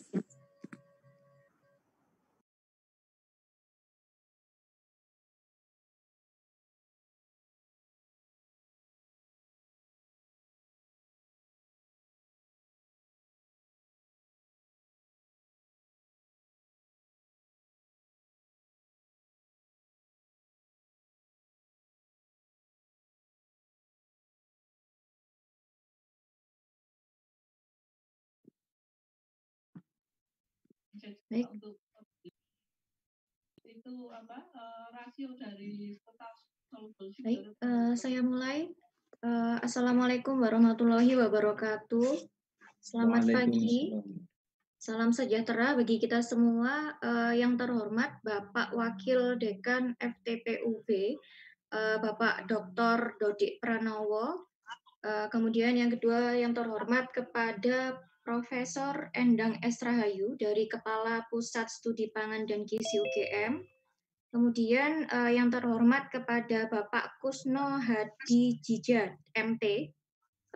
it's Baik. Untuk itu apa uh, rasio dari total Baik, uh, saya mulai. Uh, Assalamualaikum warahmatullahi wabarakatuh. Selamat pagi. Salam sejahtera bagi kita semua. Uh, yang terhormat Bapak Wakil Dekan FTPUB, uh, Bapak Dr. Dodik Pranowo. Uh, kemudian yang kedua yang terhormat kepada Profesor Endang S. Rahayu dari Kepala Pusat Studi Pangan dan Gizi UGM. Kemudian uh, yang terhormat kepada Bapak Kusno Hadi Jijat, MT,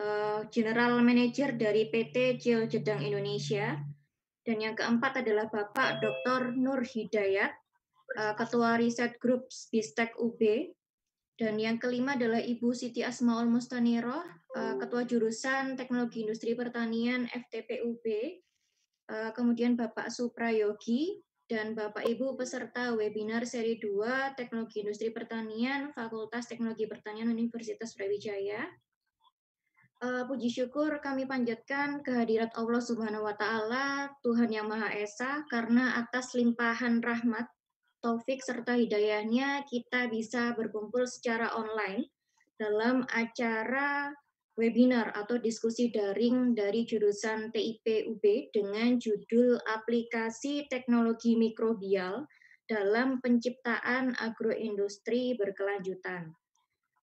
eh, General Manager dari PT Geo Jedang Indonesia. Dan yang keempat adalah Bapak Dr. Nur Hidayat, uh, Ketua Riset Group Bistek UB. Dan yang kelima adalah Ibu Siti Asmaul Mustaniro, Eh, Ketua Jurusan Teknologi Industri Pertanian FTPUB, eh, kemudian Bapak Suprayogi, dan Bapak Ibu peserta webinar seri 2 Teknologi Industri Pertanian Fakultas Teknologi Pertanian Universitas Brawijaya. Eh, puji syukur kami panjatkan kehadirat Allah Subhanahu wa taala, Tuhan yang Maha Esa karena atas limpahan rahmat, taufik serta hidayahnya kita bisa berkumpul secara online dalam acara webinar atau diskusi daring dari jurusan TIP UB dengan judul Aplikasi Teknologi Mikrobial dalam Penciptaan Agroindustri Berkelanjutan.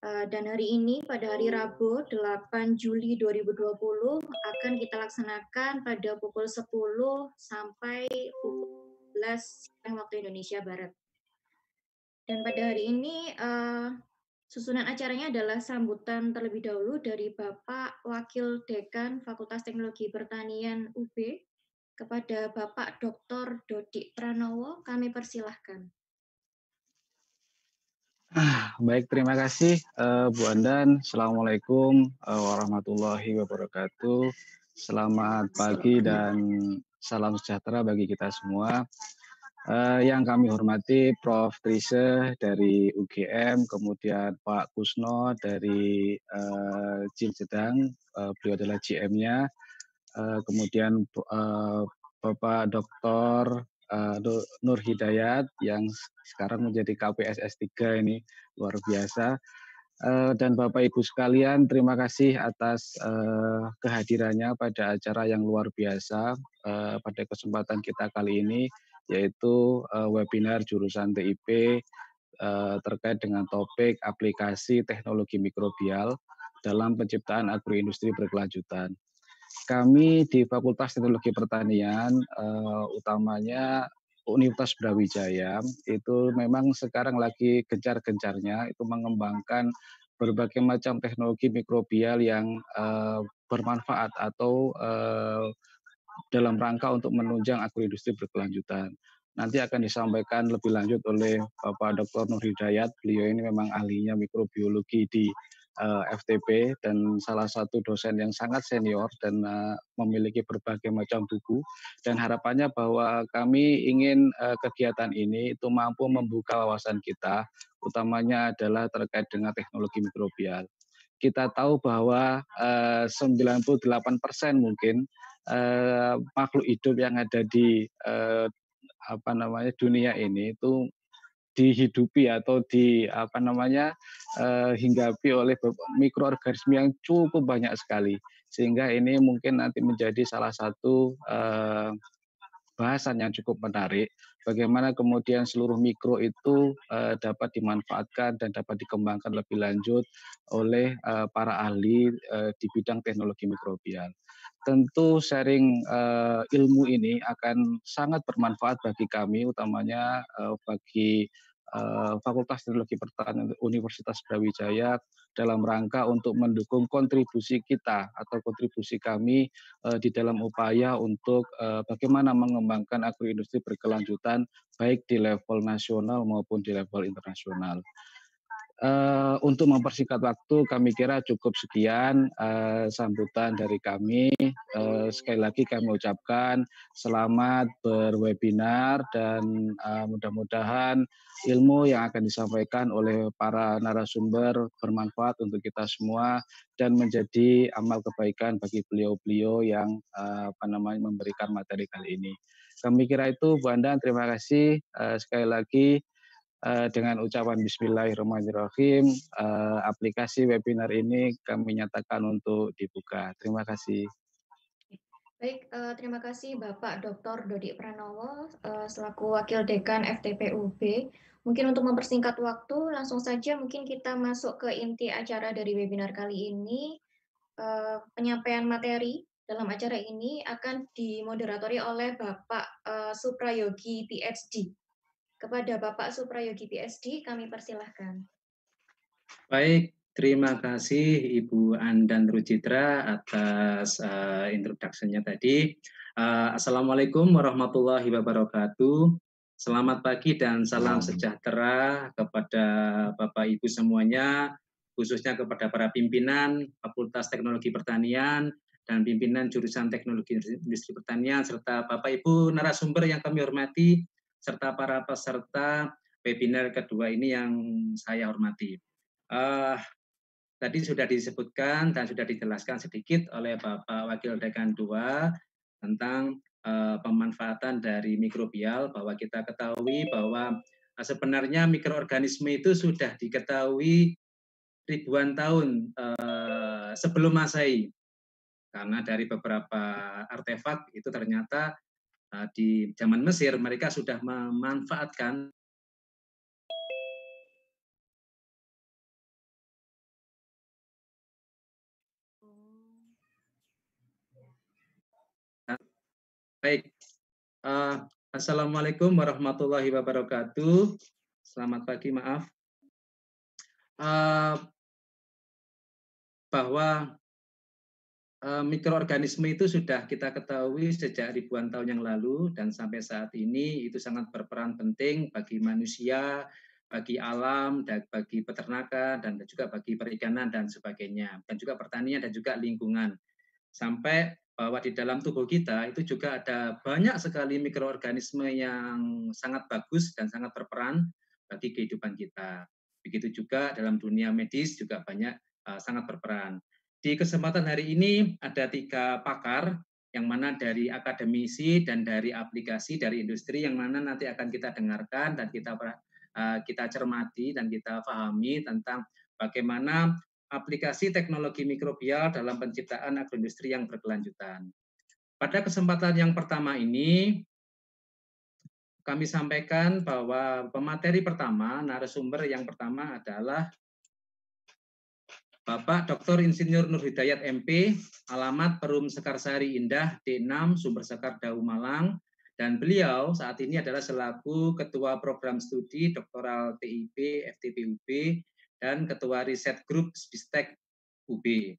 Eh, dan hari ini pada hari Rabu 8 Juli 2020 akan kita laksanakan pada pukul 10 sampai pukul 11 siang waktu Indonesia Barat. Dan pada hari ini uh, Susunan acaranya adalah sambutan terlebih dahulu dari Bapak Wakil Dekan Fakultas Teknologi Pertanian UB kepada Bapak Dr. Dodi Pranowo. Kami persilahkan. Ah, baik, terima kasih uh, Bu Andan. Assalamualaikum uh, warahmatullahi wabarakatuh. Selamat pagi dan salam sejahtera bagi kita semua. Uh, yang kami hormati Prof. Trise dari UGM, kemudian Pak Kusno dari uh, Jim uh, beliau adalah GM-nya, uh, kemudian uh, Bapak Dr. Uh, Nur Hidayat yang sekarang menjadi KPSS 3 ini luar biasa. Uh, dan Bapak Ibu sekalian, terima kasih atas uh, kehadirannya pada acara yang luar biasa uh, pada kesempatan kita kali ini yaitu uh, webinar jurusan TIP uh, terkait dengan topik aplikasi teknologi mikrobial dalam penciptaan agroindustri berkelanjutan. Kami di Fakultas Teknologi Pertanian, uh, utamanya Universitas Brawijaya, itu memang sekarang lagi gencar-gencarnya itu mengembangkan berbagai macam teknologi mikrobial yang uh, bermanfaat atau uh, dalam rangka untuk menunjang agroindustri berkelanjutan. Nanti akan disampaikan lebih lanjut oleh Bapak Dr. Nur Hidayat. Beliau ini memang ahlinya mikrobiologi di eh, FTP dan salah satu dosen yang sangat senior dan uh, memiliki berbagai macam buku. Dan harapannya bahwa kami ingin uh, kegiatan ini itu mampu membuka wawasan kita, utamanya adalah terkait dengan teknologi mikrobial. Kita tahu bahwa uh, 98% mungkin uh, makhluk hidup yang ada di uh, apa namanya dunia ini itu dihidupi atau di apa namanya hinggapi oleh mikroorganisme yang cukup banyak sekali. Sehingga ini mungkin nanti menjadi salah satu bahasan yang cukup menarik bagaimana kemudian seluruh mikro itu uh, dapat dimanfaatkan dan dapat dikembangkan lebih lanjut oleh uh, para ahli uh, di bidang teknologi mikrobial. Tentu sharing ilmu ini akan sangat bermanfaat bagi kami, utamanya bagi uh, Fakultas Teknologi Pertanian Universitas Brawijaya dalam rangka untuk mendukung kontribusi kita atau kontribusi kami uh, di dalam upaya untuk uh, bagaimana mengembangkan agroindustri berkelanjutan baik di level nasional maupun di level internasional. Untuk mempersingkat waktu, kami kira cukup sekian uh, sambutan dari kami. Uh, sekali lagi kami ucapkan selamat berwebinar dan uh, mudah-mudahan ilmu yang akan disampaikan oleh para narasumber bermanfaat untuk kita semua dan menjadi amal kebaikan bagi beliau-beliau yang uh, apa namanya memberikan materi kali ini. Kami kira itu Bu Andan, terima kasih uh, sekali lagi dengan ucapan Bismillahirrahmanirrahim, uh, aplikasi webinar ini kami nyatakan untuk dibuka. Terima kasih. Baik, uh, terima kasih Bapak Dr. Dodi Pranowo selaku Wakil Dekan FTPUB. Mungkin untuk mempersingkat waktu, langsung saja mungkin kita masuk ke inti acara dari webinar kali ini. Penyampaian materi dalam acara ini akan dimoderatori oleh Bapak Suprayogi PhD. Kepada Bapak Suprayogi PSD, kami persilahkan. Baik, terima kasih Ibu Andan Rucitra atas uh, introduction-nya tadi. Uh, Assalamualaikum warahmatullahi wabarakatuh. Selamat pagi dan salam sejahtera kepada Bapak Ibu semuanya, khususnya kepada para pimpinan Fakultas Teknologi Pertanian dan pimpinan jurusan Teknologi Industri Pertanian serta Bapak Ibu narasumber yang kami hormati serta para peserta webinar kedua ini yang saya hormati. Uh, tadi sudah disebutkan dan sudah dijelaskan sedikit oleh Bapak Wakil Dekan 2 tentang uh, pemanfaatan dari mikrobial bahwa kita ketahui bahwa uh, sebenarnya mikroorganisme itu sudah diketahui ribuan tahun uh, sebelum Masehi. Karena dari beberapa artefak itu ternyata Eh, di zaman Mesir mereka sudah memanfaatkan Baik. Uh, Assalamualaikum warahmatullahi wabarakatuh. Selamat pagi, maaf. Uh, bahwa Eh, mikroorganisme itu sudah kita ketahui sejak ribuan tahun yang lalu dan sampai saat ini itu sangat berperan penting bagi manusia, bagi alam, dan bagi peternakan dan juga bagi perikanan dan sebagainya dan juga pertanian dan juga lingkungan. Sampai bahwa di dalam tubuh kita itu juga ada banyak sekali mikroorganisme yang sangat bagus dan sangat berperan bagi kehidupan kita. Begitu juga dalam dunia medis juga banyak uh, sangat berperan. Di kesempatan hari ini ada tiga pakar yang mana dari akademisi dan dari aplikasi dari industri yang mana nanti akan kita dengarkan dan kita uh, kita cermati dan kita pahami tentang bagaimana aplikasi teknologi mikrobial dalam penciptaan agroindustri yang berkelanjutan. Pada kesempatan yang pertama ini kami sampaikan bahwa pemateri pertama, narasumber yang pertama adalah Bapak Dr. Insinyur Nur Hidayat MP, alamat Perum Sekarsari Indah, D6, Sumber Sekar Dau Malang, dan beliau saat ini adalah selaku Ketua Program Studi Doktoral TIP FTPUB dan Ketua Riset Grup Spistek UB.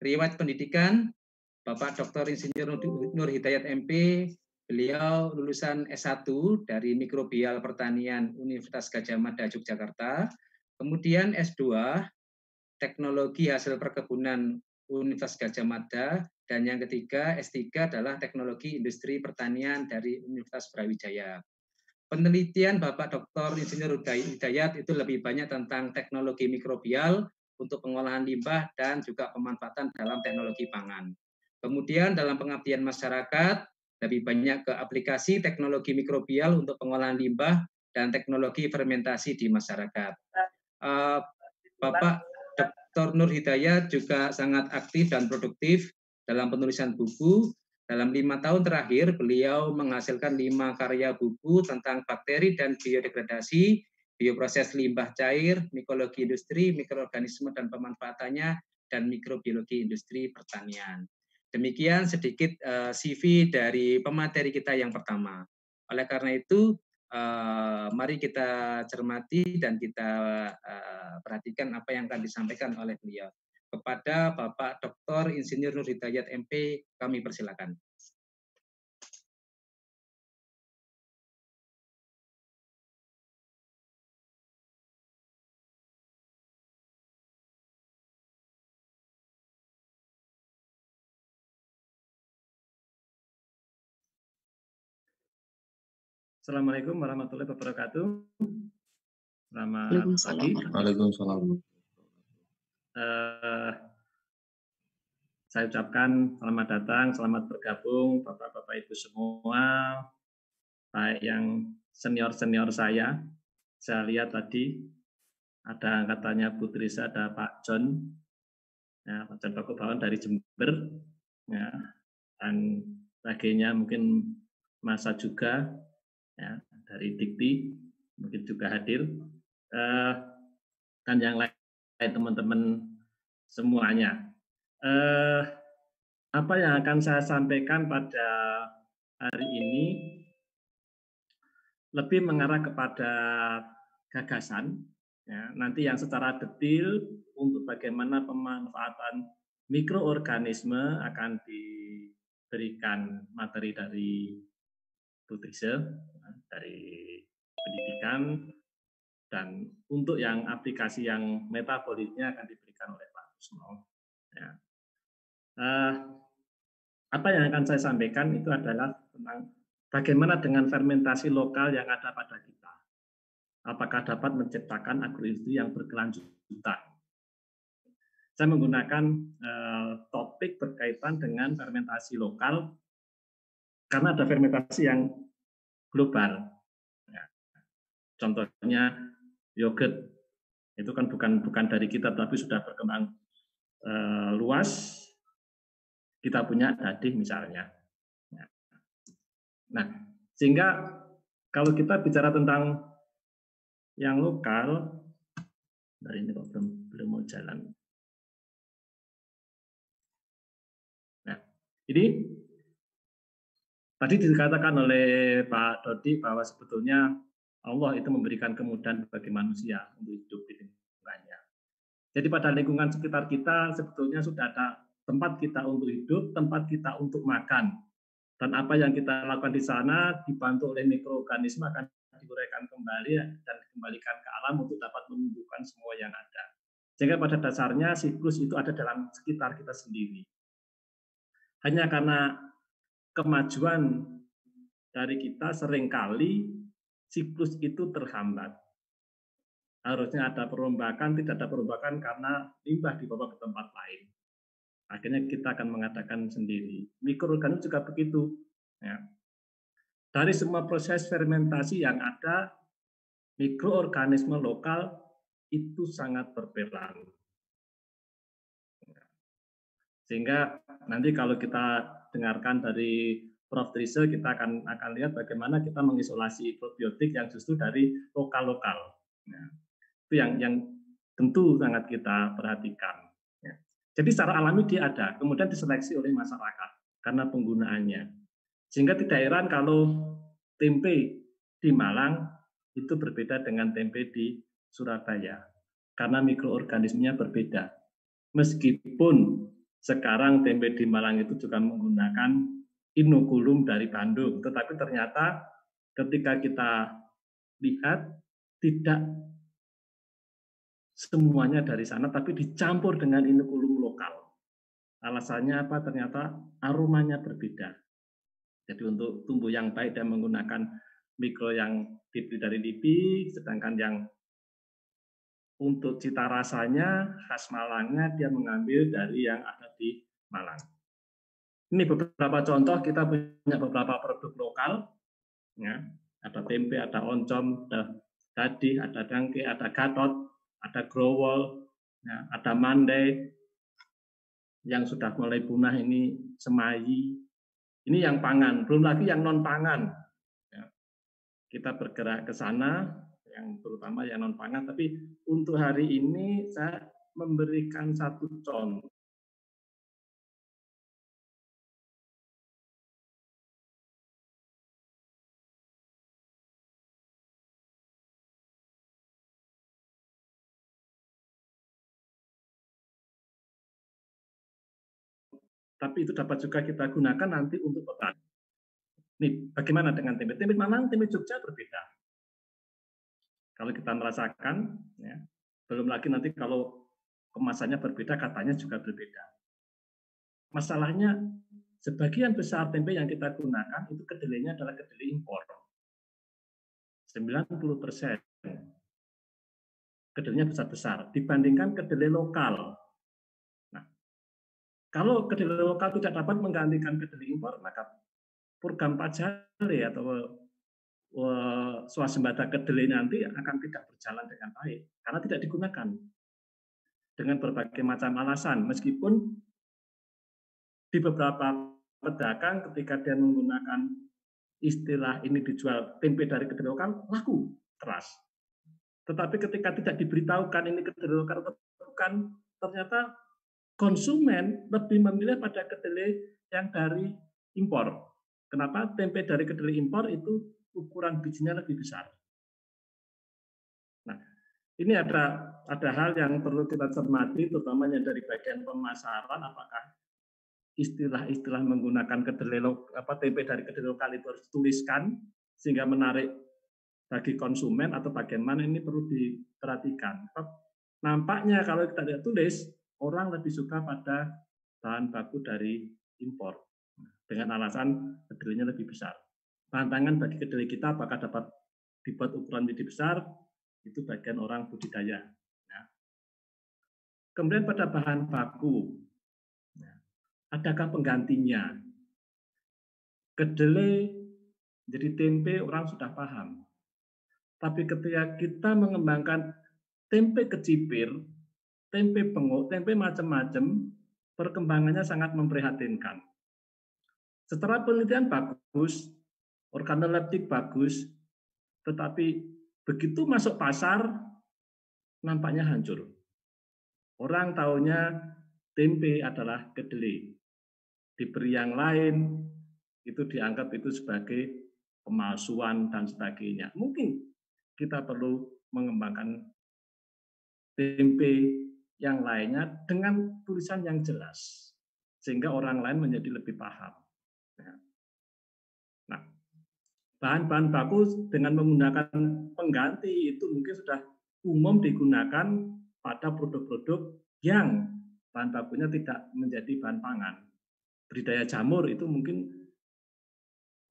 Riwayat pendidikan, Bapak Dr. Insinyur Nur Hidayat MP, beliau lulusan S1 dari Mikrobial Pertanian Universitas Gajah Mada Yogyakarta, kemudian S2 teknologi hasil perkebunan Universitas Gajah Mada, dan yang ketiga S3 adalah teknologi industri pertanian dari Universitas Brawijaya. Penelitian Bapak Dr. Insinyur Hidayat itu lebih banyak tentang teknologi mikrobial untuk pengolahan limbah dan juga pemanfaatan dalam teknologi pangan. Kemudian dalam pengabdian masyarakat, lebih banyak ke aplikasi teknologi mikrobial untuk pengolahan limbah dan teknologi fermentasi di masyarakat. Uh, Bapak Dr. Nur Hidayat juga sangat aktif dan produktif dalam penulisan buku. Dalam lima tahun terakhir, beliau menghasilkan lima karya buku tentang bakteri dan biodegradasi, bioproses limbah cair, mikologi industri, mikroorganisme dan pemanfaatannya, dan mikrobiologi industri pertanian. Demikian sedikit eh, CV dari pemateri kita yang pertama. Oleh karena itu, uh, mari kita cermati dan kita uh, perhatikan apa yang akan disampaikan oleh beliau. Kepada Bapak Dr. Insinyur Nur Hidayat MP, kami persilakan. Assalamualaikum warahmatullahi wabarakatuh. Selamat pagi. Waalaikumsalam. Uh, saya ucapkan selamat datang, selamat bergabung Bapak-Bapak Ibu semua, baik yang senior-senior saya. Saya lihat tadi ada katanya Bu Trisa, ada Pak John, ya, Pak John Pakubawan dari Jember, ya, dan sebagainya mungkin masa juga ya, dari Dikti mungkin juga hadir. Eh, dan yang lain teman-teman semuanya. Eh, apa yang akan saya sampaikan pada hari ini lebih mengarah kepada gagasan, ya, nanti yang secara detail untuk bagaimana pemanfaatan mikroorganisme akan diberikan materi dari Putrise dari pendidikan dan untuk yang aplikasi yang metabolitnya akan diberikan oleh Pak Kusno. Ya. Uh, apa yang akan saya sampaikan itu adalah tentang bagaimana dengan fermentasi lokal yang ada pada kita. Apakah dapat menciptakan agroindustri yang berkelanjutan? Saya menggunakan uh, topik berkaitan dengan fermentasi lokal karena ada fermentasi yang global. Ya. Contohnya yogurt itu kan bukan bukan dari kita tapi sudah berkembang uh, luas. Kita punya dadih misalnya. Ya. Nah, sehingga kalau kita bicara tentang yang lokal, dari ini kok belum belum mau jalan. Nah, ini Tadi dikatakan oleh Pak Dodi bahwa sebetulnya Allah itu memberikan kemudahan bagi manusia untuk hidup di lingkungannya. Jadi pada lingkungan sekitar kita sebetulnya sudah ada tempat kita untuk hidup, tempat kita untuk makan. Dan apa yang kita lakukan di sana dibantu oleh mikroorganisme akan diuraikan kembali dan dikembalikan ke alam untuk dapat menumbuhkan semua yang ada. Sehingga pada dasarnya siklus itu ada dalam sekitar kita sendiri. Hanya karena kemajuan dari kita sering kali siklus itu terhambat. Harusnya ada perombakan, tidak ada perombakan karena limbah dibawa ke tempat lain. Akhirnya kita akan mengatakan sendiri. Mikroorganisme juga begitu. Ya. Dari semua proses fermentasi yang ada, mikroorganisme lokal itu sangat berperan. Sehingga nanti kalau kita dengarkan dari Prof. Trise, kita akan akan lihat bagaimana kita mengisolasi probiotik yang justru dari lokal-lokal. Ya. Itu yang yang tentu sangat kita perhatikan. Ya. Jadi secara alami dia ada, kemudian diseleksi oleh masyarakat karena penggunaannya. Sehingga tidak heran kalau tempe di Malang itu berbeda dengan tempe di Surabaya karena mikroorganismenya berbeda. Meskipun sekarang tempe di Malang itu juga menggunakan inokulum dari Bandung. Tetapi ternyata ketika kita lihat tidak semuanya dari sana, tapi dicampur dengan inokulum lokal. Alasannya apa? Ternyata aromanya berbeda. Jadi untuk tumbuh yang baik dan menggunakan mikro yang diberi dari LIPI, sedangkan yang untuk cita rasanya khas Malangnya dia mengambil dari yang ada di Malang. Ini beberapa contoh kita punya beberapa produk lokal, ya ada tempe, ada oncom, ada tadi, ada dangke, ada gatot, ada growol, ya, ada mandai, yang sudah mulai punah ini semayi. Ini yang pangan, belum lagi yang non pangan. Ya. Kita bergerak ke sana, yang terutama yang non pangan. Tapi untuk hari ini saya memberikan satu contoh tapi itu dapat juga kita gunakan nanti untuk petani. Nih, bagaimana dengan tempe? Tempe Malang, tempe Jogja berbeda. Kalau kita merasakan, ya, belum lagi nanti kalau kemasannya berbeda, katanya juga berbeda. Masalahnya, sebagian besar tempe yang kita gunakan itu kedelainya adalah kedelai impor. 90 persen kedelainya besar-besar dibandingkan kedelai lokal. Nah, kalau kedelai lokal tidak dapat menggantikan kedelai impor, maka program pajale atau uh, swasembada kedelai nanti akan tidak berjalan dengan baik karena tidak digunakan. Dengan berbagai macam alasan meskipun di beberapa pedagang ketika dia menggunakan istilah ini dijual tempe dari kedelai lokal laku keras. Tetapi ketika tidak diberitahukan ini kedelai lokal bukan ternyata konsumen lebih memilih pada kedelai yang dari impor. Kenapa? Tempe dari kedelai impor itu ukuran bijinya lebih besar? Nah, ini ada ada hal yang perlu kita cermati, terutamanya dari bagian pemasaran, apakah istilah-istilah menggunakan kedelai apa tempe dari kedelai lokal itu harus dituliskan sehingga menarik bagi konsumen atau bagaimana ini perlu diperhatikan. Nampaknya kalau kita lihat tulis, orang lebih suka pada bahan baku dari impor dengan alasan kedelainya lebih besar. Tantangan bagi kedelai kita apakah dapat dibuat ukuran lebih besar, itu bagian orang budidaya. Ya. Kemudian pada bahan baku, ya. adakah penggantinya? Kedelai jadi tempe orang sudah paham. Tapi ketika kita mengembangkan tempe kecipir, tempe pengut, tempe macam-macam, perkembangannya sangat memprihatinkan. Setelah penelitian bagus, organoleptik bagus, tetapi begitu masuk pasar, nampaknya hancur. Orang tahunya tempe adalah kedelai. Diberi yang lain, itu dianggap itu sebagai pemalsuan dan sebagainya. Mungkin kita perlu mengembangkan tempe yang lainnya dengan tulisan yang jelas, sehingga orang lain menjadi lebih paham. Bahan-bahan baku dengan menggunakan pengganti itu mungkin sudah umum digunakan pada produk-produk yang bahan bakunya tidak menjadi bahan pangan. Budidaya jamur itu mungkin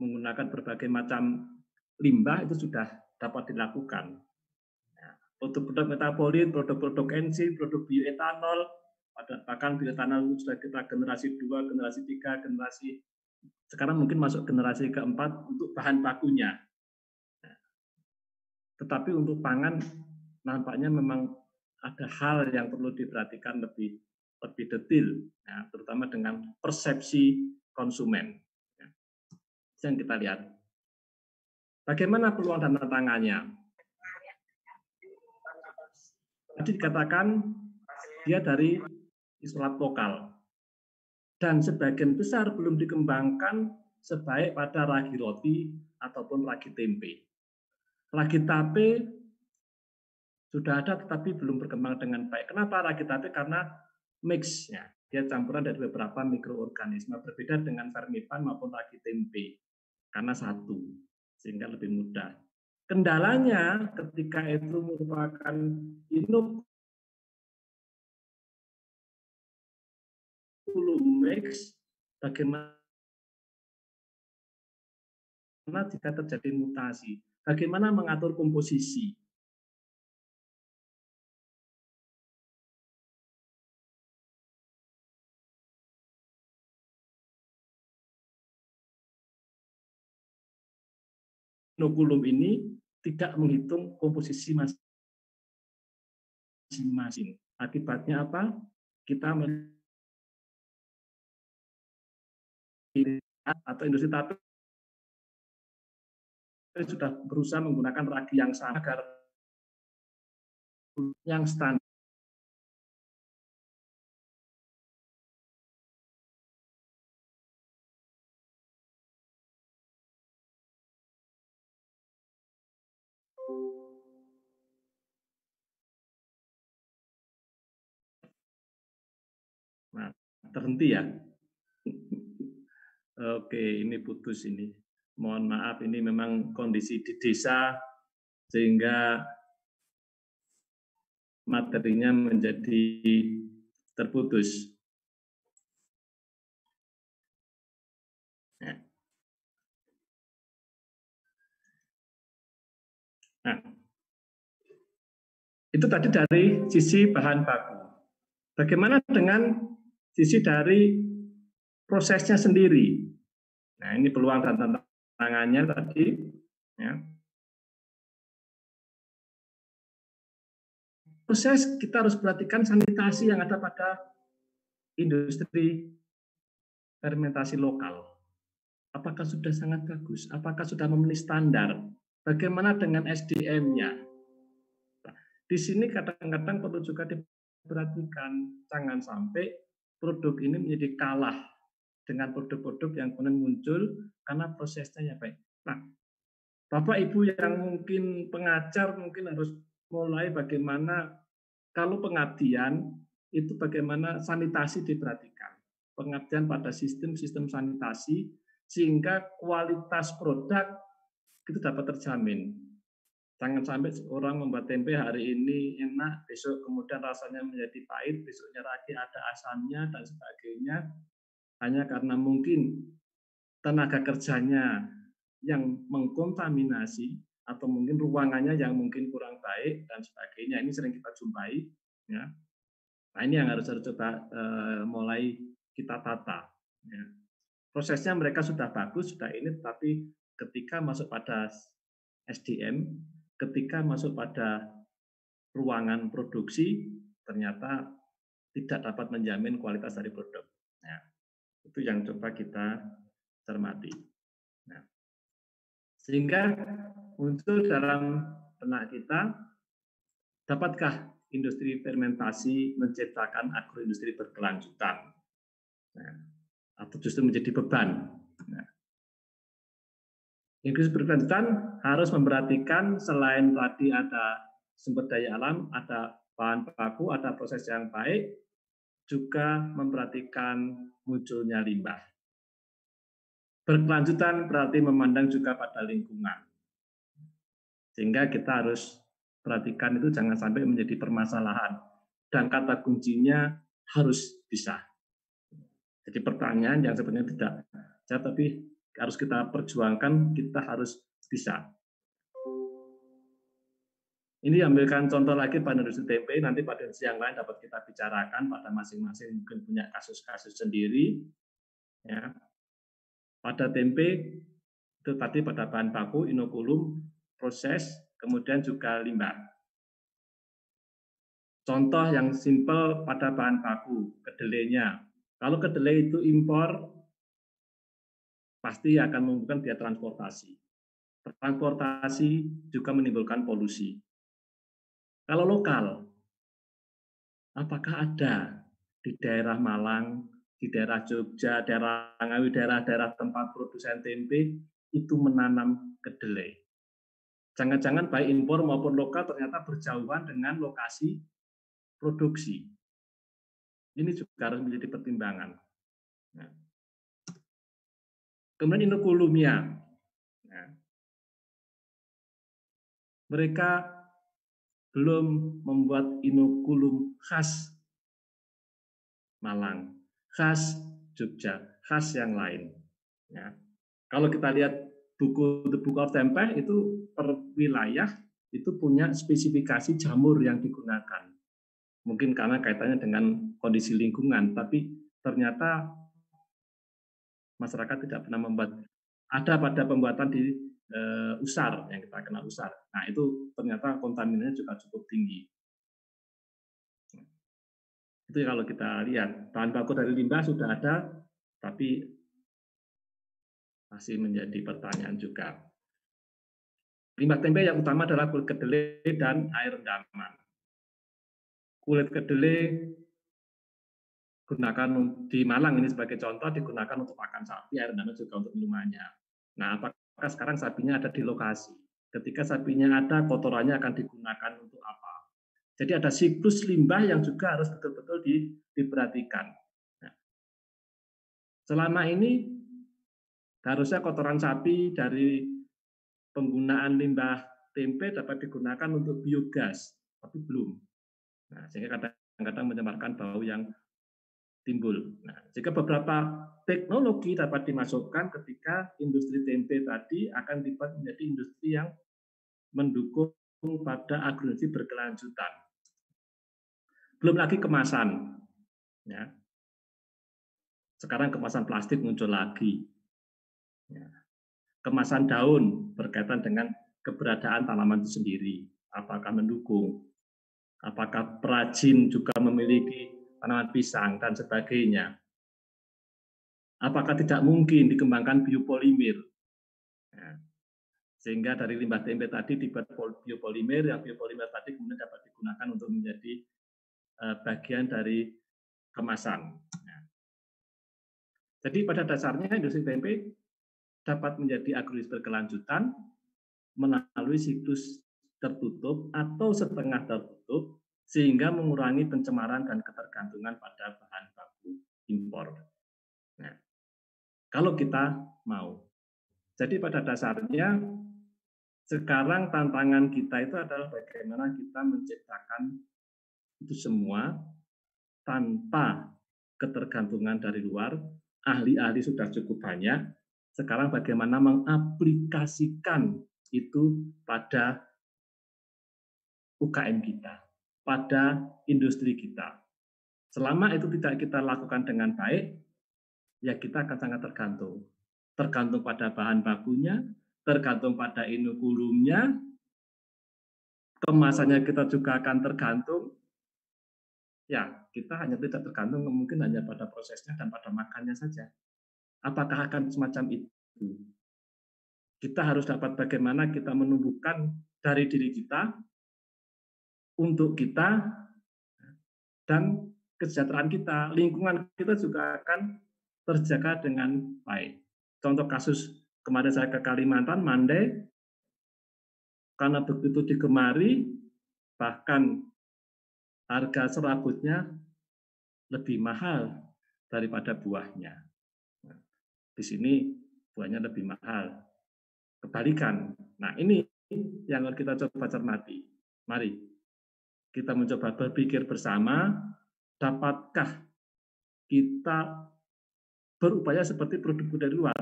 menggunakan berbagai macam limbah itu sudah dapat dilakukan. Ya, produk-produk metabolit, produk-produk enzim, produk bioetanol, bahkan bioetanol sudah kita generasi 2, generasi 3, generasi sekarang mungkin masuk generasi keempat untuk bahan bakunya. Tetapi untuk pangan nampaknya memang ada hal yang perlu diperhatikan lebih lebih detail, ya, terutama dengan persepsi konsumen. Ya. Yang kita lihat. Bagaimana peluang dan tantangannya? Tadi dikatakan dia dari isolat lokal dan sebagian besar belum dikembangkan sebaik pada ragi roti ataupun ragi tempe. Ragi tape sudah ada tetapi belum berkembang dengan baik. Kenapa ragi tape? Karena mixnya. Dia campuran dari beberapa mikroorganisme berbeda dengan vermipan maupun ragi tempe. Karena satu, sehingga lebih mudah. Kendalanya ketika itu merupakan inokulum mix bagaimana jika terjadi mutasi, bagaimana mengatur komposisi. Inokulum ini tidak menghitung komposisi masing-masing. Akibatnya apa? Kita atau industri tape sudah berusaha menggunakan ragi yang sama agar yang standar Nah, terhenti ya. Oke, ini putus ini. Mohon maaf, ini memang kondisi di desa sehingga materinya menjadi terputus. Ya. Nah, itu tadi dari sisi bahan baku. Bagaimana dengan sisi dari prosesnya sendiri? Nah, ini peluang dan tantangannya tadi. Ya. Proses kita harus perhatikan sanitasi yang ada pada industri fermentasi lokal. Apakah sudah sangat bagus? Apakah sudah memenuhi standar? Bagaimana dengan SDM-nya? Di sini kadang-kadang perlu juga diperhatikan, jangan sampai produk ini menjadi kalah dengan produk-produk yang kemudian muncul karena prosesnya ya baik. Nah, Bapak Ibu yang mungkin pengajar mungkin harus mulai bagaimana kalau pengabdian itu bagaimana sanitasi diperhatikan. Pengabdian pada sistem-sistem sanitasi sehingga kualitas produk itu dapat terjamin. Jangan sampai orang membuat tempe hari ini enak, besok kemudian rasanya menjadi pahit, besoknya lagi ada asamnya dan sebagainya hanya karena mungkin tenaga kerjanya yang mengkontaminasi atau mungkin ruangannya yang mungkin kurang baik dan sebagainya ini sering kita jumpai ya nah ini yang harus harus coba uh, mulai kita tata ya. prosesnya mereka sudah bagus sudah ini tapi ketika masuk pada SDM ketika masuk pada ruangan produksi ternyata tidak dapat menjamin kualitas dari produk ya. Itu yang coba kita cermati. Nah, sehingga muncul dalam benak kita, dapatkah industri fermentasi menciptakan agroindustri berkelanjutan? Nah, atau justru menjadi beban? Nah, industri berkelanjutan harus memperhatikan selain tadi ada sumber daya alam, ada bahan baku, ada proses yang baik, juga memperhatikan munculnya limbah. Berkelanjutan berarti memandang juga pada lingkungan. Sehingga kita harus perhatikan itu jangan sampai menjadi permasalahan. Dan kata kuncinya harus bisa. Jadi pertanyaan yang sebenarnya tidak, ya, tapi harus kita perjuangkan, kita harus bisa. Ini ambilkan contoh lagi pada industri tempe, nanti pada yang lain dapat kita bicarakan pada masing-masing mungkin punya kasus-kasus sendiri. Ya. Pada tempe, itu tadi pada bahan baku, inokulum, proses, kemudian juga limbah. Contoh yang simpel pada bahan baku, kedelainya. Kalau kedelai itu impor, pasti akan membutuhkan biaya transportasi. Transportasi juga menimbulkan polusi. Kalau lokal, apakah ada di daerah Malang, di daerah Jogja, daerah Ngawi, daerah-daerah tempat produsen tempe itu menanam kedelai? Jangan-jangan baik impor maupun lokal ternyata berjauhan dengan lokasi produksi. Ini juga harus menjadi pertimbangan. Nah. Kemudian inokulumia. Nah. Mereka belum membuat inokulum khas Malang, khas Jogja, khas yang lain. Ya. Kalau kita lihat buku The Book of Tempe itu per wilayah itu punya spesifikasi jamur yang digunakan. Mungkin karena kaitannya dengan kondisi lingkungan, tapi ternyata masyarakat tidak pernah membuat. Ada pada pembuatan di uh, usar yang kita kenal usar. Nah itu ternyata kontaminannya juga cukup tinggi. Itu kalau kita lihat bahan baku dari limbah sudah ada, tapi masih menjadi pertanyaan juga. Limbah tempe yang utama adalah kulit kedelai dan air rendaman. Kulit kedelai gunakan di Malang ini sebagai contoh digunakan untuk pakan sapi, air rendaman juga untuk minumannya. Nah, apakah maka sekarang sapinya ada di lokasi. Ketika sapinya ada, kotorannya akan digunakan untuk apa. Jadi ada siklus limbah yang juga harus betul-betul di, diperhatikan. Nah, selama ini harusnya kotoran sapi dari penggunaan limbah tempe dapat digunakan untuk biogas, tapi belum. Nah, sehingga kadang-kadang menyebarkan bau yang timbul. Nah, jika beberapa teknologi dapat dimasukkan ketika industri tempe tadi akan dibuat menjadi industri yang mendukung pada agroindustri berkelanjutan. Belum lagi kemasan. Ya. Sekarang kemasan plastik muncul lagi. Ya. Kemasan daun berkaitan dengan keberadaan tanaman itu sendiri. Apakah mendukung? Apakah perajin juga memiliki tanaman pisang dan sebagainya? Apakah tidak mungkin dikembangkan biopolimer? Ya. Sehingga dari limbah tempe tadi dibuat biopolimer, yang biopolimer tadi kemudian dapat digunakan untuk menjadi eh, bagian dari kemasan. Ya. Jadi pada dasarnya industri tempe dapat menjadi agroindustri berkelanjutan melalui siklus tertutup atau setengah tertutup sehingga mengurangi pencemaran dan ketergantungan pada bahan baku impor. Nah, kalau kita mau. Jadi pada dasarnya sekarang tantangan kita itu adalah bagaimana kita menciptakan itu semua tanpa ketergantungan dari luar. Ahli-ahli sudah cukup banyak, sekarang bagaimana mengaplikasikan itu pada UKM kita, pada industri kita. Selama itu tidak kita lakukan dengan baik, ya kita akan sangat tergantung. Tergantung pada bahan bakunya, tergantung pada inokulumnya, kemasannya kita juga akan tergantung. Ya, kita hanya tidak tergantung mungkin hanya pada prosesnya dan pada makannya saja. Apakah akan semacam itu? Kita harus dapat bagaimana kita menumbuhkan dari diri kita untuk kita dan kesejahteraan kita, lingkungan kita juga akan terjaga dengan baik. Contoh kasus kemarin saya ke Kalimantan, Mande, karena begitu digemari, bahkan harga serabutnya lebih mahal daripada buahnya. Di sini buahnya lebih mahal. Kebalikan. Nah ini yang harus kita coba cermati. Mari kita mencoba berpikir bersama, dapatkah kita berupaya seperti produk dari luar.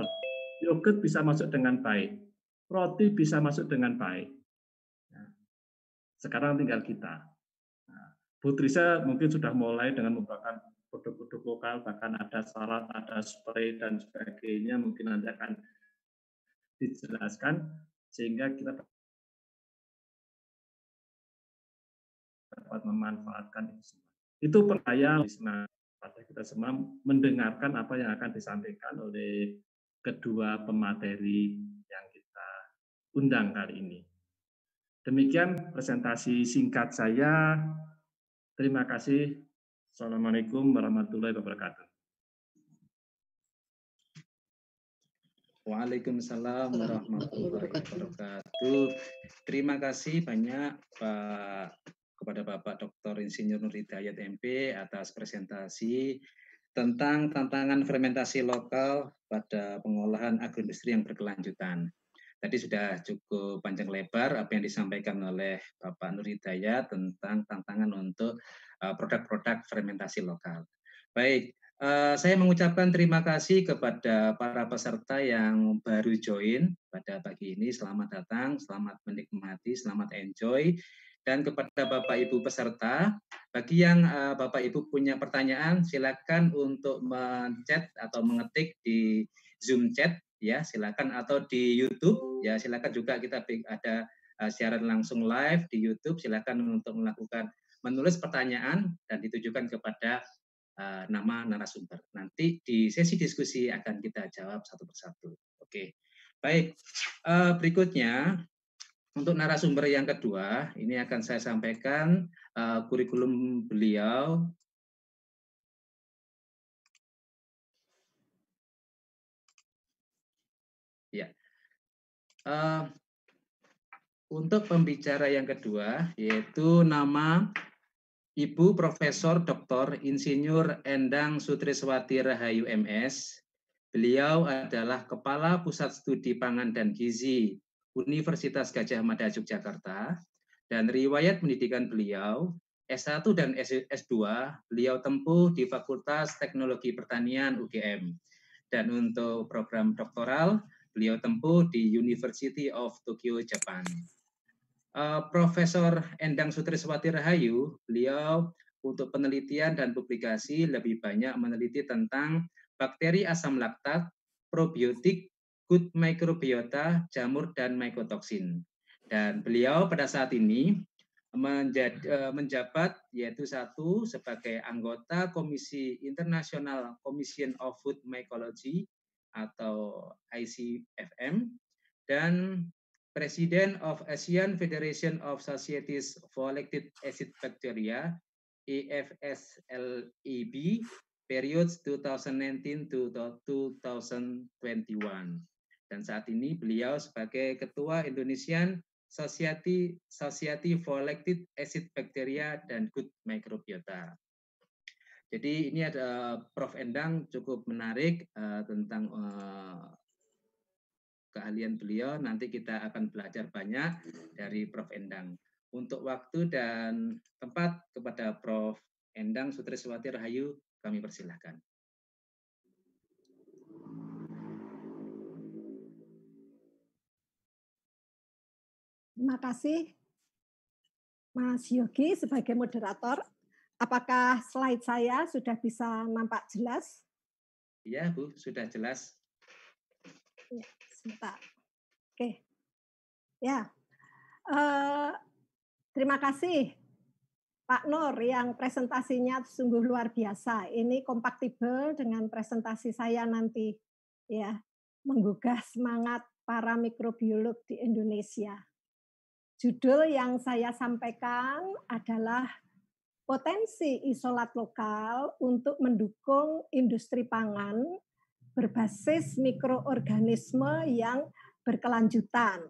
Yogurt bisa masuk dengan baik, roti bisa masuk dengan baik. Nah, sekarang tinggal kita. Nah, Bu Trisa mungkin sudah mulai dengan membuat produk-produk lokal, bahkan ada salad, ada spray, dan sebagainya, mungkin nanti akan dijelaskan, sehingga kita dapat memanfaatkan itu semua. Itu percaya pada kita semua mendengarkan apa yang akan disampaikan oleh kedua pemateri yang kita undang kali ini. Demikian presentasi singkat saya. Terima kasih. Assalamualaikum warahmatullahi wabarakatuh. Waalaikumsalam warahmatullahi wabarakatuh. Terima kasih banyak Pak kepada Bapak Dr. Insinyur Nur Hidayat MP atas presentasi tentang tantangan fermentasi lokal pada pengolahan agroindustri yang berkelanjutan. Tadi sudah cukup panjang lebar apa yang disampaikan oleh Bapak Nur Hidayat tentang tantangan untuk Eh, produk-produk fermentasi lokal. Baik, uh, saya mengucapkan terima kasih kepada para peserta yang baru join pada pagi ini. Selamat datang, selamat menikmati, selamat enjoy. Dan kepada Bapak Ibu peserta, bagi yang uh, Bapak Ibu punya pertanyaan, silakan untuk mencet atau mengetik di Zoom chat ya, silakan atau di YouTube ya, silakan juga kita ada uh, siaran langsung live di YouTube, silakan untuk melakukan menulis pertanyaan dan ditujukan kepada uh, nama narasumber. Nanti di sesi diskusi akan kita jawab satu persatu. Oke, baik. Berikutnya untuk narasumber yang kedua, ini akan saya sampaikan uh, kurikulum beliau. Ya. Uh, untuk pembicara yang kedua, yaitu nama Ibu Profesor Dr. Insinyur Endang Sutriswati Rahayu MS, Beliau adalah Kepala Pusat Studi Pangan dan Gizi Universitas Gajah Mada Yogyakarta dan riwayat pendidikan beliau S1 dan S2 beliau tempuh di Fakultas Teknologi Pertanian UGM dan untuk program doktoral beliau tempuh di University of Tokyo Jepang. Uh, Profesor Endang Sutriswati Rahayu, beliau untuk penelitian dan publikasi lebih banyak meneliti tentang bakteri asam laktat, probiotik, good microbiota, jamur, dan mycotoxin. Dan beliau pada saat ini menjad, uh, menjabat yaitu satu sebagai anggota Komisi International Commission of Food Mycology atau ICFM dan President of Asian Federation of Societies for Lactic Acid Bacteria, EFSLEB, periods 2019 to 2021. Dan saat ini beliau sebagai Ketua Indonesian Society Society for Lactic Acid Bacteria dan Good Microbiota. Jadi ini ada Prof Endang cukup menarik uh, tentang uh, keahlian beliau. Nanti kita akan belajar banyak dari Prof. Endang. Untuk waktu dan tempat kepada Prof. Endang Sutriswati Rahayu, kami persilahkan. Terima kasih Mas Yogi sebagai moderator. Apakah slide saya sudah bisa nampak jelas? Iya, Bu, sudah jelas. Ya sebentar. Oke. Ya. Uh, terima kasih Pak Nur yang presentasinya sungguh luar biasa. Ini kompatibel dengan presentasi saya nanti ya, menggugah semangat para mikrobiolog di Indonesia. Judul yang saya sampaikan adalah potensi isolat lokal untuk mendukung industri pangan berbasis mikroorganisme yang berkelanjutan.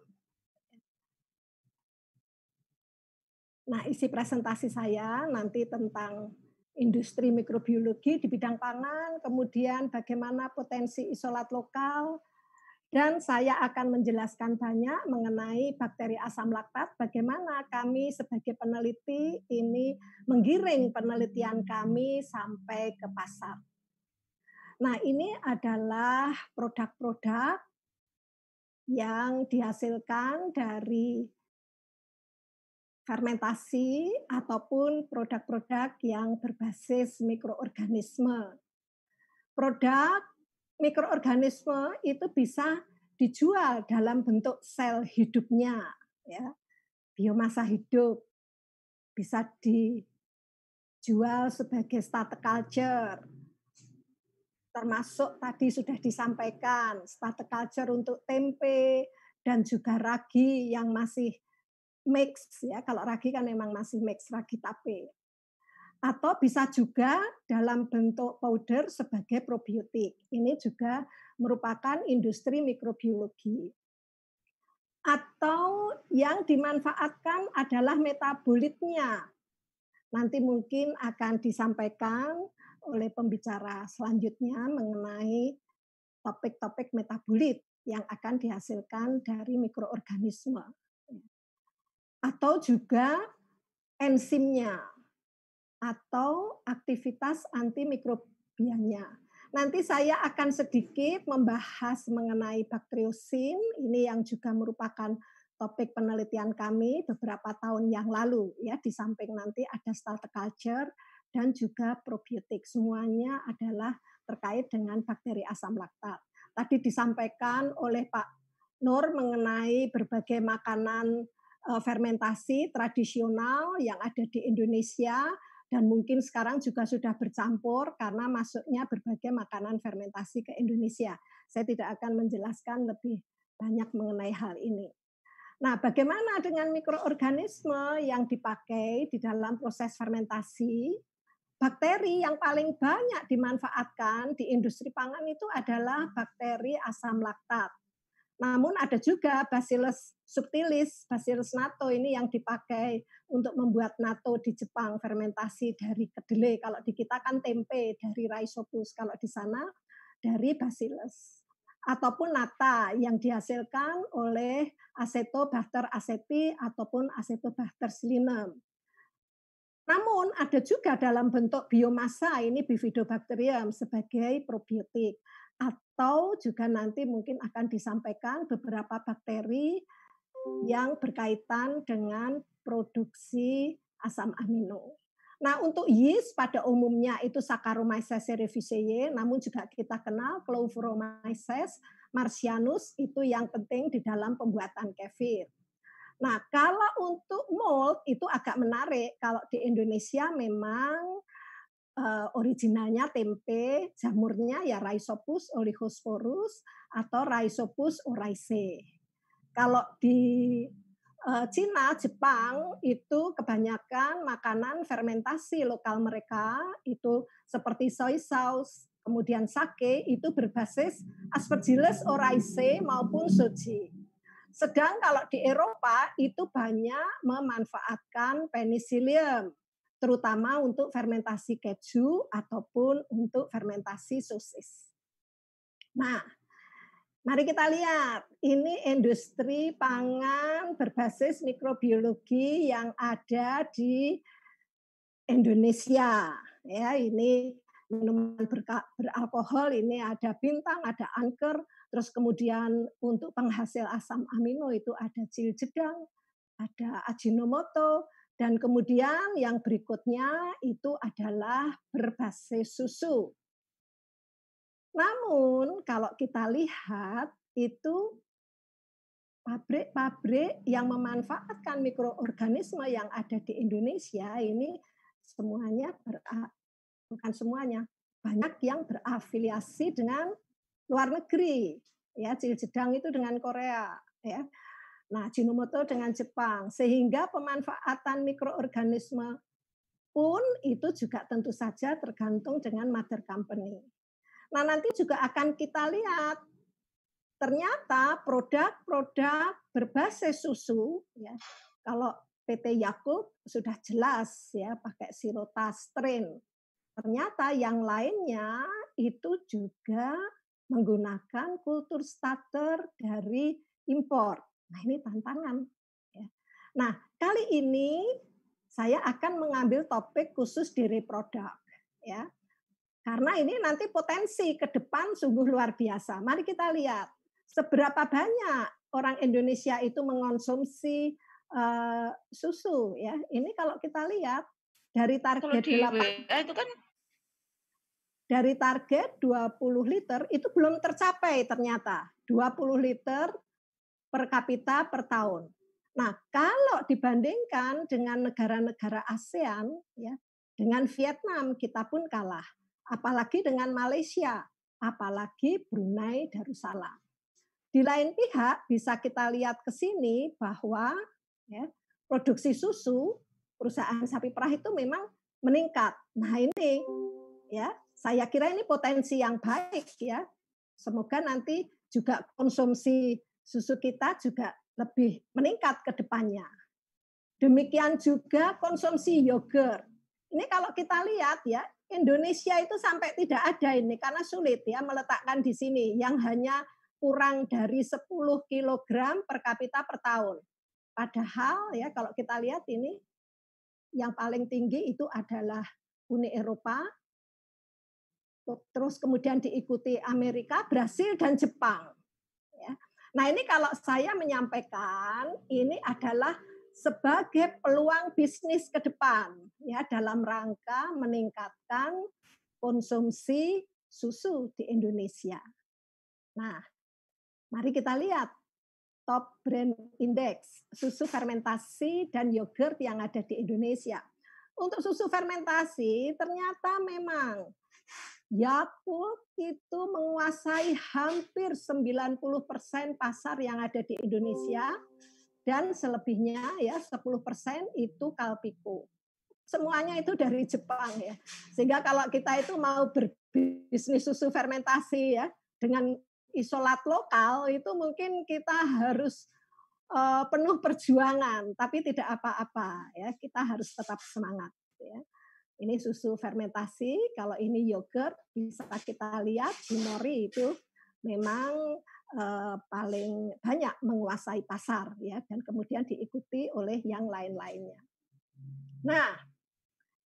Nah, isi presentasi saya nanti tentang industri mikrobiologi di bidang pangan, kemudian bagaimana potensi isolat lokal, dan saya akan menjelaskan banyak mengenai bakteri asam laktat, bagaimana kami sebagai peneliti ini menggiring penelitian kami sampai ke pasar. Nah, ini adalah produk-produk yang dihasilkan dari fermentasi ataupun produk-produk yang berbasis mikroorganisme. Produk mikroorganisme itu bisa dijual dalam bentuk sel hidupnya, ya, biomasa hidup, bisa dijual sebagai starter culture, termasuk tadi sudah disampaikan starter culture untuk tempe dan juga ragi yang masih mix ya. Kalau ragi kan memang masih mix ragi tape atau bisa juga dalam bentuk powder sebagai probiotik. Ini juga merupakan industri mikrobiologi. Atau yang dimanfaatkan adalah metabolitnya. Nanti mungkin akan disampaikan oleh pembicara selanjutnya mengenai topik-topik metabolit yang akan dihasilkan dari mikroorganisme. Atau juga enzimnya atau aktivitas antimikrobianya. Nanti saya akan sedikit membahas mengenai bakteriosin, ini yang juga merupakan topik penelitian kami beberapa tahun yang lalu ya di samping nanti ada starter culture dan juga probiotik. Semuanya adalah terkait dengan bakteri asam laktat. Tadi disampaikan oleh Pak Nur mengenai berbagai makanan eh, fermentasi tradisional yang ada di Indonesia dan mungkin sekarang juga sudah bercampur karena masuknya berbagai makanan fermentasi ke Indonesia. Saya tidak akan menjelaskan lebih banyak mengenai hal ini. Nah, bagaimana dengan mikroorganisme yang dipakai di dalam proses fermentasi? bakteri yang paling banyak dimanfaatkan di industri pangan itu adalah bakteri asam laktat. Namun ada juga Bacillus subtilis, Bacillus natto ini yang dipakai untuk membuat natto di Jepang, fermentasi dari kedelai. Kalau di kita kan tempe dari Rhizopus. Kalau di sana dari bacillus ataupun nata yang dihasilkan oleh Acetobacter aceti ataupun Acetobacter slinum. Namun ada juga dalam bentuk biomasa ini Bifidobacterium sebagai probiotik atau juga nanti mungkin akan disampaikan beberapa bakteri yang berkaitan dengan produksi asam amino. Nah, untuk yeast pada umumnya itu Saccharomyces cerevisiae, namun juga kita kenal Clovromyces marcianus itu yang penting di dalam pembuatan kefir. Nah, kalau untuk mold itu agak menarik. Kalau di Indonesia memang uh, originalnya tempe, jamurnya ya Rhizopus oligosporus atau Rhizopus oryzae. Kalau di uh, Cina, Jepang itu kebanyakan makanan fermentasi lokal mereka itu seperti soy sauce, kemudian sake itu berbasis Aspergillus oryzae maupun soji. Sedang kalau di Eropa itu banyak memanfaatkan penicillium, terutama untuk fermentasi keju ataupun untuk fermentasi sosis. Nah, mari kita lihat. Ini industri pangan berbasis mikrobiologi yang ada di Indonesia. Ya, ini minuman beralkohol ini ada bintang, ada angker, terus kemudian untuk penghasil asam amino itu ada jedang, ada ajinomoto, dan kemudian yang berikutnya itu adalah berbasis susu. Namun kalau kita lihat itu pabrik-pabrik yang memanfaatkan mikroorganisme yang ada di Indonesia ini semuanya bukan semuanya, banyak yang berafiliasi dengan luar negeri. Ya, Jedang itu dengan Korea, ya. Nah, Jinomoto dengan Jepang, sehingga pemanfaatan mikroorganisme pun itu juga tentu saja tergantung dengan mother company. Nah, nanti juga akan kita lihat ternyata produk-produk berbasis susu ya. Kalau PT Yakult sudah jelas ya pakai sirota strain Ternyata yang lainnya itu juga menggunakan kultur starter dari impor. Nah ini tantangan. Ya. Nah kali ini saya akan mengambil topik khusus diri produk. Ya. Karena ini nanti potensi ke depan sungguh luar biasa. Mari kita lihat seberapa banyak orang Indonesia itu mengonsumsi uh, susu ya. Ini kalau kita lihat dari target di 8 WA itu kan dari target 20 liter itu belum tercapai ternyata 20 liter per kapita per tahun. Nah, kalau dibandingkan dengan negara-negara ASEAN ya, dengan Vietnam kita pun kalah. Apalagi dengan Malaysia, apalagi Brunei Darussalam. Di lain pihak bisa kita lihat ke sini bahwa ya, produksi susu perusahaan sapi perah itu memang meningkat. Nah ini ya saya kira ini potensi yang baik ya. Semoga nanti juga konsumsi susu kita juga lebih meningkat ke depannya. Demikian juga konsumsi yogurt. Ini kalau kita lihat ya, Indonesia itu sampai tidak ada ini karena sulit ya meletakkan di sini yang hanya kurang dari 10 kg per kapita per tahun. Padahal ya kalau kita lihat ini yang paling tinggi itu adalah Uni Eropa, terus kemudian diikuti Amerika, Brasil dan Jepang. Ya. Nah ini kalau saya menyampaikan ini adalah sebagai peluang bisnis ke depan ya dalam rangka meningkatkan konsumsi susu di Indonesia. Nah, Mari kita lihat top brand index susu fermentasi dan yogurt yang ada di Indonesia. Untuk susu fermentasi ternyata memang Yakult itu menguasai hampir 90% pasar yang ada di Indonesia dan selebihnya ya 10% itu Kalpiko. Semuanya itu dari Jepang ya. Sehingga kalau kita itu mau berbisnis susu fermentasi ya dengan isolat lokal itu mungkin kita harus uh, penuh perjuangan, tapi tidak apa-apa ya. Kita harus tetap semangat. Ini susu fermentasi, kalau ini yogurt bisa kita lihat di Nori itu memang eh, paling banyak menguasai pasar ya dan kemudian diikuti oleh yang lain-lainnya. Nah,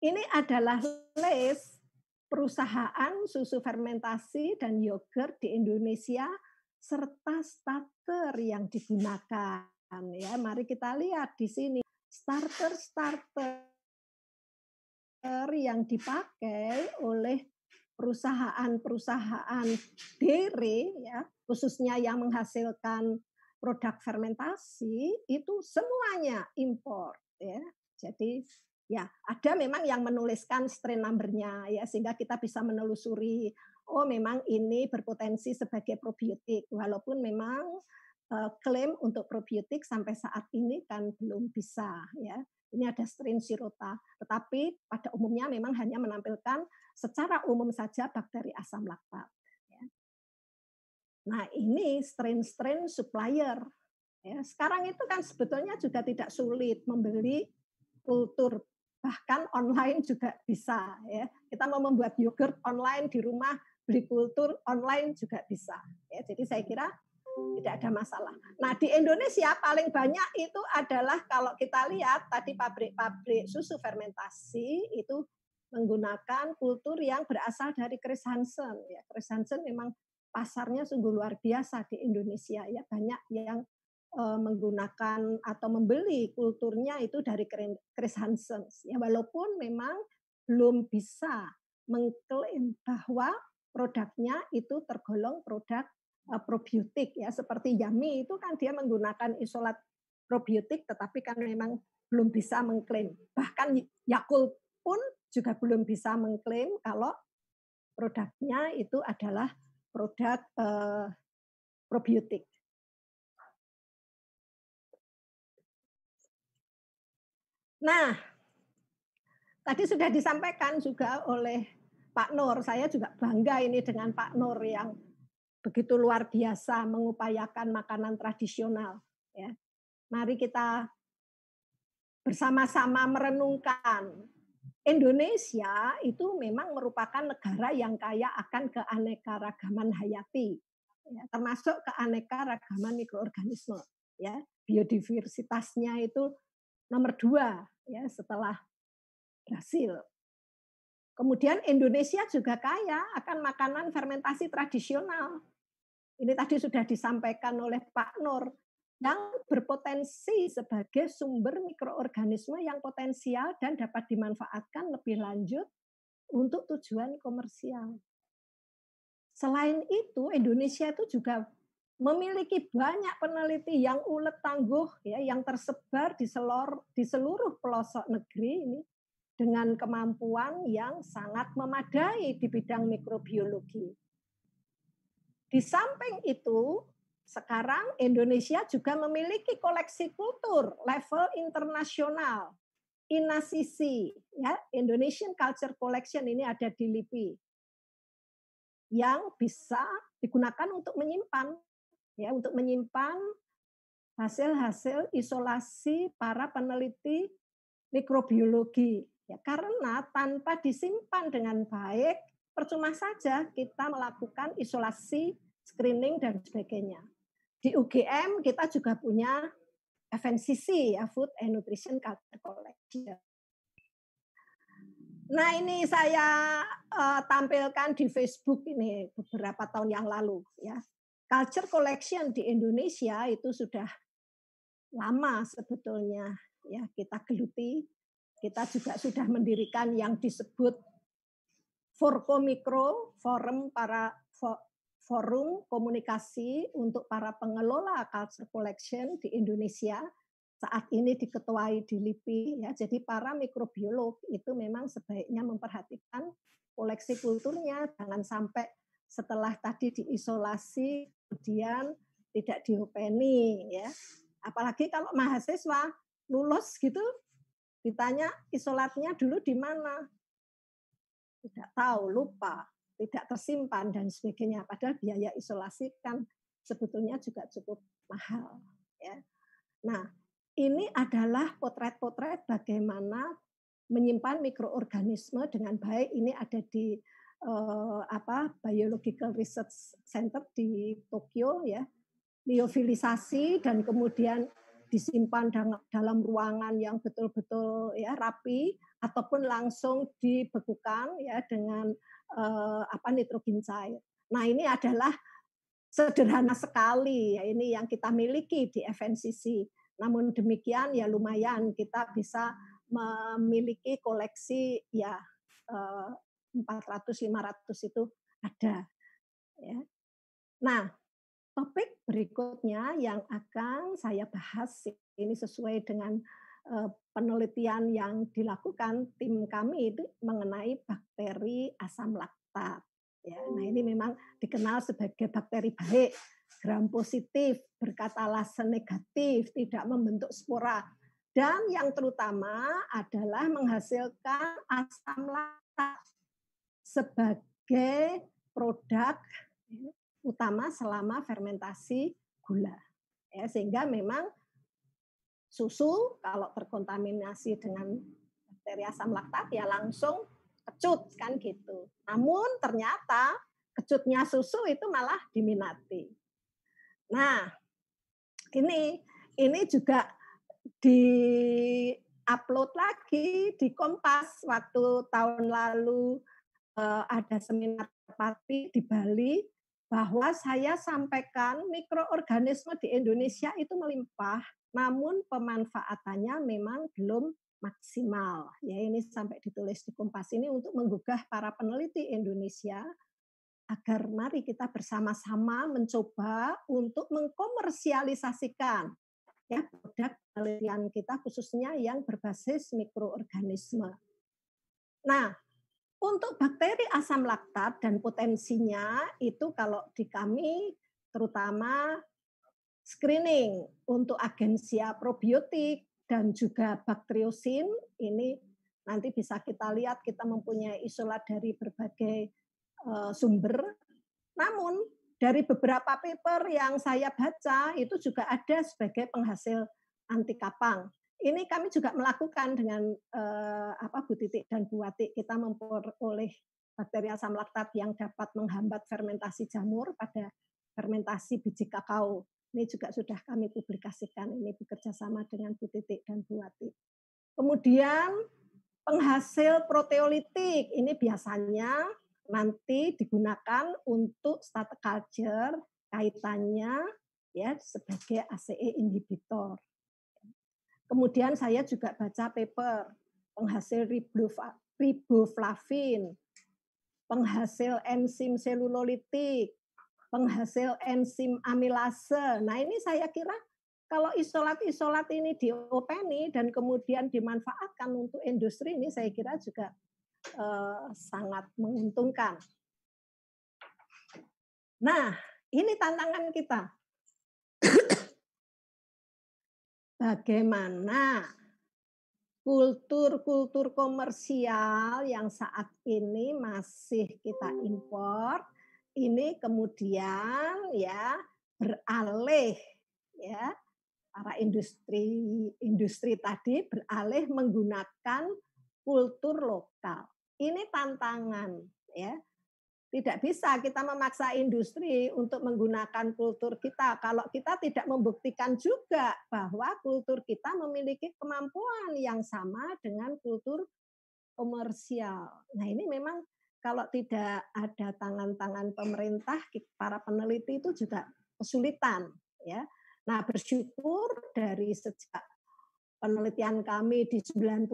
ini adalah list perusahaan susu fermentasi dan yogurt di Indonesia serta starter yang digunakan ya. Mari kita lihat di sini starter-starter yang dipakai oleh perusahaan-perusahaan dairy ya, khususnya yang menghasilkan produk fermentasi itu semuanya impor ya. Jadi ya ada memang yang menuliskan strain number-nya ya sehingga kita bisa menelusuri oh memang ini berpotensi sebagai probiotik walaupun memang uh, klaim untuk probiotik sampai saat ini kan belum bisa ya ini ada strain sirota tetapi pada umumnya memang hanya menampilkan secara umum saja bakteri asam laktat. Ya. Nah ini strain-strain supplier. Ya, sekarang itu kan sebetulnya juga tidak sulit membeli kultur bahkan online juga bisa ya kita mau membuat yogurt online di rumah beli kultur online juga bisa ya jadi saya kira tidak ada masalah. Nah di Indonesia paling banyak itu adalah kalau kita lihat tadi pabrik-pabrik susu fermentasi itu menggunakan kultur yang berasal dari Chris Hansen. Ya, Chris Hansen memang pasarnya sungguh luar biasa di Indonesia. Ya, banyak yang uh, menggunakan atau membeli kulturnya itu dari Chris Hansen. Ya, walaupun memang belum bisa mengklaim bahwa produknya itu tergolong produk probiotik ya seperti Yami itu kan dia menggunakan isolat probiotik tetapi kan memang belum bisa mengklaim bahkan Yakult pun juga belum bisa mengklaim kalau produknya itu adalah produk uh, probiotik. Nah, tadi sudah disampaikan juga oleh Pak Nur, saya juga bangga ini dengan Pak Nur yang begitu luar biasa mengupayakan makanan tradisional. Ya, mari kita bersama-sama merenungkan Indonesia itu memang merupakan negara yang kaya akan keanekaragaman hayati, ya, termasuk keanekaragaman mikroorganisme. Ya, biodiversitasnya itu nomor dua ya setelah Brasil. Kemudian Indonesia juga kaya akan makanan fermentasi tradisional. Ini tadi sudah disampaikan oleh Pak Nur yang berpotensi sebagai sumber mikroorganisme yang potensial dan dapat dimanfaatkan lebih lanjut untuk tujuan komersial. Selain itu, Indonesia itu juga memiliki banyak peneliti yang ulet tangguh ya yang tersebar di seluruh di seluruh pelosok negeri ini dengan kemampuan yang sangat memadai di bidang mikrobiologi. Di samping itu, sekarang Indonesia juga memiliki koleksi kultur level internasional. INASISI, ya, Indonesian Culture Collection ini ada di LIPI. Yang bisa digunakan untuk menyimpan ya, untuk menyimpan hasil-hasil isolasi para peneliti mikrobiologi. Ya, karena tanpa disimpan dengan baik, percuma saja kita melakukan isolasi, screening dan sebagainya. Di UGM kita juga punya FNCC ya Food and Nutrition Culture Collection. Nah ini saya uh, tampilkan di Facebook ini beberapa tahun yang lalu ya. Culture Collection di Indonesia itu sudah lama sebetulnya ya kita geluti. Kita juga sudah mendirikan yang disebut Forco Mikro, forum para forum komunikasi untuk para pengelola culture collection di Indonesia saat ini diketuai di LIPI ya. Jadi para mikrobiolog itu memang sebaiknya memperhatikan koleksi kulturnya jangan sampai setelah tadi diisolasi kemudian tidak diopeni ya. Apalagi kalau mahasiswa lulus gitu ditanya isolatnya dulu di mana? Tidak tahu, lupa tidak tersimpan dan sebagainya. Padahal biaya isolasi kan sebetulnya juga cukup mahal. Ya. Nah, ini adalah potret-potret bagaimana menyimpan mikroorganisme dengan baik. Ini ada di uh, apa Biological Research Center di Tokyo ya. Liofilisasi dan kemudian disimpan dalam ruangan yang betul-betul ya rapi ataupun langsung dibekukan ya dengan uh, apa nitrogen cair. Nah, ini adalah sederhana sekali ya ini yang kita miliki di FNCC. Namun demikian ya lumayan kita bisa memiliki koleksi ya 400 500 itu ada ya. Nah, topik berikutnya yang akan saya bahas ini sesuai dengan penelitian yang dilakukan tim kami itu mengenai bakteri asam laktat. Ya, nah ini memang dikenal sebagai bakteri baik, gram positif, berkatalase negatif, tidak membentuk spora dan yang terutama adalah menghasilkan asam laktat sebagai produk utama selama fermentasi gula. Ya, sehingga memang susu kalau terkontaminasi dengan bakteri asam laktat ya langsung kecut kan gitu. Namun ternyata kecutnya susu itu malah diminati. Nah, ini ini juga di upload lagi di Kompas waktu tahun lalu uh, ada seminar parti di Bali bahwa saya sampaikan mikroorganisme di Indonesia itu melimpah, namun pemanfaatannya memang belum maksimal. Ya ini sampai ditulis di Kompas ini untuk menggugah para peneliti Indonesia agar mari kita bersama-sama mencoba untuk mengkomersialisasikan ya produk penelitian kita khususnya yang berbasis mikroorganisme. Nah, untuk bakteri asam laktat dan potensinya itu kalau di kami terutama screening untuk agensia probiotik dan juga bakteriosin ini nanti bisa kita lihat kita mempunyai isolat dari berbagai uh, sumber. Namun dari beberapa paper yang saya baca itu juga ada sebagai penghasil anti kapang. Ini kami juga melakukan dengan eh, apa Bu Titik dan Bu Watik kita memperoleh bakteri asam laktat yang dapat menghambat fermentasi jamur pada fermentasi biji kakao. Ini juga sudah kami publikasikan. Ini bekerja sama dengan Bu Titik dan Bu Watik. Kemudian penghasil proteolitik ini biasanya nanti digunakan untuk starter culture kaitannya ya sebagai ACE inhibitor. Kemudian saya juga baca paper penghasil riboflavin, penghasil enzim selulolitik, penghasil enzim amilase. Nah ini saya kira kalau isolat-isolat ini diopeni dan kemudian dimanfaatkan untuk industri ini saya kira juga uh, sangat menguntungkan. Nah, ini tantangan kita. Bagaimana kultur-kultur komersial yang saat ini masih kita impor ini kemudian ya beralih ya para industri industri tadi beralih menggunakan kultur lokal. Ini tantangan ya. Tidak bisa kita memaksa industri untuk menggunakan kultur kita kalau kita tidak membuktikan juga bahwa kultur kita memiliki kemampuan yang sama dengan kultur komersial. Nah, ini memang kalau tidak ada tangan-tangan pemerintah, para peneliti itu juga kesulitan ya. Nah, bersyukur dari sejak penelitian kami di 92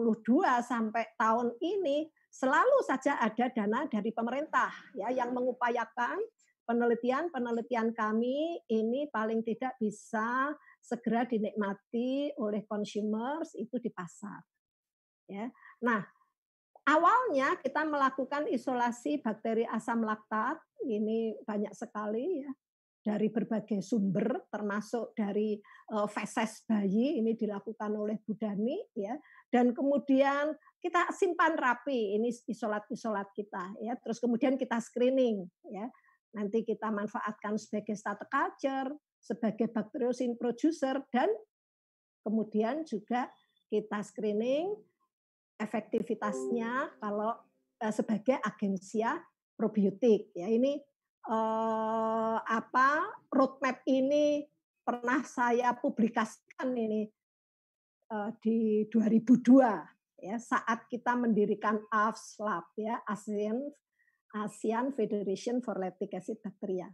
sampai tahun ini selalu saja ada dana dari pemerintah ya yang mengupayakan penelitian-penelitian kami ini paling tidak bisa segera dinikmati oleh consumers itu di pasar. Ya. Nah, awalnya kita melakukan isolasi bakteri asam laktat ini banyak sekali ya dari berbagai sumber termasuk dari uh, feses bayi ini dilakukan oleh Budani ya. Dan kemudian kita simpan rapi ini isolat-isolat kita ya. Terus kemudian kita screening ya. Nanti kita manfaatkan sebagai starter culture sebagai bakteriosin producer dan kemudian juga kita screening efektivitasnya kalau uh, sebagai agensia probiotik ya ini uh, apa roadmap ini pernah saya publikasikan ini uh, di 2002 ya saat kita mendirikan AFS Lab ya ASEAN ASEAN Federation for Lactic Acid Bacteria.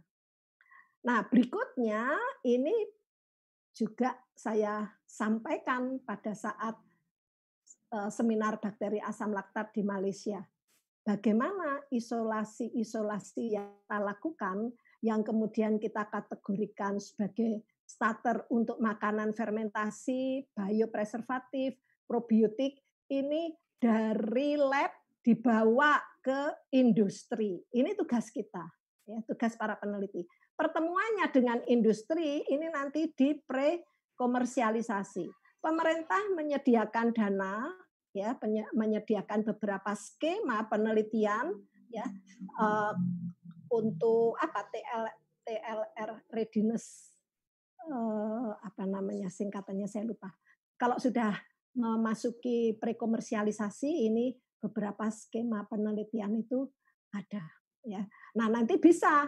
Nah, berikutnya ini juga saya sampaikan pada saat seminar bakteri asam laktat di Malaysia. Bagaimana isolasi-isolasi yang kita lakukan yang kemudian kita kategorikan sebagai starter untuk makanan fermentasi, biopreservatif, probiotik ini dari lab dibawa ke industri. Ini tugas kita, ya, tugas para peneliti pertemuannya dengan industri ini nanti di pre-komersialisasi. Pemerintah menyediakan dana, ya, menyediakan beberapa skema penelitian, ya, uh, untuk apa TL, TLR readiness, uh, apa namanya singkatannya saya lupa. Kalau sudah memasuki pre-komersialisasi ini beberapa skema penelitian itu ada, ya. Nah nanti bisa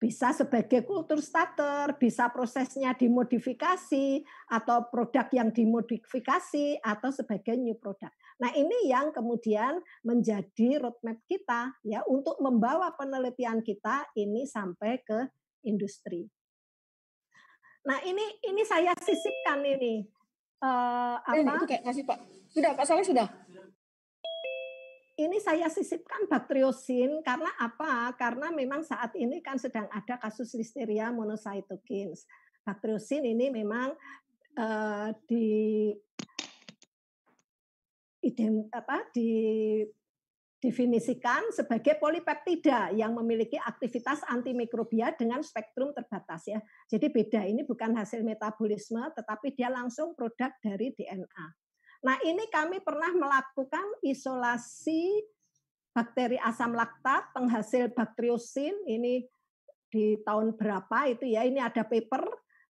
bisa sebagai kultur starter, bisa prosesnya dimodifikasi atau produk yang dimodifikasi atau sebagai new product. Nah, ini yang kemudian menjadi roadmap kita ya untuk membawa penelitian kita ini sampai ke industri. Nah, ini ini saya sisipkan ini uh, apa? Ini, itu kayak ngasih Pak. Sudah, Pak Saleh sudah ini saya sisipkan bakteriosin karena apa? Karena memang saat ini kan sedang ada kasus listeria monocytokines. Bakteriosin ini memang uh, di idem, apa di definisikan sebagai polipeptida yang memiliki aktivitas antimikrobia dengan spektrum terbatas ya. Jadi beda ini bukan hasil metabolisme tetapi dia langsung produk dari DNA. Nah, ini kami pernah melakukan isolasi bakteri asam laktat penghasil bakteriosin ini di tahun berapa itu ya. Ini ada paper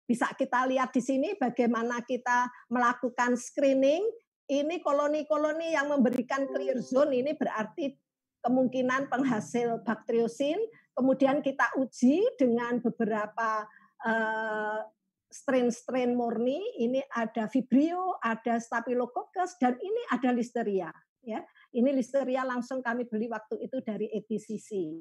bisa kita lihat di sini bagaimana kita melakukan screening. Ini koloni-koloni yang memberikan clear zone ini berarti kemungkinan penghasil bakteriosin. Kemudian kita uji dengan beberapa uh, strain-strain murni, ini ada Vibrio, ada Staphylococcus, dan ini ada Listeria. Ya, ini Listeria langsung kami beli waktu itu dari ETCC.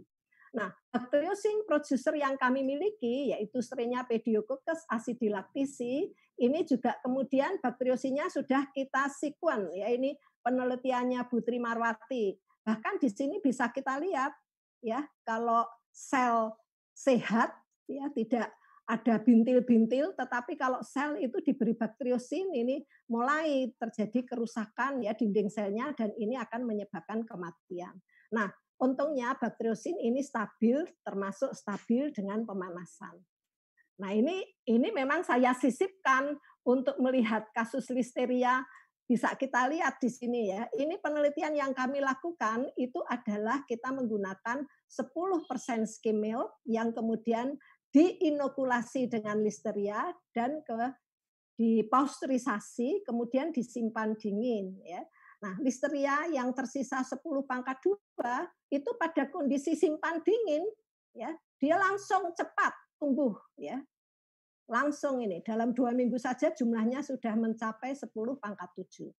Nah, Bacteriosin producer yang kami miliki yaitu strainnya Pediococcus acidilactici, ini juga kemudian bakteriosinya sudah kita sekuen ya ini penelitiannya Putri Marwati. Bahkan di sini bisa kita lihat ya kalau sel sehat ya tidak ada bintil-bintil, tetapi kalau sel itu diberi bakteriosin ini mulai terjadi kerusakan ya dinding selnya dan ini akan menyebabkan kematian. Nah, untungnya bakteriosin ini stabil termasuk stabil dengan pemanasan. Nah, ini ini memang saya sisipkan untuk melihat kasus listeria bisa kita lihat di sini ya. Ini penelitian yang kami lakukan itu adalah kita menggunakan 10% skim milk yang kemudian diinokulasi dengan listeria dan ke dipasteurisasi kemudian disimpan dingin ya. Nah, listeria yang tersisa 10 pangkat 2 itu pada kondisi simpan dingin ya, dia langsung cepat tumbuh ya. Langsung ini dalam dua minggu saja jumlahnya sudah mencapai 10 pangkat 7.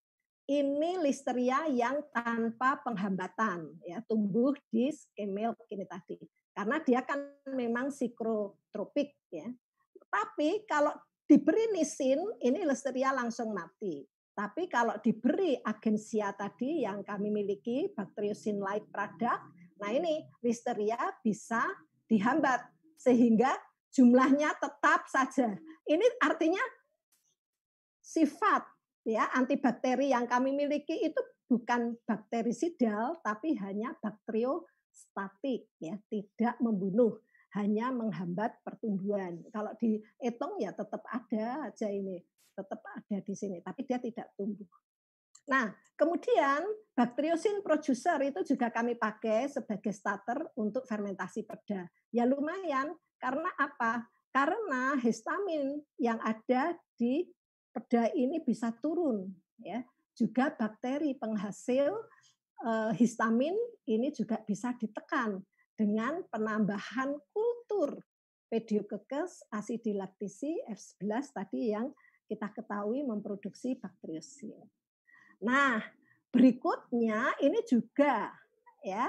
Ini listeria yang tanpa penghambatan ya, tumbuh di skemel ini tadi karena dia kan memang sikrotropik ya. Tapi kalau diberi nisin ini listeria langsung mati. Tapi kalau diberi agensia tadi yang kami miliki bakteriosin like product, nah ini listeria bisa dihambat sehingga jumlahnya tetap saja. Ini artinya sifat ya antibakteri yang kami miliki itu bukan bakterisidal tapi hanya bakterio statik ya, tidak membunuh, hanya menghambat pertumbuhan. Kalau dihitung ya tetap ada aja ini, tetap ada di sini, tapi dia tidak tumbuh. Nah, kemudian bakteriosin producer itu juga kami pakai sebagai starter untuk fermentasi perda. Ya lumayan, karena apa? Karena histamin yang ada di perda ini bisa turun ya juga bakteri penghasil uh, histamin ini juga bisa ditekan dengan penambahan kultur Pediococcus acidilaktisi F11 tadi yang kita ketahui memproduksi bakteriosin. Nah, berikutnya ini juga ya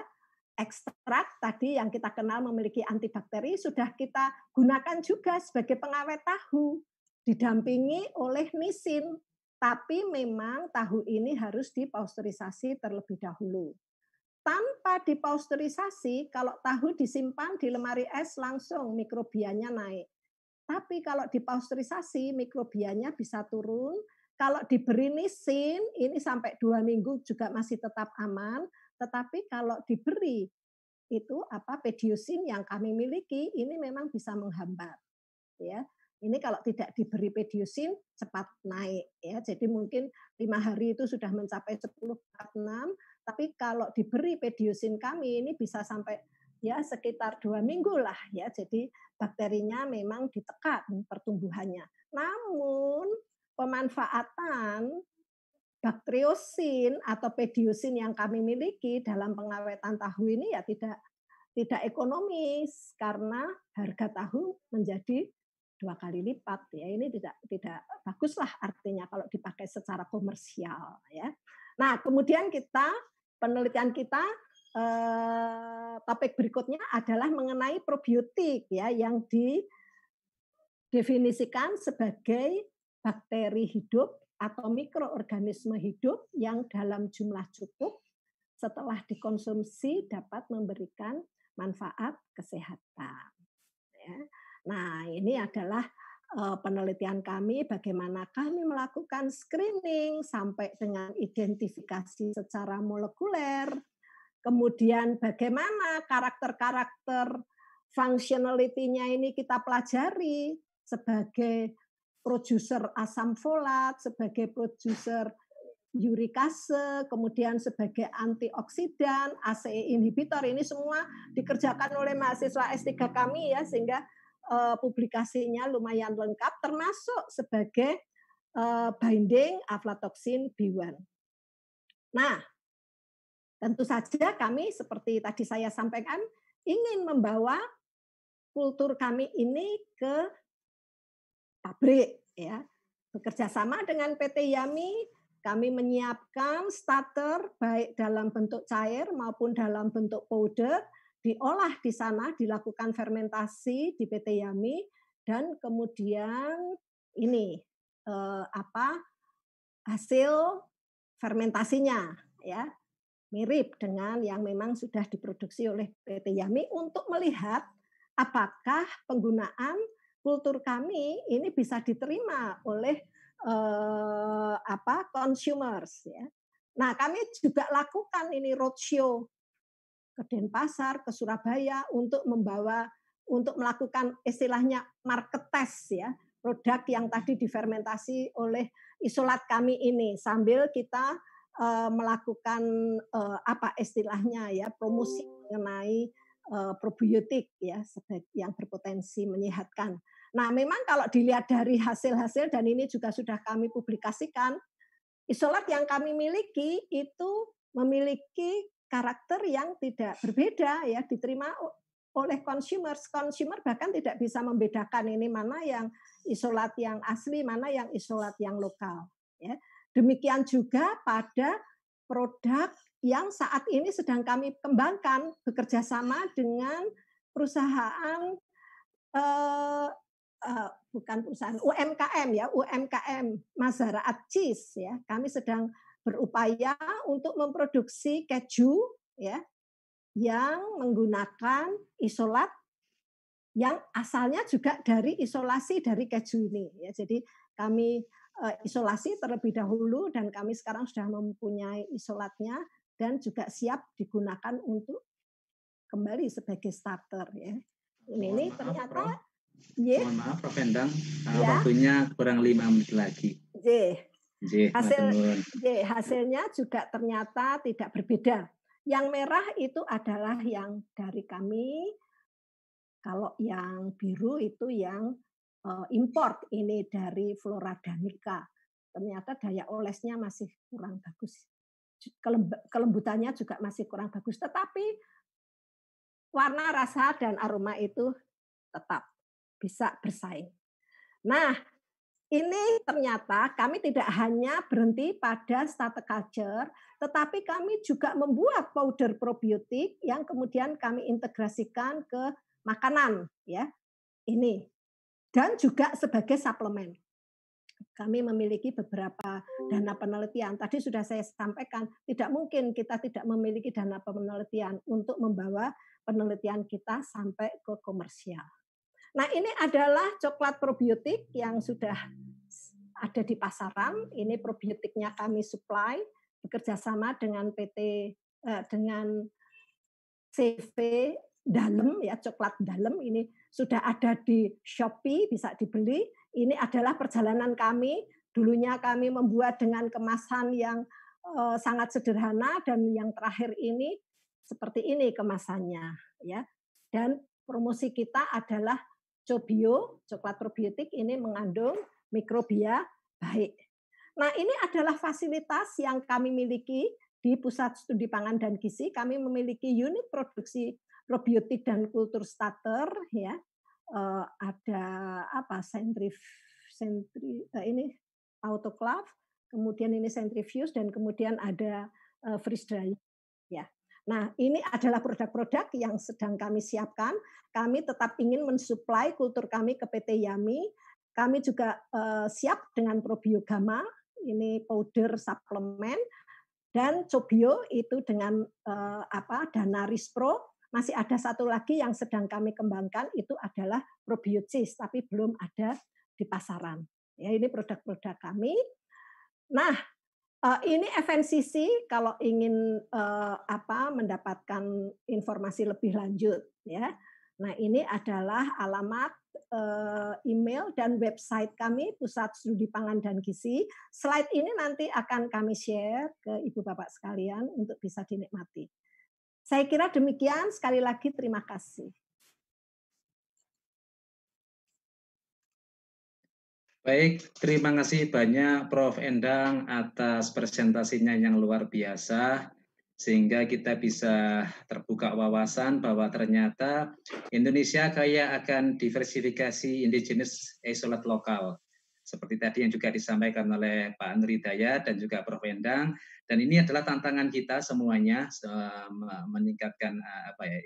ekstrak tadi yang kita kenal memiliki antibakteri sudah kita gunakan juga sebagai pengawet tahu didampingi oleh nisin. Tapi memang tahu ini harus dipausterisasi terlebih dahulu. Tanpa dipausterisasi, kalau tahu disimpan di lemari es langsung mikrobianya naik. Tapi kalau dipausterisasi, mikrobianya bisa turun. Kalau diberi nisin, ini sampai dua minggu juga masih tetap aman. Tetapi kalau diberi itu apa pediosin yang kami miliki, ini memang bisa menghambat. Ya, ini kalau tidak diberi pediosin cepat naik ya. Jadi mungkin lima hari itu sudah mencapai 10 6, tapi kalau diberi pediosin kami ini bisa sampai ya sekitar dua minggu lah ya. Jadi bakterinya memang ditekan pertumbuhannya. Namun pemanfaatan bakteriosin atau pediosin yang kami miliki dalam pengawetan tahu ini ya tidak tidak ekonomis karena harga tahu menjadi dua kali lipat ya ini tidak tidak baguslah artinya kalau dipakai secara komersial ya. Nah kemudian kita penelitian kita eh, topik berikutnya adalah mengenai probiotik ya yang didefinisikan sebagai bakteri hidup atau mikroorganisme hidup yang dalam jumlah cukup setelah dikonsumsi dapat memberikan manfaat kesehatan. Ya. Nah, ini adalah penelitian kami bagaimana kami melakukan screening sampai dengan identifikasi secara molekuler. Kemudian bagaimana karakter-karakter functionality-nya ini kita pelajari sebagai produser asam folat, sebagai produser urikase, kemudian sebagai antioksidan, ACE inhibitor ini semua dikerjakan oleh mahasiswa S3 kami ya sehingga uh, publikasinya lumayan lengkap termasuk sebagai uh, binding aflatoxin B1. Nah, tentu saja kami seperti tadi saya sampaikan ingin membawa kultur kami ini ke pabrik ya. Bekerja sama dengan PT Yami kami menyiapkan starter baik dalam bentuk cair maupun dalam bentuk powder diolah di sana, dilakukan fermentasi di PT Yami dan kemudian ini eh, apa hasil fermentasinya ya mirip dengan yang memang sudah diproduksi oleh PT Yami untuk melihat apakah penggunaan kultur kami ini bisa diterima oleh eh, apa consumers ya. Nah, kami juga lakukan ini roadshow ke Denpasar, ke Surabaya untuk membawa untuk melakukan istilahnya market test ya produk yang tadi difermentasi oleh isolat kami ini sambil kita uh, melakukan uh, apa istilahnya ya promosi mengenai uh, probiotik ya yang berpotensi menyehatkan. Nah, memang kalau dilihat dari hasil-hasil dan ini juga sudah kami publikasikan, isolat yang kami miliki itu memiliki karakter yang tidak berbeda ya diterima oleh consumers. Consumer bahkan tidak bisa membedakan ini mana yang isolat yang asli, mana yang isolat yang lokal. Ya. Demikian juga pada produk yang saat ini sedang kami kembangkan bekerja sama dengan perusahaan eh, eh, bukan perusahaan UMKM ya UMKM Mazaraat Cheese ya kami sedang berupaya untuk memproduksi keju ya yang menggunakan isolat yang asalnya juga dari isolasi dari keju ini ya. Jadi kami uh, isolasi terlebih dahulu dan kami sekarang sudah mempunyai isolatnya dan juga siap digunakan untuk kembali sebagai starter ya. Ini, ini ternyata Yeah. Mohon maaf Prof Endang, ya. waktunya kurang lima menit lagi. Yeah. Hasil hasilnya juga ternyata tidak berbeda. Yang merah itu adalah yang dari kami. Kalau yang biru itu yang uh, import ini dari Flora Danica. ternyata daya olesnya masih kurang bagus. Kelembutannya juga masih kurang bagus. Tetapi warna, rasa, dan aroma itu tetap bisa bersaing. Nah, ini ternyata kami tidak hanya berhenti pada starter culture, tetapi kami juga membuat powder probiotik yang kemudian kami integrasikan ke makanan, ya. Ini dan juga sebagai suplemen. Kami memiliki beberapa dana penelitian. Tadi sudah saya sampaikan, tidak mungkin kita tidak memiliki dana penelitian untuk membawa penelitian kita sampai ke komersial. Nah, ini adalah coklat probiotik yang sudah ada di pasaran. Ini probiotiknya kami supply bekerja sama dengan PT eh, dengan CV Dalam ya coklat Dalam ini sudah ada di Shopee bisa dibeli. Ini adalah perjalanan kami. Dulunya kami membuat dengan kemasan yang eh, sangat sederhana dan yang terakhir ini seperti ini kemasannya ya. Dan promosi kita adalah Cobio, coklat probiotik ini mengandung mikrobia baik. Nah, ini adalah fasilitas yang kami miliki di Pusat Studi Pangan dan Gizi. Kami memiliki unit produksi probiotik dan kultur starter ya. Uh, ada apa sentrif sentri uh, ini autoclave, kemudian ini centrifuge dan kemudian ada uh, freeze dry ya. Nah, ini adalah produk-produk yang sedang kami siapkan. Kami tetap ingin mensuplai kultur kami ke PT Yami. Kami juga uh, siap dengan probiogama, ini powder suplemen, dan Cobio itu dengan uh, apa Dana Rispro. Masih ada satu lagi yang sedang kami kembangkan itu adalah probiosis, tapi belum ada di pasaran. Ya, ini produk-produk kami. Nah, Uh, ini FNCC kalau ingin uh, apa mendapatkan informasi lebih lanjut ya. Nah, ini adalah alamat uh, email dan website kami Pusat Studi Pangan dan Gizi. Slide ini nanti akan kami share ke Ibu Bapak sekalian untuk bisa dinikmati. Saya kira demikian. Sekali lagi terima kasih. Baik, terima kasih banyak Prof. Endang atas presentasinya yang luar biasa, sehingga kita bisa terbuka wawasan bahwa ternyata Indonesia kaya akan diversifikasi indigenous isolate lokal. Seperti tadi yang juga disampaikan oleh Pak Nuri Daya dan juga Prof. Endang, dan ini adalah tantangan kita semuanya meningkatkan apa ya,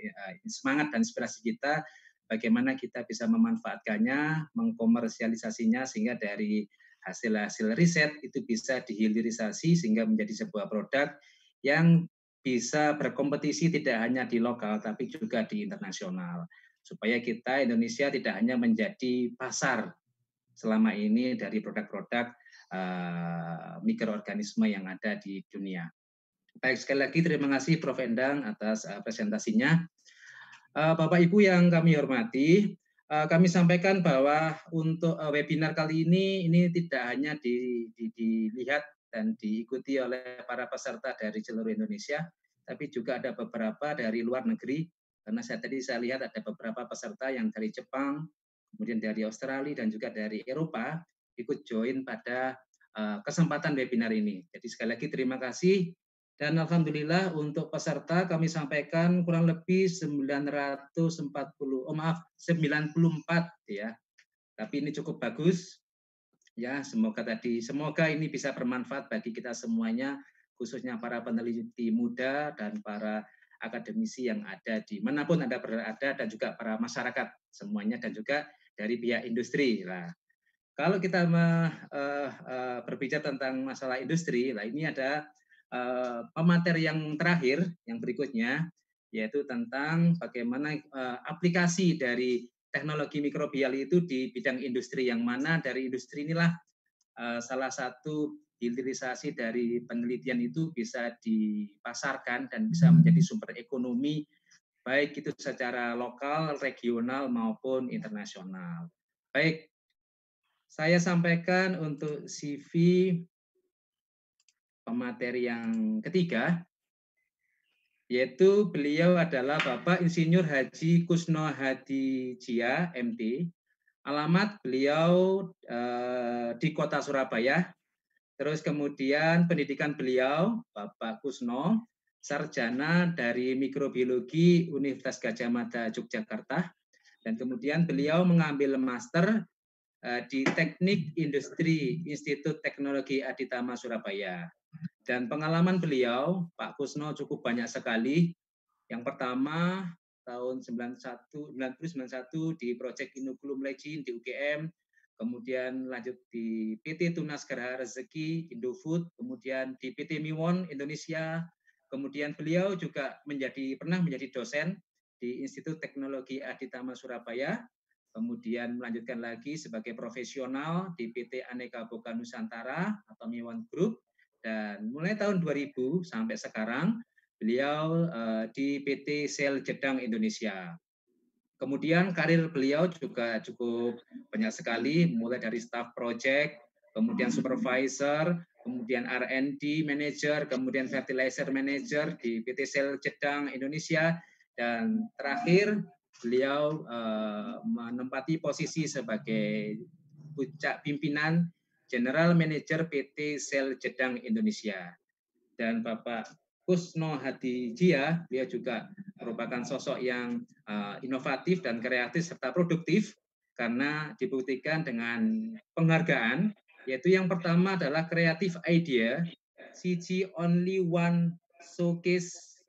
semangat dan inspirasi kita bagaimana kita bisa memanfaatkannya, mengkomersialisasinya sehingga dari hasil-hasil riset itu bisa dihilirisasi sehingga menjadi sebuah produk yang bisa berkompetisi tidak hanya di lokal tapi juga di internasional supaya kita Indonesia tidak hanya menjadi pasar selama ini dari produk-produk uh, mikroorganisme yang ada di dunia. Baik sekali lagi terima kasih Prof Endang atas uh, presentasinya. Eh, Bapak Ibu yang kami hormati, eh, kami sampaikan bahwa untuk eh, webinar kali ini ini tidak hanya di, di, dilihat dan diikuti oleh para peserta dari seluruh Indonesia, tapi juga ada beberapa dari luar negeri. Karena saya tadi saya lihat ada beberapa peserta yang dari Jepang, kemudian dari Australia dan juga dari Eropa ikut join pada kesempatan webinar ini. Jadi sekali lagi terima kasih dan alhamdulillah untuk peserta kami sampaikan kurang lebih 940 oh maaf 94 ya. Tapi ini cukup bagus. Ya, semoga tadi semoga ini bisa bermanfaat bagi kita semuanya khususnya para peneliti muda dan para akademisi yang ada di mana pun Anda berada dan juga para masyarakat semuanya dan juga dari pihak industri. Nah, kalau kita uh, uh, berbicara tentang masalah industri, lah ini ada uh, pemateri yang terakhir, yang berikutnya, yaitu tentang bagaimana uh, aplikasi dari teknologi mikrobial itu di bidang industri yang mana. Dari industri inilah uh, salah satu hilirisasi dari penelitian itu bisa dipasarkan dan bisa menjadi sumber ekonomi baik itu secara lokal, regional maupun internasional. Baik, saya sampaikan untuk CV pemateri yang ketiga, yaitu beliau adalah Bapak Insinyur Haji Kusno Hadi Jia, MD. Alamat beliau eh, di kota Surabaya, Terus kemudian pendidikan beliau, Bapak Kusno, sarjana dari mikrobiologi Universitas Gajah Mada Yogyakarta dan kemudian beliau mengambil master eh, di Teknik Industri Institut Teknologi Aditama Surabaya. Dan pengalaman beliau, Pak Kusno cukup banyak sekali. Yang pertama tahun 91 1991 di Proyek Inokulum Legend di UGM, kemudian lanjut di PT Tunas Gerha Rezeki Indofood, kemudian di PT Miwon Indonesia, kemudian beliau juga menjadi pernah menjadi dosen di Institut Teknologi Aditama Surabaya, kemudian melanjutkan lagi sebagai profesional di PT Aneka Boga Nusantara atau Miwon Group, dan mulai tahun 2000 sampai sekarang beliau uh, di PT Sel Jedang Indonesia. Kemudian karir beliau juga cukup banyak sekali, mulai dari staff project, kemudian supervisor, kemudian R&D manager, kemudian fertilizer manager di PT Sel Jedang Indonesia, dan terakhir beliau uh, menempati posisi sebagai puncak pimpinan General Manager PT Sel Jedang Indonesia. Dan Bapak Kusno Hadi Jia, dia juga merupakan sosok yang uh, inovatif dan kreatif serta produktif karena dibuktikan dengan penghargaan yaitu yang pertama adalah Creative Idea CG Only One Showcase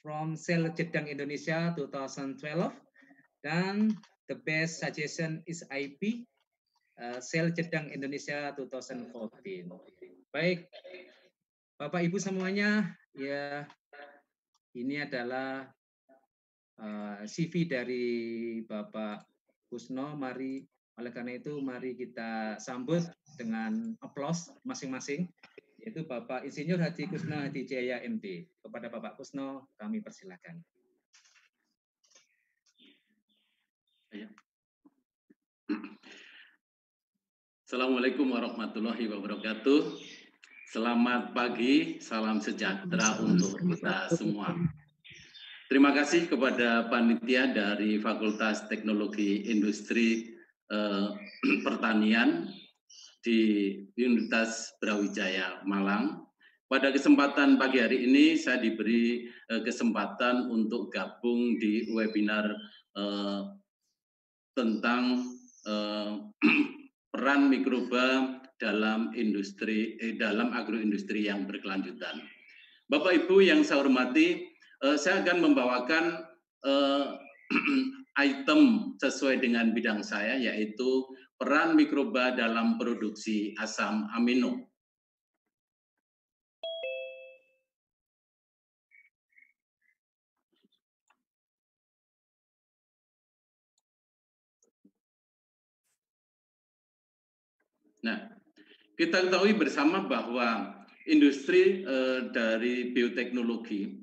from Sel Jedang Indonesia 2012 dan The Best Suggestion is IP uh, Sel Jedang Indonesia 2014. Baik, Bapak Ibu semuanya, ya ini adalah uh, eh, CV dari Bapak Kusno. Mari oleh karena itu mari kita sambut dengan aplaus masing-masing yaitu Bapak Insinyur Haji Kusno Hadi Jaya MD. Kepada Bapak Kusno kami persilakan. Assalamualaikum warahmatullahi wabarakatuh. Selamat pagi, salam sejahtera untuk kita semua. Terima kasih kepada panitia dari Fakultas Teknologi Industri eh, Pertanian di Universitas Brawijaya Malang. Pada kesempatan pagi hari ini saya diberi eh, kesempatan untuk gabung di webinar eh, tentang eh, peran mikroba dalam industri eh, dalam agroindustri yang berkelanjutan. Bapak Ibu yang saya hormati, eh, saya akan membawakan eh, item sesuai dengan bidang saya yaitu peran mikroba dalam produksi asam amino. Nah, kita ketahui bersama bahwa industri eh, dari bioteknologi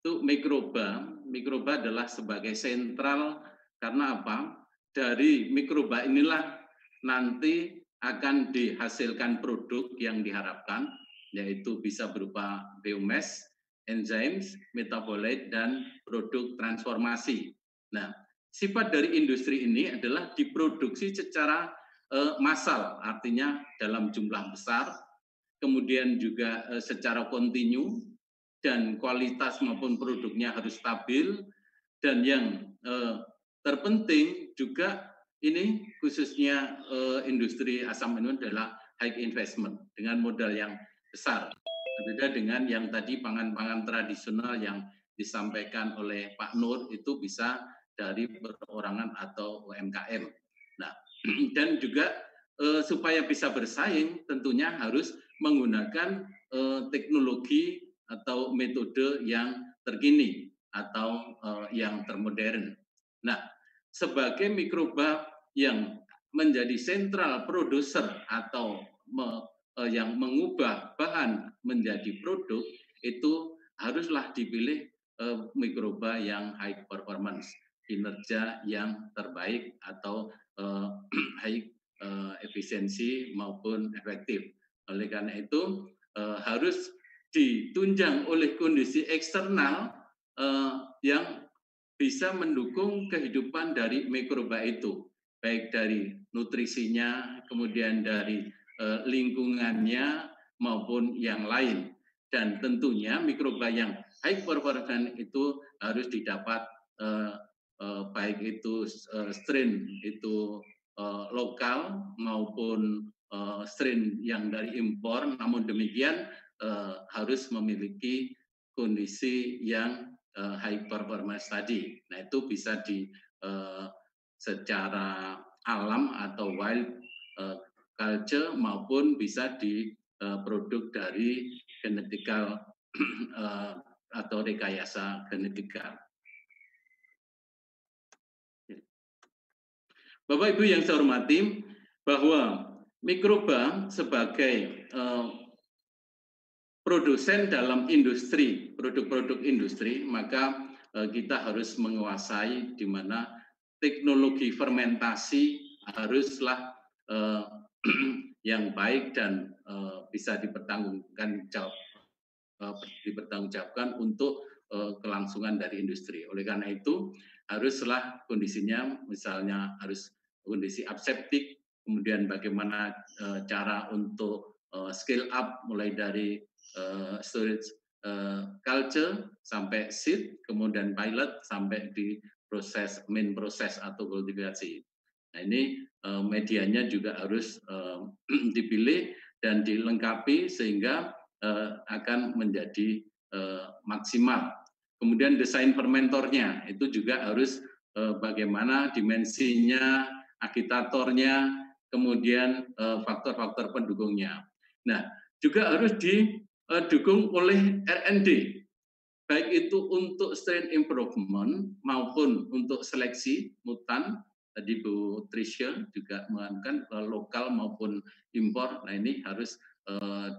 itu mikroba, mikroba adalah sebagai sentral karena apa? Dari mikroba inilah nanti akan dihasilkan produk yang diharapkan, yaitu bisa berupa biomass, enzymes, metabolit, dan produk transformasi. Nah, sifat dari industri ini adalah diproduksi secara uh, massal, artinya dalam jumlah besar, kemudian juga uh, secara kontinu, dan kualitas maupun produknya harus stabil, dan yang uh, terpenting juga ini khususnya uh, industri asam ini adalah high investment dengan modal yang besar. Berbeda dengan yang tadi pangan-pangan tradisional yang disampaikan oleh Pak Nur itu bisa dari perorangan atau UMKM. Dan juga uh, supaya bisa bersaing tentunya harus menggunakan uh, teknologi atau metode yang terkini atau uh, yang termodern. Nah, sebagai mikroba yang menjadi sentral produser atau yang mengubah bahan menjadi produk itu haruslah dipilih mikroba yang high performance, kinerja yang terbaik atau uh, high uh, efisiensi maupun efektif. Oleh karena itu uh, harus ditunjang oleh kondisi eksternal uh, yang bisa mendukung kehidupan dari mikroba itu, baik dari nutrisinya, kemudian dari lingkungannya maupun yang lain. Dan tentunya mikroba yang high performance itu harus didapat baik itu strain itu lokal maupun strain yang dari impor. Namun demikian harus memiliki kondisi yang high performance tadi. Nah itu bisa di secara alam atau wild culture maupun bisa di produk dari genetikal atau rekayasa genetika. Bapak Ibu yang saya hormati, bahwa mikroba sebagai produsen dalam industri, produk-produk industri, maka kita harus menguasai di mana teknologi fermentasi haruslah yang baik dan bisa dipertanggungjawabkan dipertanggungjawabkan untuk kelangsungan dari industri. Oleh karena itu haruslah kondisinya misalnya harus kondisi aseptik, kemudian bagaimana cara untuk scale up mulai dari storage culture sampai seed, kemudian pilot sampai di proses main proses atau kultivasi. Nah ini medianya juga harus dipilih dan dilengkapi sehingga akan menjadi maksimal. Kemudian desain fermentornya itu juga harus bagaimana dimensinya, agitatornya, kemudian faktor-faktor pendukungnya. Nah, juga harus didukung oleh R&D, baik itu untuk strain improvement maupun untuk seleksi mutan tadi Bu Tricia juga mengatakan lokal maupun impor. Nah ini harus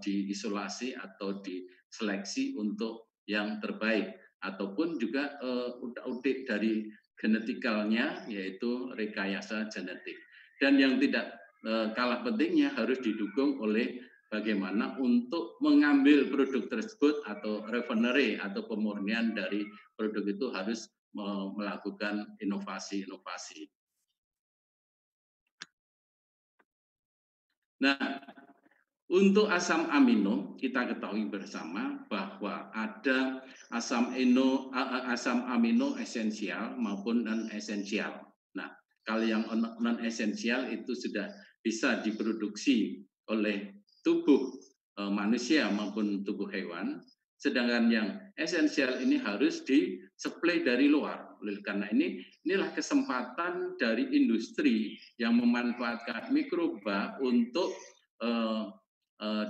diisolasi atau diseleksi untuk yang terbaik ataupun juga audit dari genetikalnya yaitu rekayasa genetik. Dan yang tidak kalah pentingnya harus didukung oleh bagaimana untuk mengambil produk tersebut atau refinery atau pemurnian dari produk itu harus melakukan inovasi-inovasi. Nah, untuk asam amino, kita ketahui bersama bahwa ada asam amino, asam amino esensial maupun non esensial. Nah, kalau yang non esensial itu sudah bisa diproduksi oleh tubuh manusia maupun tubuh hewan, sedangkan yang esensial ini harus disuplai dari luar. Oleh karena ini, inilah kesempatan dari industri yang memanfaatkan mikroba untuk Eh,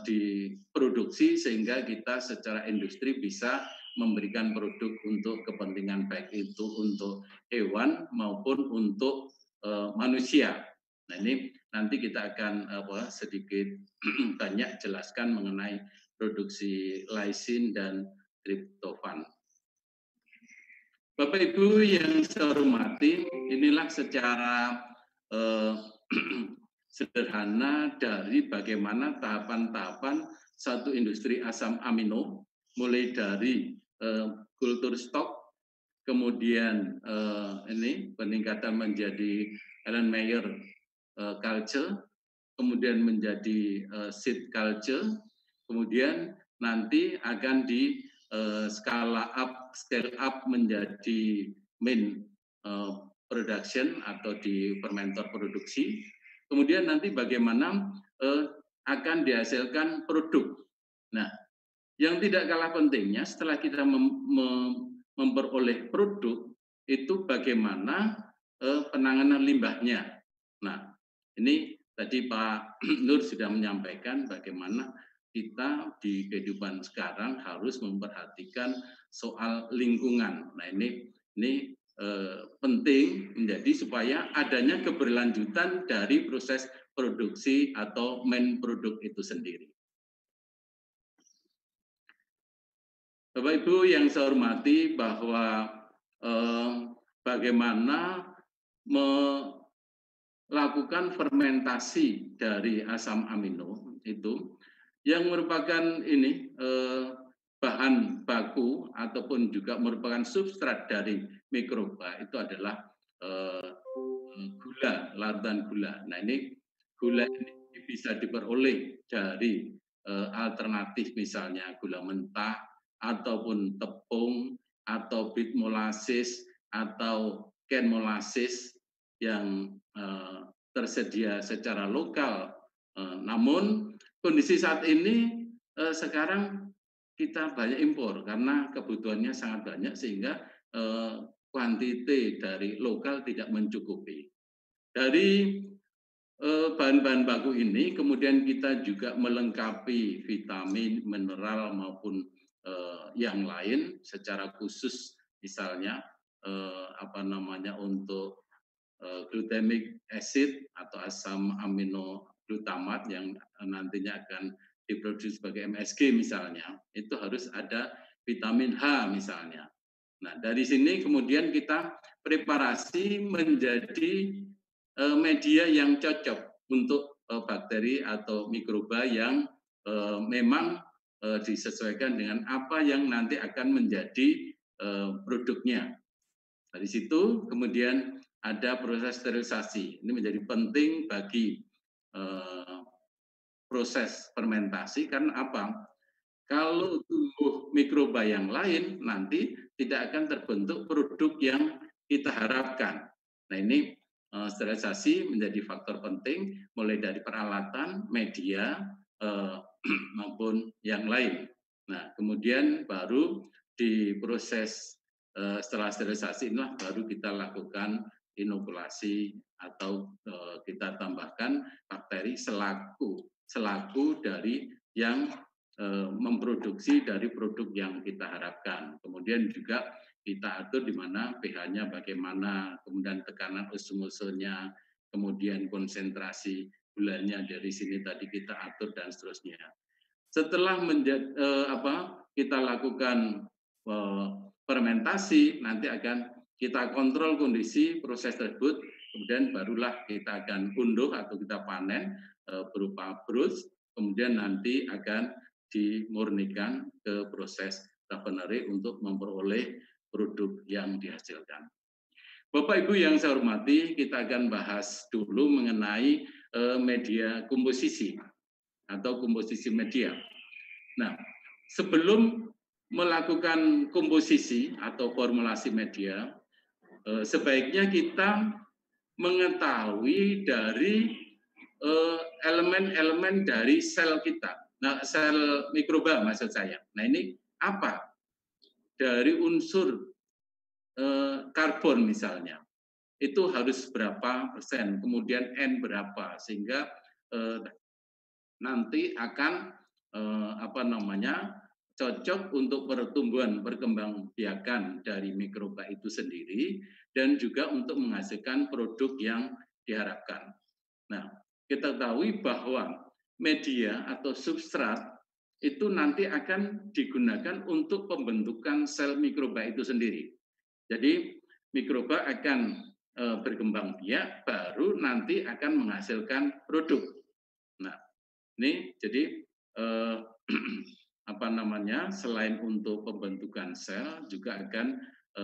diproduksi sehingga kita secara industri bisa memberikan produk untuk kepentingan baik itu untuk hewan maupun untuk uh, manusia. Nah ini nanti kita akan apa sedikit banyak jelaskan mengenai produksi lysin dan triptofan. Bapak Ibu yang saya hormati, inilah secara uh, sederhana dari bagaimana tahapan-tahapan satu industri asam amino, mulai dari uh, kultur stok, kemudian uh, ini peningkatan menjadi Ellen Mayer uh, culture, kemudian menjadi uh, seed culture, kemudian nanti akan di uh, skala up, scale up menjadi main uh, production atau di fermentor produksi, kemudian nanti bagaimana eh, akan dihasilkan produk. Nah, yang tidak kalah pentingnya setelah kita mem mem memperoleh produk itu bagaimana eh, penanganan limbahnya. Nah, ini tadi Pak Nur sudah menyampaikan bagaimana kita di kehidupan sekarang harus memperhatikan soal lingkungan. Nah, ini ini penting menjadi supaya adanya keberlanjutan dari proses produksi atau main produk itu sendiri. Bapak Ibu yang saya hormati bahwa eh, bagaimana melakukan fermentasi dari asam amino itu yang merupakan ini eh, bahan baku ataupun juga merupakan substrat dari mikroba itu adalah uh, gula, larutan gula. Nah ini gula ini bisa diperoleh dari alternatif misalnya gula mentah ataupun tepung atau bit molasis atau ken molasis yang tersedia secara lokal. Namun kondisi saat ini sekarang kita banyak impor karena kebutuhannya sangat banyak sehingga eh, dari lokal tidak mencukupi. Dari eh, bahan-bahan baku ini kemudian kita juga melengkapi vitamin, mineral maupun eh, yang lain secara khusus misalnya eh, apa namanya untuk eh, glutamic acid atau asam amino glutamat yang nantinya akan diproduksi sebagai MSG misalnya, itu harus ada vitamin H misalnya. Nah, dari sini kemudian kita preparasi menjadi eh, media yang cocok untuk eh, bakteri atau mikroba yang eh, memang disesuaikan dengan apa yang nanti akan menjadi produknya. Dari situ kemudian ada proses sterilisasi. Ini menjadi penting bagi proses fermentasi karena apa? Kalau tumbuh mikroba yang lain nanti tidak akan terbentuk produk yang kita harapkan. Nah ini uh, sterilisasi menjadi faktor penting mulai dari peralatan, media uh, maupun yang lain. Nah kemudian baru di proses uh, setelah sterilisasi inilah baru kita lakukan inokulasi atau kita tambahkan bakteri selaku selaku dari yang eh, memproduksi dari produk yang kita harapkan. Kemudian juga kita atur di mana pH-nya bagaimana, kemudian tekanan osmosenya, kemudian konsentrasi gulanya dari sini tadi kita atur dan seterusnya. Setelah menjadi, eh, apa kita lakukan eh, fermentasi, nanti akan kita kontrol kondisi proses tersebut, kemudian barulah kita akan unduh atau kita panen berupa brus, kemudian nanti akan dimurnikan ke proses raffinery untuk memperoleh produk yang dihasilkan. Bapak Ibu yang saya hormati, kita akan bahas dulu mengenai eh, media komposisi atau komposisi media. Nah, sebelum melakukan komposisi atau formulasi media, eh, sebaiknya kita mengetahui dari Eh, elemen-elemen dari sel kita. Nah, sel mikroba maksud saya. Nah, ini apa? Dari unsur eh, karbon misalnya. Itu harus berapa persen, kemudian N berapa sehingga eh, nanti akan eh, apa namanya? cocok untuk pertumbuhan perkembang biakan dari mikroba itu sendiri dan juga untuk menghasilkan produk yang diharapkan. Nah, kita tahu bahwa media atau substrat itu nanti akan digunakan untuk pembentukan sel mikroba itu sendiri. Jadi mikroba akan e, berkembang biak, baru nanti akan menghasilkan produk. Nah, ini jadi e, apa namanya? Selain untuk pembentukan sel, juga akan e,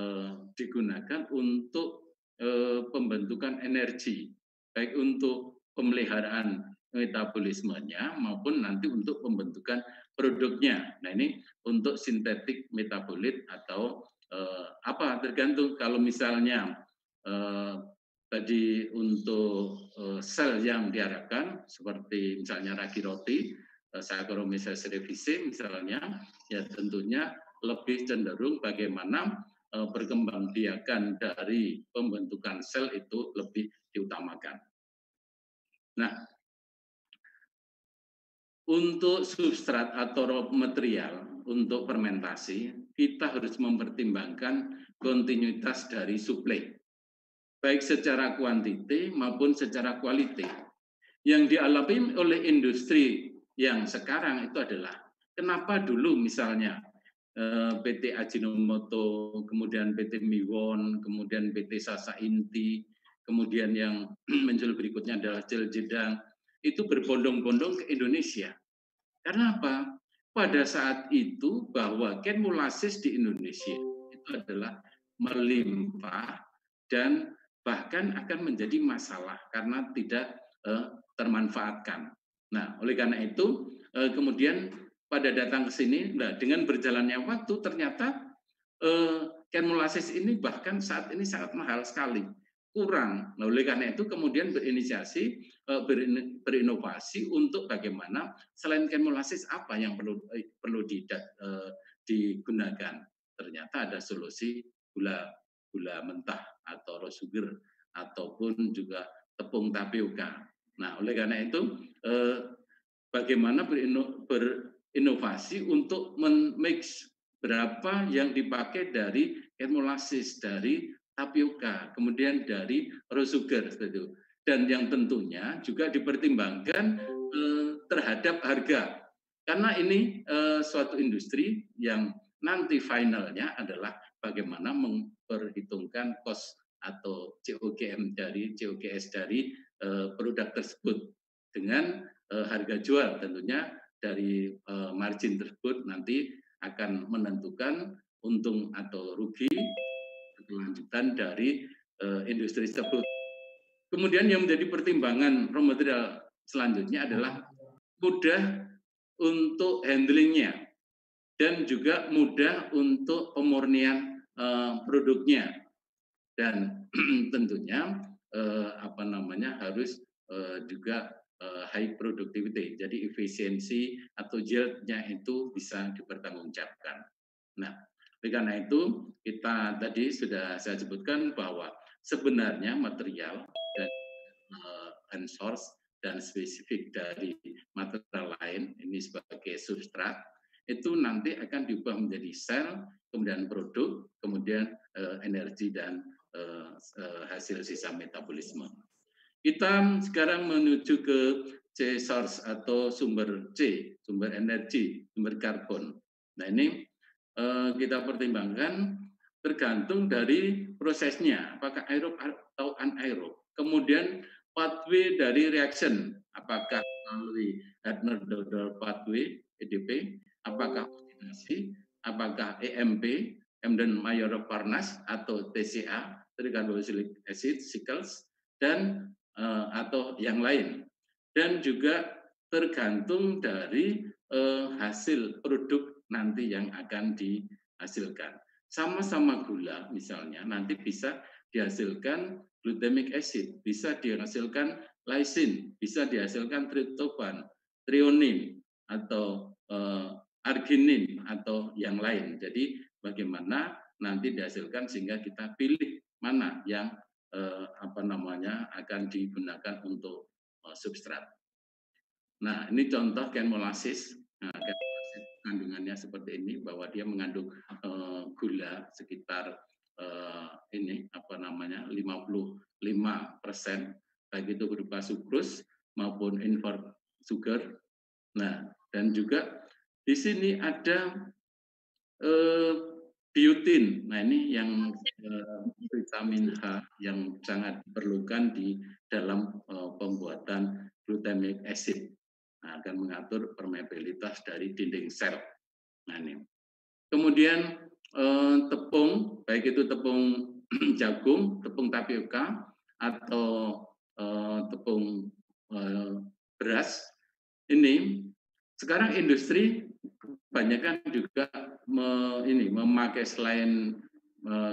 digunakan untuk e, pembentukan energi, baik untuk pemeliharaan metabolismenya maupun nanti untuk pembentukan produknya. Nah ini untuk sintetik metabolit atau eh, apa tergantung kalau misalnya eh, tadi untuk eh, sel yang diharapkan seperti misalnya ragi roti, eh, Saccharomyces cerevisiae misalnya, ya tentunya lebih cenderung bagaimana eh, perkembangbiakan dari pembentukan sel itu lebih diutamakan. Nah, untuk substrat atau material untuk fermentasi, kita harus mempertimbangkan kontinuitas dari suplai, baik secara kuantiti maupun secara kualitas. Yang dialami oleh industri yang sekarang itu adalah kenapa dulu misalnya eh, PT Ajinomoto, kemudian PT Miwon, kemudian PT Sasa Inti, kemudian yang muncul berikutnya adalah Jel Jedang, itu berbondong-bondong ke Indonesia. Karena apa? Pada saat itu bahwa kenmulasis di Indonesia itu adalah melimpah dan bahkan akan menjadi masalah karena tidak eh, termanfaatkan. Nah, oleh karena itu eh, kemudian pada datang ke sini, nah dengan berjalannya waktu ternyata eh, Kenmolasis ini bahkan saat ini sangat mahal sekali, kurang. Nah, oleh karena itu kemudian berinisiasi, eh, berinovasi untuk bagaimana selain Kenmolasis apa yang perlu eh, perlu digunakan. Ternyata ada solusi gula gula mentah atau raw sugar ataupun juga tepung tapioka. Nah, oleh karena itu eh, bagaimana berinovasi untuk mix berapa yang dipakai dari emulasis dari tapioka, kemudian dari raw sugar itu. Dan yang tentunya juga dipertimbangkan eh, terhadap harga. Karena ini eh, suatu industri yang nanti finalnya adalah bagaimana memperhitungkan cost atau COGM dari COGS dari uh, produk tersebut dengan uh, harga jual tentunya dari uh, margin tersebut nanti akan menentukan untung atau rugi kelanjutan dari uh, industri tersebut. Kemudian yang menjadi pertimbangan raw material selanjutnya adalah mudah untuk handlingnya dan juga mudah untuk pemurnian uh, produknya dan tentunya eh, apa namanya harus eh, juga eh, high productivity. Jadi efisiensi atau yieldnya itu bisa dipertanggungjawabkan. Nah, oleh karena itu kita tadi sudah saya sebutkan bahwa sebenarnya material dan uh, source dan spesifik dari material lain ini sebagai substrat itu nanti akan diubah menjadi sel, kemudian produk, kemudian uh, energi dan Eh, eh, hasil sisa metabolisme. Kita sekarang menuju ke C source atau sumber C, sumber energi, sumber karbon. Nah ini kita pertimbangkan tergantung dari prosesnya, apakah aerob atau anaerob. Kemudian pathway dari reaction, apakah melalui Hadner-Dodel pathway (EDP), apakah oksidasi, apakah EMP, Emden Mayor Parnas atau TCA, tricarboxylic acid, sickles, dan uh, atau yang lain. Dan juga tergantung dari uh, hasil produk nanti yang akan dihasilkan. Sama-sama gula misalnya nanti bisa dihasilkan glutamic acid, bisa dihasilkan lysine, bisa dihasilkan tryptophan, trionin atau uh, arginin atau yang lain. Jadi bagaimana nanti dihasilkan sehingga kita pilih mana yang eh, apa namanya akan digunakan untuk eh, substrat. Nah, ini contoh kenmolasis. Nah, kandungannya seperti ini bahwa dia mengandung eh, gula sekitar eh, ini apa namanya 55 persen baik itu berupa sukrus maupun invert sugar. Nah, dan juga di sini ada eh, biotin. Nah, ini yang eh, vitamin H yang sangat diperlukan di dalam uh, pembuatan glutamic acid. Akan mengatur permeabilitas dari dinding sel. Nah, ini. Kemudian uh, tepung, baik itu tepung jagung, tepung tapioka, atau uh, tepung uh, beras, ini sekarang industri kebanyakan juga me, ini memakai selain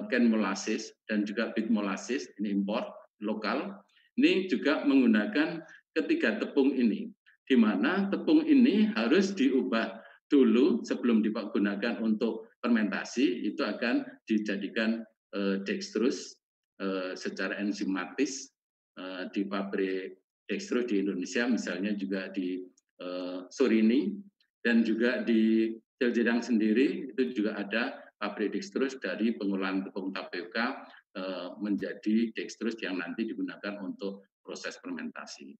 ken molasses dan juga bit molasses ini import lokal ini juga menggunakan ketiga tepung ini di mana tepung ini harus diubah dulu sebelum digunakan untuk fermentasi itu akan dijadikan uh, dextrose uh, secara enzimatis uh, di pabrik dextrose di Indonesia misalnya juga di Surini dan juga di Jeljedang sendiri itu juga ada pabrik dextrose dari pengolahan tepung tapioka eh, menjadi dextrose yang nanti digunakan untuk proses fermentasi.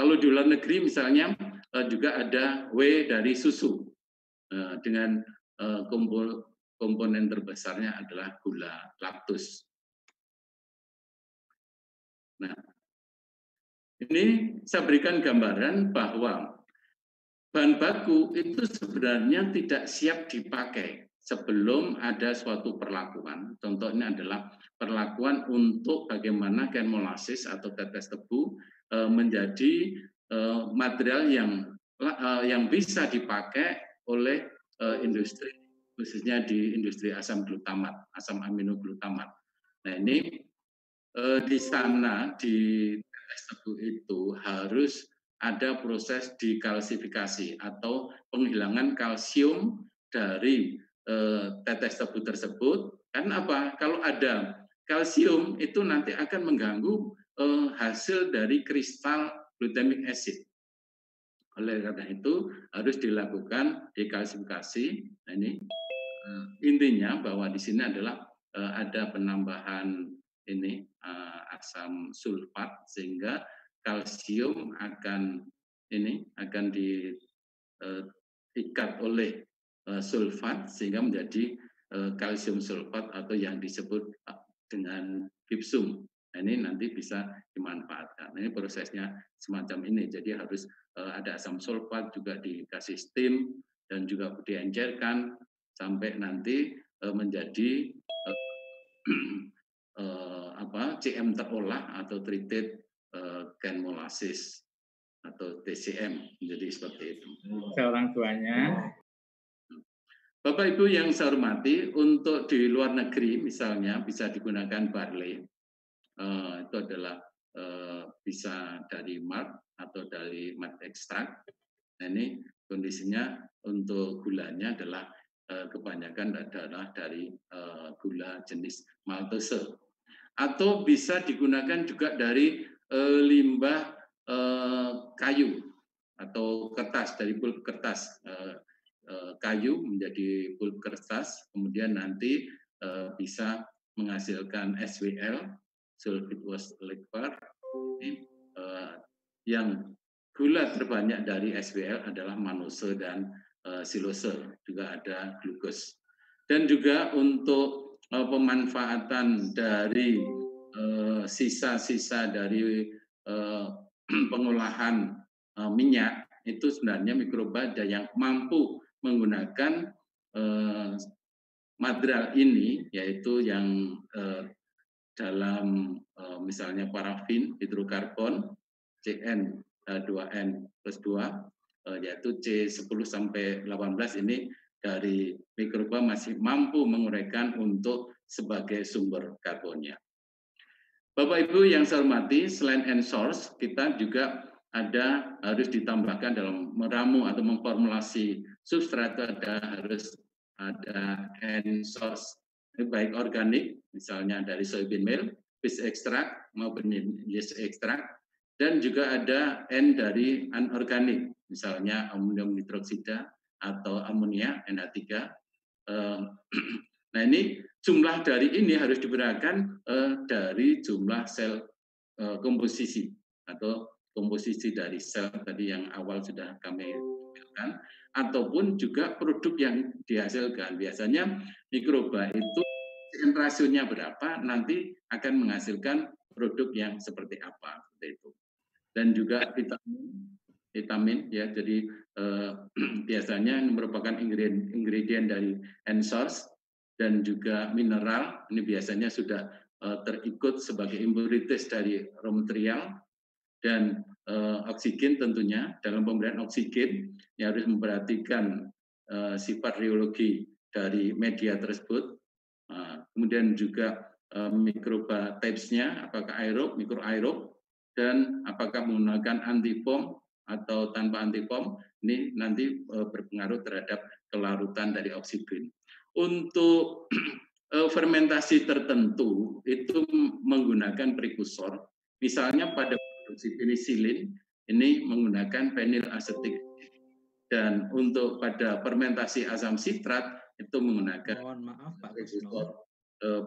Kalau di luar negeri misalnya eh, juga ada W dari susu eh, dengan komponen terbesarnya adalah gula laktus. Nah, ini saya berikan gambaran bahwa bahan baku itu sebenarnya tidak siap dipakai sebelum ada suatu perlakuan. Contohnya adalah perlakuan untuk bagaimana kenmolasis atau tetes tebu eh, menjadi material yang yang bisa dipakai oleh industri khususnya di industri asam glutamat, asam aminoglutamat. Nah ini di sana di tetes tebu itu harus ada proses dikalsifikasi atau penghilangan kalsium dari tetes tebu tersebut. Karena apa? Kalau ada kalsium itu nanti akan mengganggu hasil dari kristal glutamic acid. Oleh karena itu harus dilakukan dekalsifikasi. Nah, ini intinya bahwa di sini adalah ada penambahan ini asam sulfat sehingga kalsium akan ini akan diikat oleh sulfat sehingga menjadi kalsium sulfat atau yang disebut dengan gipsum. Nah, ini nanti bisa dimanfaatkan. Ini prosesnya semacam ini. Jadi harus ada asam sulfat juga dikasih steam dan juga diencerkan sampai nanti menjadi apa CM terolah atau treated can molasses atau TCM menjadi seperti itu. Seorang tuanya. Bapak Ibu yang saya hormati, untuk di luar negeri misalnya bisa digunakan barley. Uh, itu adalah uh, bisa dari malt atau dari malt extract. Nah, ini kondisinya untuk gulanya adalah uh, kebanyakan adalah dari uh, gula jenis maltose. Atau bisa digunakan juga dari uh, limbah uh, kayu atau kertas dari pulp kertas. Uh, kayu menjadi pulp kertas, kemudian nanti eh, bisa menghasilkan SWL, sulfit waste liquor, eh, yang gula terbanyak dari SWL adalah manose dan silose, juga ada glukos. Dan juga untuk pemanfaatan dari sisa-sisa dari pengolahan minyak itu sebenarnya mikroba yang mampu menggunakan eh, material ini yaitu yang eh, dalam eh, misalnya parafin hidrokarbon CN2N plus 2 eh, yaitu C10 sampai 18 ini dari mikroba masih mampu menguraikan untuk sebagai sumber karbonnya. Bapak Ibu yang saya hormati, selain end source, kita juga ada harus ditambahkan dalam meramu atau memformulasi substrat ada harus ada end source baik organik misalnya dari soybean meal, fish extract maupun yeast extract dan juga ada N dari anorganik misalnya amonium nitroksida atau amonia NH3. Eh, nah ini jumlah dari ini harus diberikan eh, dari jumlah sel eh, komposisi atau komposisi dari sel tadi yang awal sudah kami tampilkan, ataupun juga produk yang dihasilkan. Biasanya mikroba itu rasionya berapa, nanti akan menghasilkan produk yang seperti apa, seperti itu. Dan juga vitamin, vitamin ya, jadi eh, biasanya merupakan ingredient, ingredient dari end source dan juga mineral. Ini biasanya sudah eh, terikut sebagai impurities dari raw material dan uh, oksigen tentunya dalam pemberian oksigen yang harus memperhatikan uh, sifat reologi dari media tersebut kemudian juga uh, mikroba types-nya apakah aerob, mikroaerob dan apakah menggunakan antipom atau tanpa antipom ini nanti uh, berpengaruh terhadap kelarutan dari oksigen. Untuk fermentasi tertentu itu menggunakan prekursor. Misalnya pada produksi penisilin ini menggunakan penil asetik dan untuk pada fermentasi asam sitrat itu menggunakan mohon maaf Pak Kusno uh.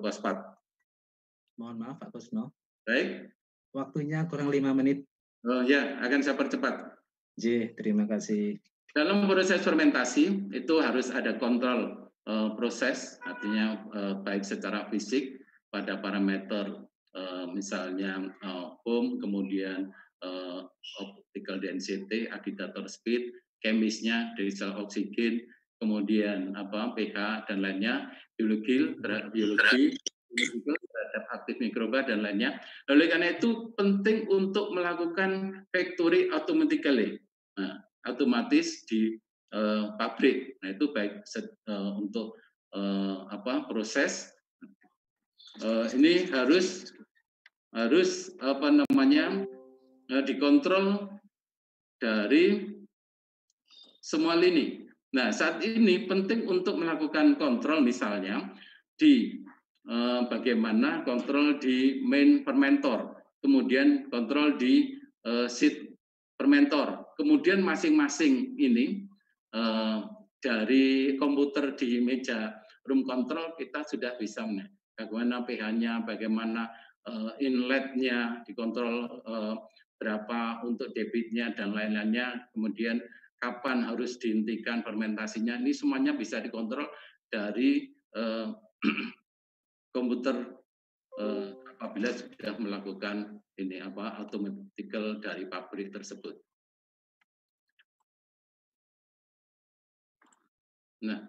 Mohon maaf Pak Kusno. Baik. Waktunya kurang lima menit. Oh ya, akan saya percepat. J, terima kasih. Dalam proses fermentasi itu harus ada kontrol uh, proses, artinya uh, baik secara fisik pada parameter uh, misalnya uh, home, kemudian uh, optical density, agitator speed, chemisnya dari sel oksigen, kemudian apa pH dan lainnya, biologi terhadap biologi terhadap aktif mikroba dan lainnya. Oleh karena itu penting untuk melakukan factory automatically, nah, otomatis di uh, pabrik. Nah itu baik uh, untuk uh, apa proses uh, ini harus harus apa namanya dikontrol dari semua lini. Nah, saat ini penting untuk melakukan kontrol misalnya di eh, bagaimana kontrol di main fermentor, kemudian kontrol di eh, seed fermentor. Kemudian masing-masing ini eh, dari komputer di meja room control kita sudah bisa bagaimana pH-nya, bagaimana eh, inletnya dikontrol eh, berapa untuk debitnya dan lain-lainnya, kemudian kapan harus dihentikan fermentasinya. Ini semuanya bisa dikontrol dari eh, komputer eh, apabila sudah melakukan ini apa automatical dari pabrik tersebut. Nah,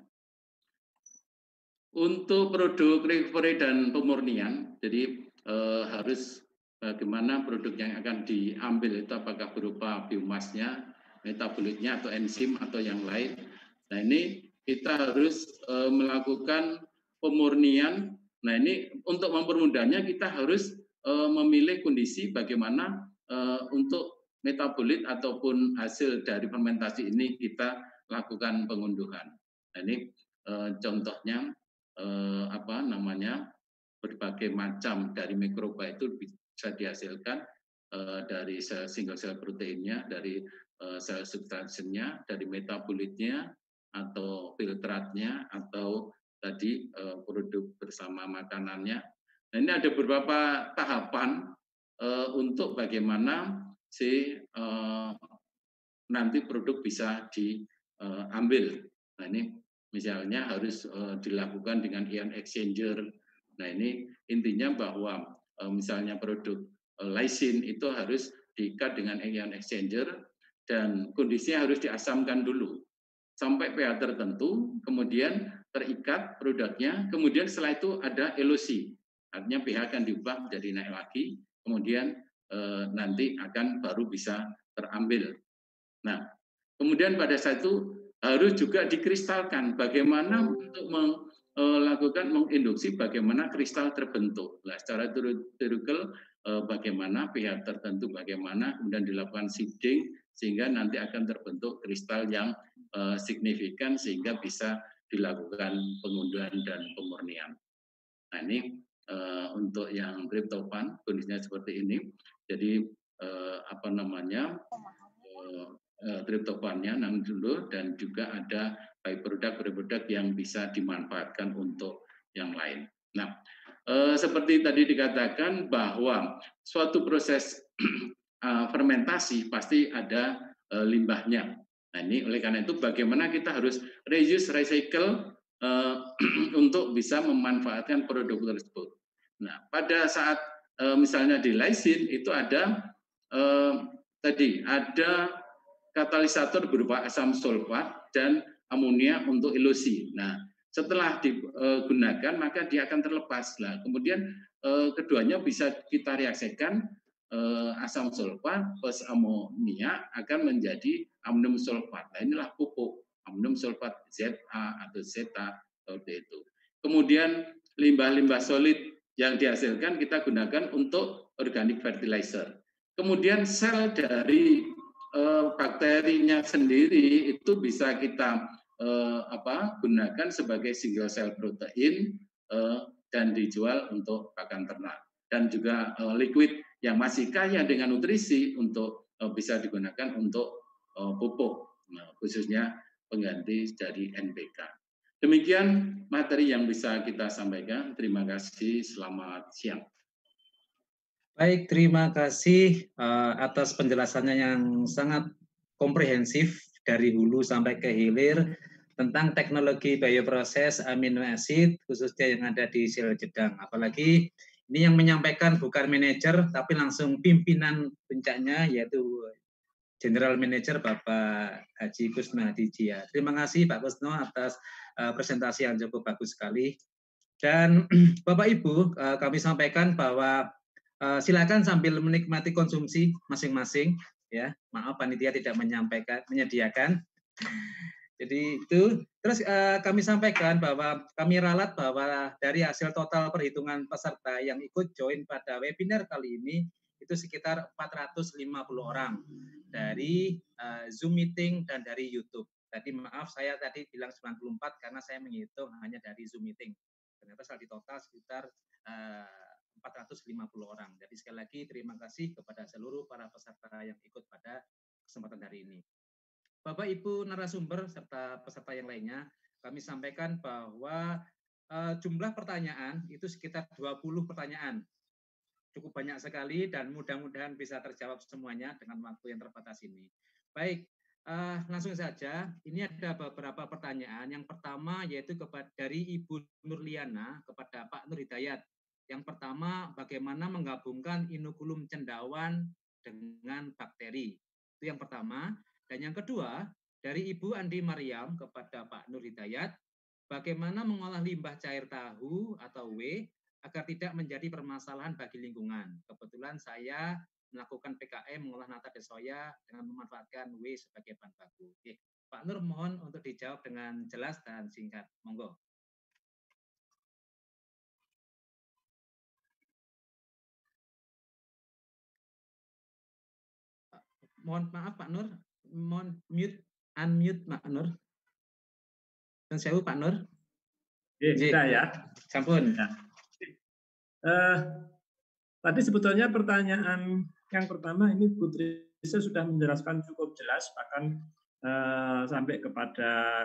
untuk produk recovery dan pemurnian, jadi eh, harus bagaimana produk yang akan diambil itu apakah berupa biomasnya metabolitnya atau enzim atau yang lain. Nah ini kita harus uh, melakukan pemurnian. Nah ini untuk mempermudahnya kita harus uh, memilih kondisi bagaimana uh, untuk metabolit ataupun hasil dari fermentasi ini kita lakukan pengunduhan. Nah ini uh, contohnya uh, apa namanya berbagai macam dari mikroba itu bisa dihasilkan uh, dari single cell proteinnya, dari sel substansinya, dari metabolitnya, atau filtratnya, atau tadi eh, produk bersama makanannya. Nah, ini ada beberapa tahapan eh, untuk bagaimana si nanti produk bisa diambil. Nah, ini misalnya harus dilakukan dengan ion exchanger. Nah, ini intinya bahwa misalnya produk lysin itu harus diikat dengan ion exchanger dan kondisinya harus diasamkan dulu sampai pH tertentu, kemudian terikat produknya, kemudian setelah itu ada elosi, artinya pH akan diubah menjadi naik lagi, kemudian e, nanti akan baru bisa terambil. Nah, kemudian pada saat itu harus juga dikristalkan bagaimana untuk melakukan eh, menginduksi bagaimana kristal terbentuk. Nah, secara teorikal eh, bagaimana pH tertentu bagaimana kemudian dilakukan seeding sehingga nanti akan terbentuk kristal yang uh, signifikan sehingga bisa dilakukan pengunduhan dan pemurnian. Nah ini uh, untuk yang triptofan kondisinya seperti ini. Jadi uh, apa namanya uh, uh, triptofannya nang dulu dan juga ada baik produk-produk yang bisa dimanfaatkan untuk yang lain. Nah, uh, seperti tadi dikatakan bahwa suatu proses uh, fermentasi pasti ada uh, limbahnya. Nah ini oleh karena itu bagaimana kita harus reuse, recycle uh, untuk bisa memanfaatkan produk tersebut. Nah pada saat misalnya di lysin itu ada tadi ada katalisator berupa asam sulfat dan amonia untuk ilusi. Nah setelah digunakan maka dia akan terlepas. Nah kemudian keduanya bisa kita reaksikan eh, asam sulfat plus amonia akan menjadi amonium sulfat. Nah, inilah pupuk amonium sulfat ZA atau zeta seperti itu. Kemudian limbah-limbah solid yang dihasilkan kita gunakan untuk organic fertilizer. Kemudian sel dari eh, bakterinya sendiri itu bisa kita eh, apa gunakan sebagai single cell protein eh, dan dijual untuk pakan ternak dan juga eh, liquid yang masih kaya dengan nutrisi untuk uh, bisa digunakan untuk uh, pupuk, nah, khususnya pengganti dari NPK. Demikian materi yang bisa kita sampaikan. Terima kasih. Selamat siang. Baik, terima kasih uh, atas penjelasannya yang sangat komprehensif dari hulu sampai ke hilir tentang teknologi bioproses amino acid khususnya yang ada di sel jedang. Apalagi ini yang menyampaikan bukan manajer, tapi langsung pimpinan puncaknya, yaitu General Manager Bapak Haji Kusno Hadijia. Terima kasih Pak Kusno atas uh, presentasi yang cukup bagus sekali. Dan Bapak Ibu, uh, kami sampaikan bahwa uh, silakan sambil menikmati konsumsi masing-masing ya. Maaf panitia tidak menyampaikan menyediakan. Jadi itu terus uh, kami sampaikan bahwa kami ralat bahwa dari hasil total perhitungan peserta yang ikut join pada webinar kali ini itu sekitar 450 orang dari uh, Zoom meeting dan dari YouTube. Tadi maaf saya tadi bilang 94 karena saya menghitung hanya dari Zoom meeting. Ternyata saldi total sekitar uh, 450 orang. Jadi sekali lagi terima kasih kepada seluruh para peserta yang ikut pada kesempatan hari ini. Bapak Ibu narasumber serta peserta yang lainnya, kami sampaikan bahwa uh, jumlah pertanyaan itu sekitar 20 pertanyaan. Cukup banyak sekali dan mudah-mudahan bisa terjawab semuanya dengan waktu yang terbatas ini. Baik, uh, langsung saja. Ini ada beberapa pertanyaan. Yang pertama yaitu kepada dari Ibu Nurliana kepada Pak Nur Hidayat. Yang pertama, bagaimana menggabungkan inokulum cendawan dengan bakteri. Itu yang pertama. Dan yang kedua, dari Ibu Andi Mariam kepada Pak Nur Hidayat, bagaimana mengolah limbah cair tahu atau W agar tidak menjadi permasalahan bagi lingkungan. Kebetulan saya melakukan PKM mengolah nata dan soya dengan memanfaatkan W sebagai bahan baku. Oke. Pak Nur mohon untuk dijawab dengan jelas dan singkat. Monggo. Mohon maaf Pak Nur, mute unmute Pak Nur. Dan saya Pak Nur. Bisa ya. Sampun. Ya. Uh, tadi sebetulnya pertanyaan yang pertama ini Putri saya sudah menjelaskan cukup jelas bahkan uh, sampai kepada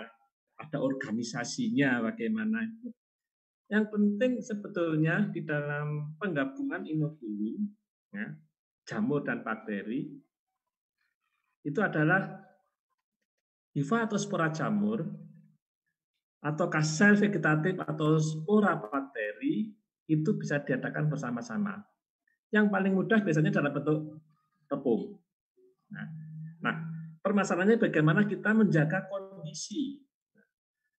ada organisasinya bagaimana yang penting sebetulnya di dalam penggabungan inokulum ya, jamur dan bakteri itu adalah hifa atau spora jamur atau sel vegetatif atau spora bakteri itu bisa diadakan bersama-sama. Yang paling mudah biasanya dalam bentuk tepung. Nah, nah, permasalahannya bagaimana kita menjaga kondisi.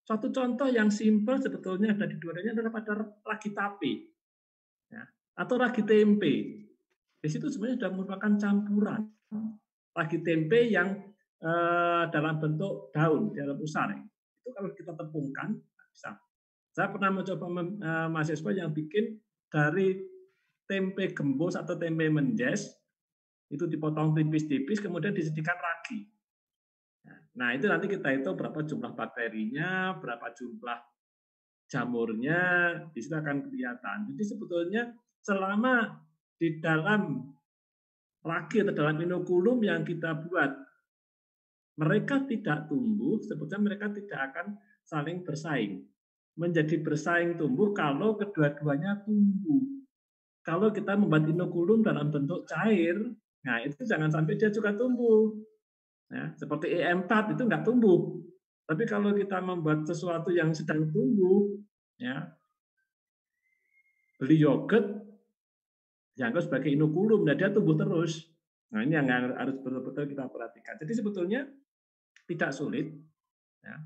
Suatu contoh yang simpel sebetulnya ada di dua adalah pada ragi tape ya, atau ragi tempe. Di situ sebenarnya sudah merupakan campuran ragi tempe yang uh, dalam bentuk daun dalam usar. Itu kalau kita tepungkan bisa. Saya pernah mencoba uh, mahasiswa yang bikin dari tempe gembus atau tempe menjes itu dipotong tipis-tipis kemudian disediakan ragi. Nah, itu nanti kita hitung berapa jumlah bakterinya, berapa jumlah jamurnya, di situ akan kelihatan. Jadi sebetulnya selama di dalam atau dalam inokulum yang kita buat, mereka tidak tumbuh, sebetulnya mereka tidak akan saling bersaing. Menjadi bersaing tumbuh kalau kedua-duanya tumbuh. Kalau kita membuat inokulum dalam bentuk cair, nah itu jangan sampai dia juga tumbuh. Ya, seperti EM4 itu nggak tumbuh. Tapi kalau kita membuat sesuatu yang sedang tumbuh, ya, beli yogurt dianggap sebagai inokulum dan dia tumbuh terus. Nah ini yang harus betul-betul kita perhatikan. Jadi sebetulnya tidak sulit. Ya,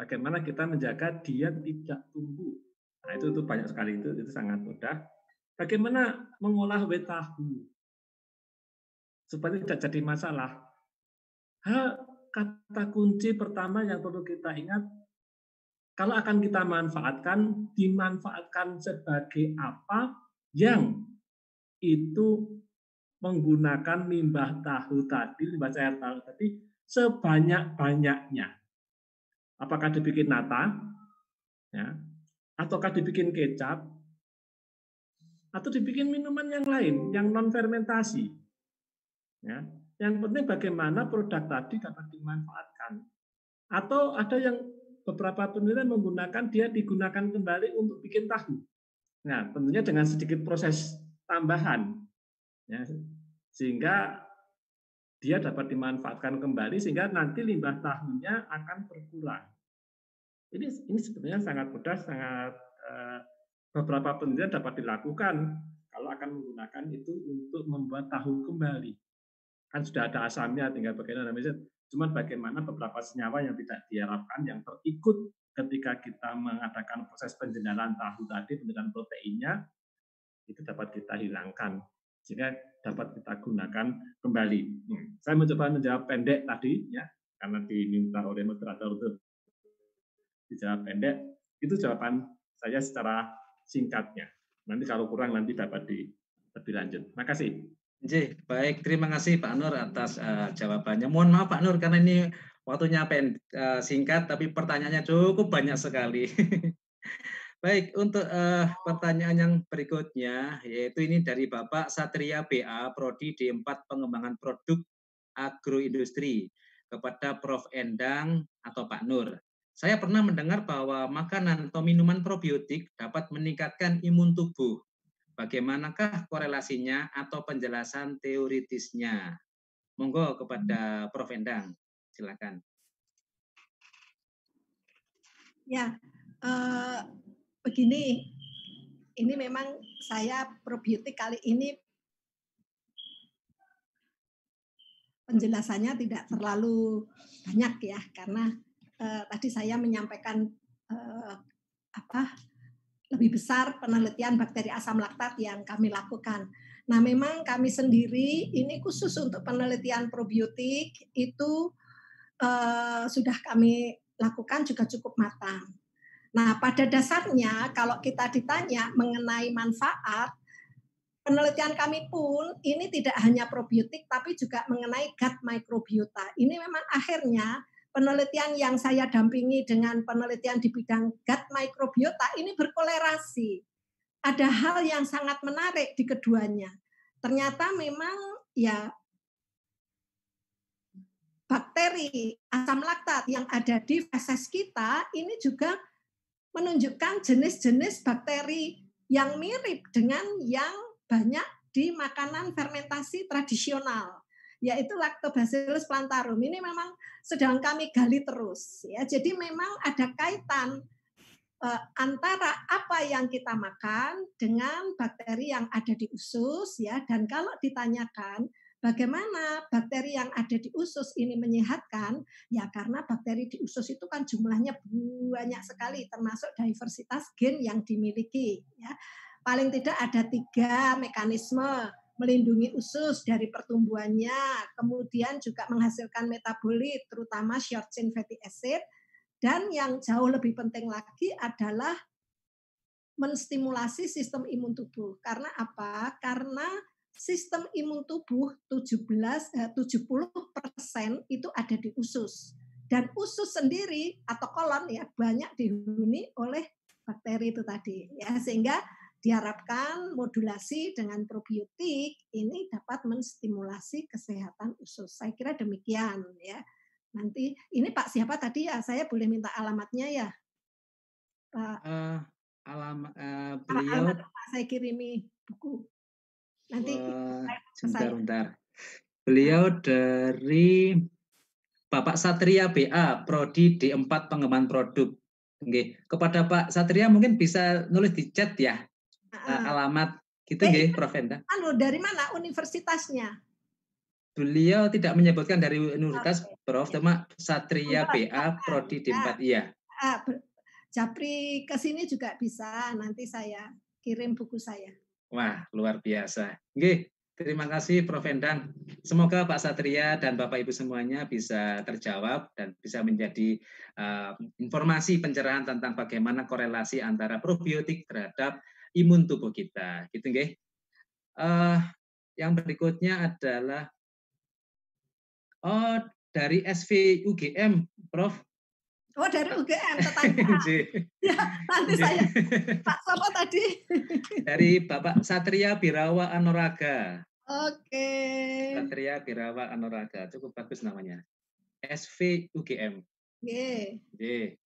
bagaimana kita menjaga dia tidak tumbuh. Nah itu itu banyak sekali itu itu sangat mudah. Bagaimana mengolah wetahu supaya tidak jadi masalah. Hal kata kunci pertama yang perlu kita ingat kalau akan kita manfaatkan, dimanfaatkan sebagai apa yang itu menggunakan limbah tahu tadi, limbah cair tahu tadi sebanyak-banyaknya. Apakah dibikin nata, ya, ataukah dibikin kecap, atau dibikin minuman yang lain, yang non fermentasi. Ya. Yang penting bagaimana produk tadi dapat dimanfaatkan. Atau ada yang beberapa penelitian menggunakan dia digunakan kembali untuk bikin tahu. Nah, tentunya dengan sedikit proses tambahan ya, sehingga dia dapat dimanfaatkan kembali sehingga nanti limbah tahunya akan berkurang. Ini ini sebenarnya sangat mudah, sangat eh, beberapa penelitian dapat dilakukan kalau akan menggunakan itu untuk membuat tahu kembali. Kan sudah ada asamnya, tinggal bagaimana namanya. Cuman bagaimana beberapa senyawa yang tidak diharapkan yang terikut ketika kita mengadakan proses penjenalan tahu tadi, penjenalan proteinnya, itu dapat kita hilangkan sehingga dapat kita gunakan kembali. Hmm. Saya mencoba menjawab pendek tadi ya karena diminta oleh moderator untuk dijawab pendek. Itu jawaban saya secara singkatnya. Nanti kalau kurang nanti dapat di lebih lanjut. Makasih. J, baik. Terima kasih Pak Nur atas uh, jawabannya. Mohon maaf Pak Nur karena ini waktunya pen, uh, singkat tapi pertanyaannya cukup banyak sekali. baik, untuk uh, pertanyaan yang berikutnya yaitu ini dari Bapak Satria BA Prodi D4 Pengembangan Produk Agroindustri kepada Prof Endang atau Pak Nur. Saya pernah mendengar bahwa makanan atau minuman probiotik dapat meningkatkan imun tubuh Bagaimanakah korelasinya atau penjelasan teoritisnya? Monggo kepada Prof. Endang, silakan. Ya, eh, begini, ini memang saya probiotik kali ini penjelasannya tidak terlalu banyak ya, karena eh, tadi saya menyampaikan eh, apa lebih besar penelitian bakteri asam laktat yang kami lakukan. Nah, memang kami sendiri ini khusus untuk penelitian probiotik itu uh, sudah kami lakukan juga cukup matang. Nah, pada dasarnya kalau kita ditanya mengenai manfaat, penelitian kami pun ini tidak hanya probiotik tapi juga mengenai gut microbiota. Ini memang akhirnya penelitian yang saya dampingi dengan penelitian di bidang gut microbiota ini berkolerasi. Ada hal yang sangat menarik di keduanya. Ternyata memang ya bakteri asam laktat yang ada di feses kita ini juga menunjukkan jenis-jenis bakteri yang mirip dengan yang banyak di makanan fermentasi tradisional yaitu Lactobacillus plantarum. Ini memang sedang kami gali terus ya. Jadi memang ada kaitan uh, antara apa yang kita makan dengan bakteri yang ada di usus ya dan kalau ditanyakan bagaimana bakteri yang ada di usus ini menyehatkan ya karena bakteri di usus itu kan jumlahnya banyak sekali termasuk diversitas gen yang dimiliki ya paling tidak ada tiga mekanisme melindungi usus dari pertumbuhannya, kemudian juga menghasilkan metabolit, terutama short chain fatty acid, dan yang jauh lebih penting lagi adalah menstimulasi sistem imun tubuh. Karena apa? Karena sistem imun tubuh 17 eh, 70% itu ada di usus. Dan usus sendiri atau kolon ya banyak dihuni oleh bakteri itu tadi ya sehingga diharapkan modulasi dengan probiotik ini dapat menstimulasi kesehatan usus. Saya kira demikian ya. Nanti ini Pak siapa tadi ya? Saya boleh minta alamatnya ya, Pak. Uh, alam uh, beliau. Alamat Pak saya kirimi buku. Nanti uh, sebentar, sebentar. Beliau dari Bapak Satria BA, Prodi D4 Pengembangan Produk. Oke, kepada Pak Satria mungkin bisa nulis di chat ya uh, alamat gitu nggih Prof Enda? Anu dari mana universitasnya? Beliau tidak menyebutkan dari universitas okay. Prof, cuma Satria BA Prodi D4 iya. Ah, Japri ke sini juga bisa, nanti saya kirim buku saya. Wah, luar biasa. Nggih, terima kasih Prof Endang. Semoga Pak Satria dan Bapak Ibu semuanya bisa terjawab dan bisa menjadi uh, informasi pencerahan tentang bagaimana korelasi antara probiotik terhadap imun tubuh kita. Gitu. Uh, yang berikutnya adalah oh dari SV UGM, Prof. Oh dari UGM tetangga. ya, nanti saya Pak Sopo tadi. dari Bapak Satria Birawa Anoraga. Oke. Satria Birawa Anoraga, cukup bagus namanya. SV UGM. Yeah. Yeah.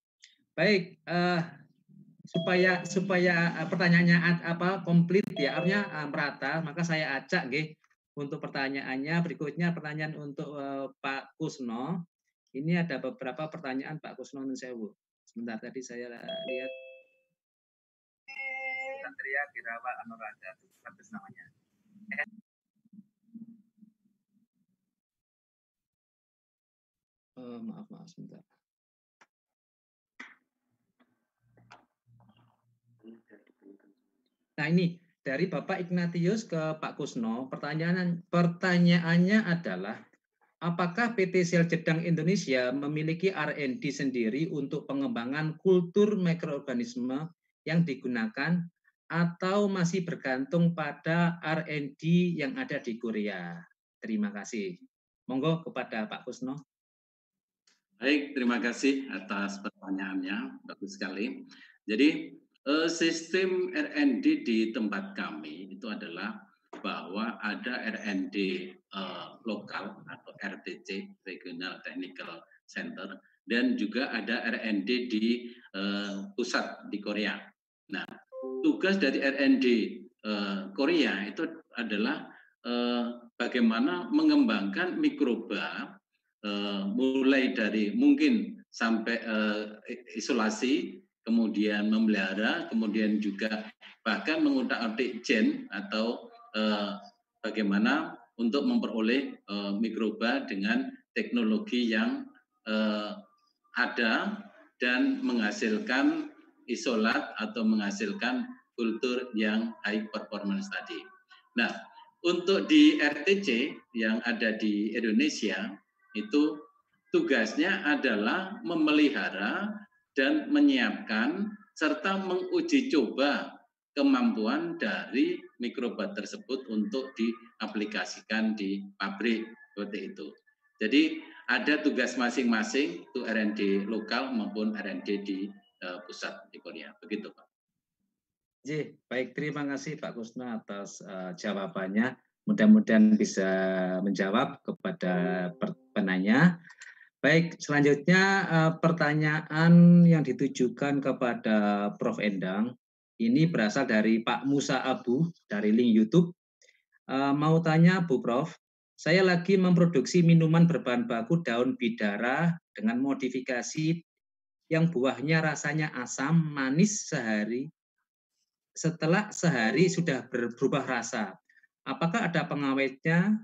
Baik, uh, supaya supaya uh, pertanyaannya apa komplit ya artinya uh, merata maka saya acak nggih untuk pertanyaannya berikutnya pertanyaan untuk uh, Pak Kusno ini ada beberapa pertanyaan Pak Kusno Nusewu. Sebentar tadi saya lihat Satria Kirawa Anuradha itu bagus namanya. Oh, maaf maaf sebentar. Nah ini dari Bapak Ignatius ke Pak Kusno, pertanyaan pertanyaannya adalah apakah PT Sel Jedang Indonesia memiliki R&D sendiri untuk pengembangan kultur mikroorganisme yang digunakan atau masih bergantung pada R&D yang ada di Korea? Terima kasih. Monggo kepada Pak Kusno. Baik, terima kasih atas pertanyaannya. Bagus sekali. Jadi eh, sistem R&D di tempat kami itu adalah bahwa ada R&D eh, lokal atau RTC Regional Technical Center dan juga ada R&D di eh, pusat di Korea. Nah, tugas dari R&D Korea itu adalah bagaimana mengembangkan mikroba uh, mulai dari mungkin sampai uh, isolasi, kemudian memelihara, kemudian juga bahkan mengutak-atik gen atau uh, bagaimana untuk memperoleh uh, mikroba dengan teknologi yang uh, ada dan menghasilkan isolat atau menghasilkan kultur yang high performance tadi. Nah, untuk di RTC yang ada di Indonesia itu tugasnya adalah memelihara dan menyiapkan serta menguji coba kemampuan dari mikroba tersebut untuk diaplikasikan di pabrik seperti itu. Jadi ada tugas masing-masing itu R&D lokal maupun R&D di uh, pusat di Korea. Begitu Pak. Ji, baik terima kasih Pak Kusna atas uh, jawabannya. Mudah-mudahan bisa menjawab kepada penanya. Baik, selanjutnya eh, pertanyaan yang ditujukan kepada Prof. Endang. Ini berasal dari Pak Musa Abu dari link YouTube. Eh, mau tanya Bu Prof, saya lagi memproduksi minuman berbahan baku daun bidara dengan modifikasi yang buahnya rasanya asam, manis sehari. Setelah sehari sudah berubah rasa. Apakah ada pengawetnya?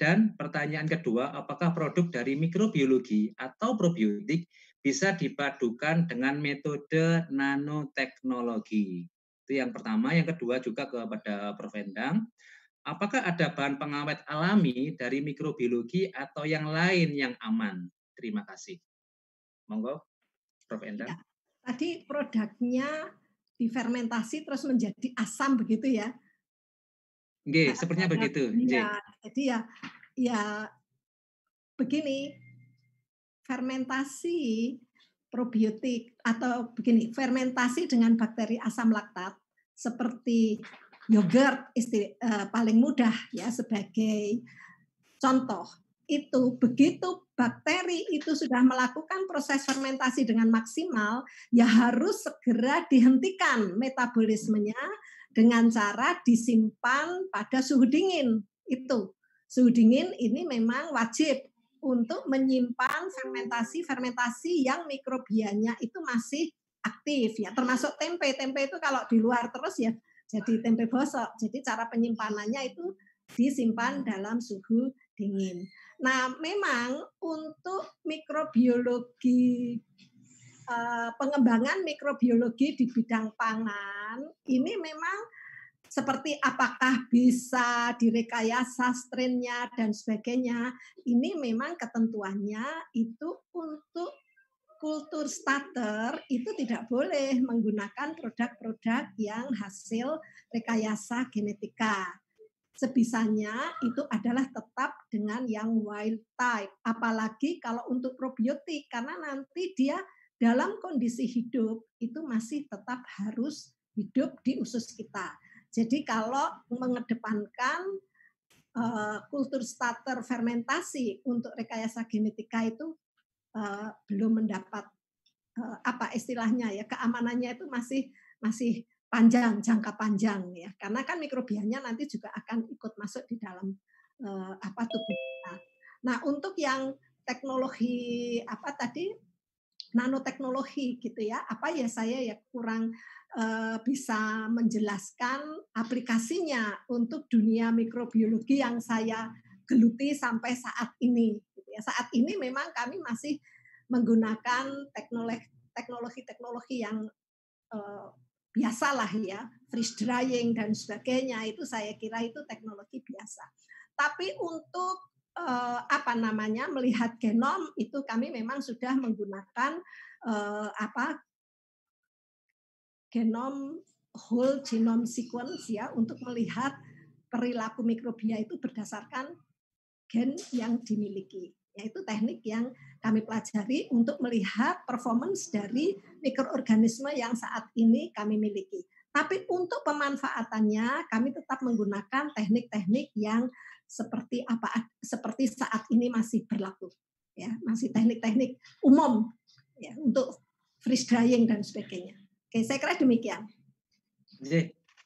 Dan pertanyaan kedua, apakah produk dari mikrobiologi atau probiotik bisa dipadukan dengan metode nanoteknologi? Itu yang pertama. Yang kedua juga kepada Prof. Endang. Apakah ada bahan pengawet alami dari mikrobiologi atau yang lain yang aman? Terima kasih. Monggo, Prof. Endang. Ya, tadi produknya difermentasi terus menjadi asam begitu ya? Oke, sepertinya begitu. Iya, jadi ya ya begini, fermentasi probiotik atau begini, fermentasi dengan bakteri asam laktat seperti yogurt isti, uh, paling mudah ya sebagai contoh itu begitu bakteri itu sudah melakukan proses fermentasi dengan maksimal ya harus segera dihentikan metabolismenya dengan cara disimpan pada suhu dingin. Itu suhu dingin ini memang wajib untuk menyimpan fermentasi-fermentasi yang mikrobianya itu masih aktif. Ya termasuk tempe. Tempe itu kalau di luar terus ya jadi tempe bosok. Jadi cara penyimpanannya itu disimpan dalam suhu dingin. Nah, memang untuk mikrobiologi Eh, pengembangan mikrobiologi di bidang pangan ini memang seperti apakah bisa direkayasa strainnya dan sebagainya ini memang ketentuannya itu untuk kultur starter itu tidak boleh menggunakan produk-produk yang hasil rekayasa genetika sebisanya itu adalah tetap dengan yang wild type apalagi kalau untuk probiotik karena nanti dia dalam kondisi hidup itu masih tetap harus hidup di usus kita. Jadi kalau mengedepankan uh, kultur starter fermentasi untuk rekayasa genetika itu uh, belum mendapat uh, apa istilahnya ya keamanannya itu masih masih panjang jangka panjang ya karena kan mikrobianya nanti juga akan ikut masuk di dalam uh, apa tubuh kita. Nah untuk yang teknologi apa tadi nanoteknologi gitu ya. Apa ya saya ya kurang uh, bisa menjelaskan aplikasinya untuk dunia mikrobiologi yang saya geluti sampai saat ini. Gitu ya. Saat ini memang kami masih menggunakan teknologi teknologi-teknologi yang uh, biasalah ya, freeze drying dan sebagainya itu saya kira itu teknologi biasa. Tapi untuk eh, apa namanya melihat genom itu kami memang sudah menggunakan eh, apa genom whole genome sequence ya untuk melihat perilaku mikrobia itu berdasarkan gen yang dimiliki yaitu teknik yang kami pelajari untuk melihat performance dari mikroorganisme yang saat ini kami miliki. Tapi untuk pemanfaatannya kami tetap menggunakan teknik-teknik yang seperti apa seperti saat ini masih berlaku ya, masih teknik-teknik umum ya untuk freeze drying dan sebagainya. Oke, saya kira demikian.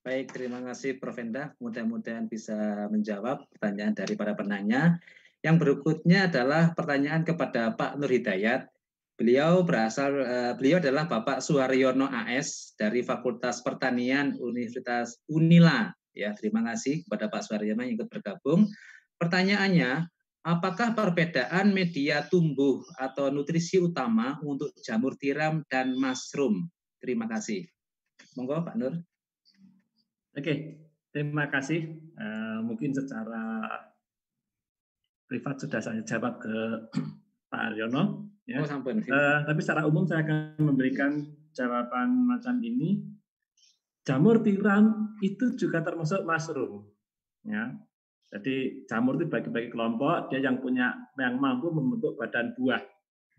Baik terima kasih Prof. Endah. Mudah-mudahan bisa menjawab pertanyaan dari para penanya. Yang berikutnya adalah pertanyaan kepada Pak Nur Hidayat. Beliau berasal uh, beliau adalah Bapak Suharyono AS dari Fakultas Pertanian Universitas Unila. Ya, terima kasih kepada Pak Suharyono yang ikut bergabung. Pertanyaannya, apakah perbedaan media tumbuh atau nutrisi utama untuk jamur tiram dan mushroom? Terima kasih. Monggo Pak Nur. Oke, terima kasih. Uh, mungkin secara privat sudah saya jawab ke Pak Aryono. Ya. Oh. Uh, tapi secara umum saya akan memberikan jawaban macam ini. Jamur tiram itu juga termasuk mushroom. Ya. Jadi jamur itu bagi-bagi kelompok, dia yang punya yang mampu membentuk badan buah.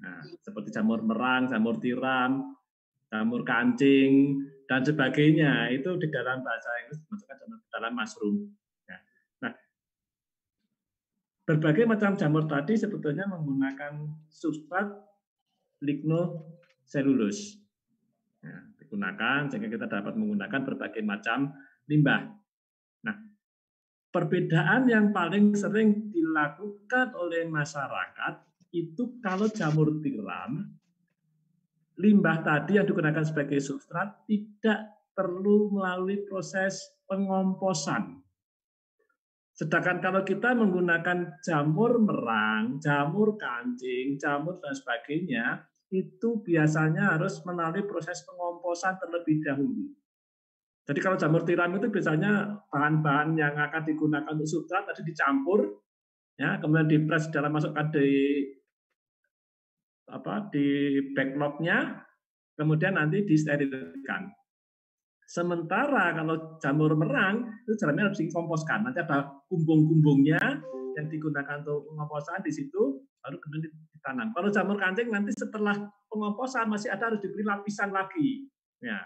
Nah, seperti jamur merang, jamur tiram, jamur kancing, dan sebagainya. Itu di dalam bahasa Inggris dimasukkan dalam mushroom. Berbagai macam jamur tadi sebetulnya menggunakan substrat lignoselulus. Digunakan sehingga kita dapat menggunakan berbagai macam limbah. Nah, perbedaan yang paling sering dilakukan oleh masyarakat itu kalau jamur tiram, limbah tadi yang digunakan sebagai substrat tidak perlu melalui proses pengomposan Sedangkan kalau kita menggunakan jamur merang, jamur kancing, jamur dan sebagainya, itu biasanya harus melalui proses pengomposan terlebih dahulu. Jadi kalau jamur tiram itu biasanya bahan-bahan yang akan digunakan untuk substrat tadi dicampur, ya kemudian dipres dalam masukkan di apa di backlognya, kemudian nanti disterilkan. Sementara kalau jamur merang itu jalannya harus dikomposkan. Nanti ada kumbung-kumbungnya yang digunakan untuk pengomposan di situ baru kemudian ditanam. Kalau jamur kancing nanti setelah pengomposan masih ada harus diberi lapisan lagi. Ya.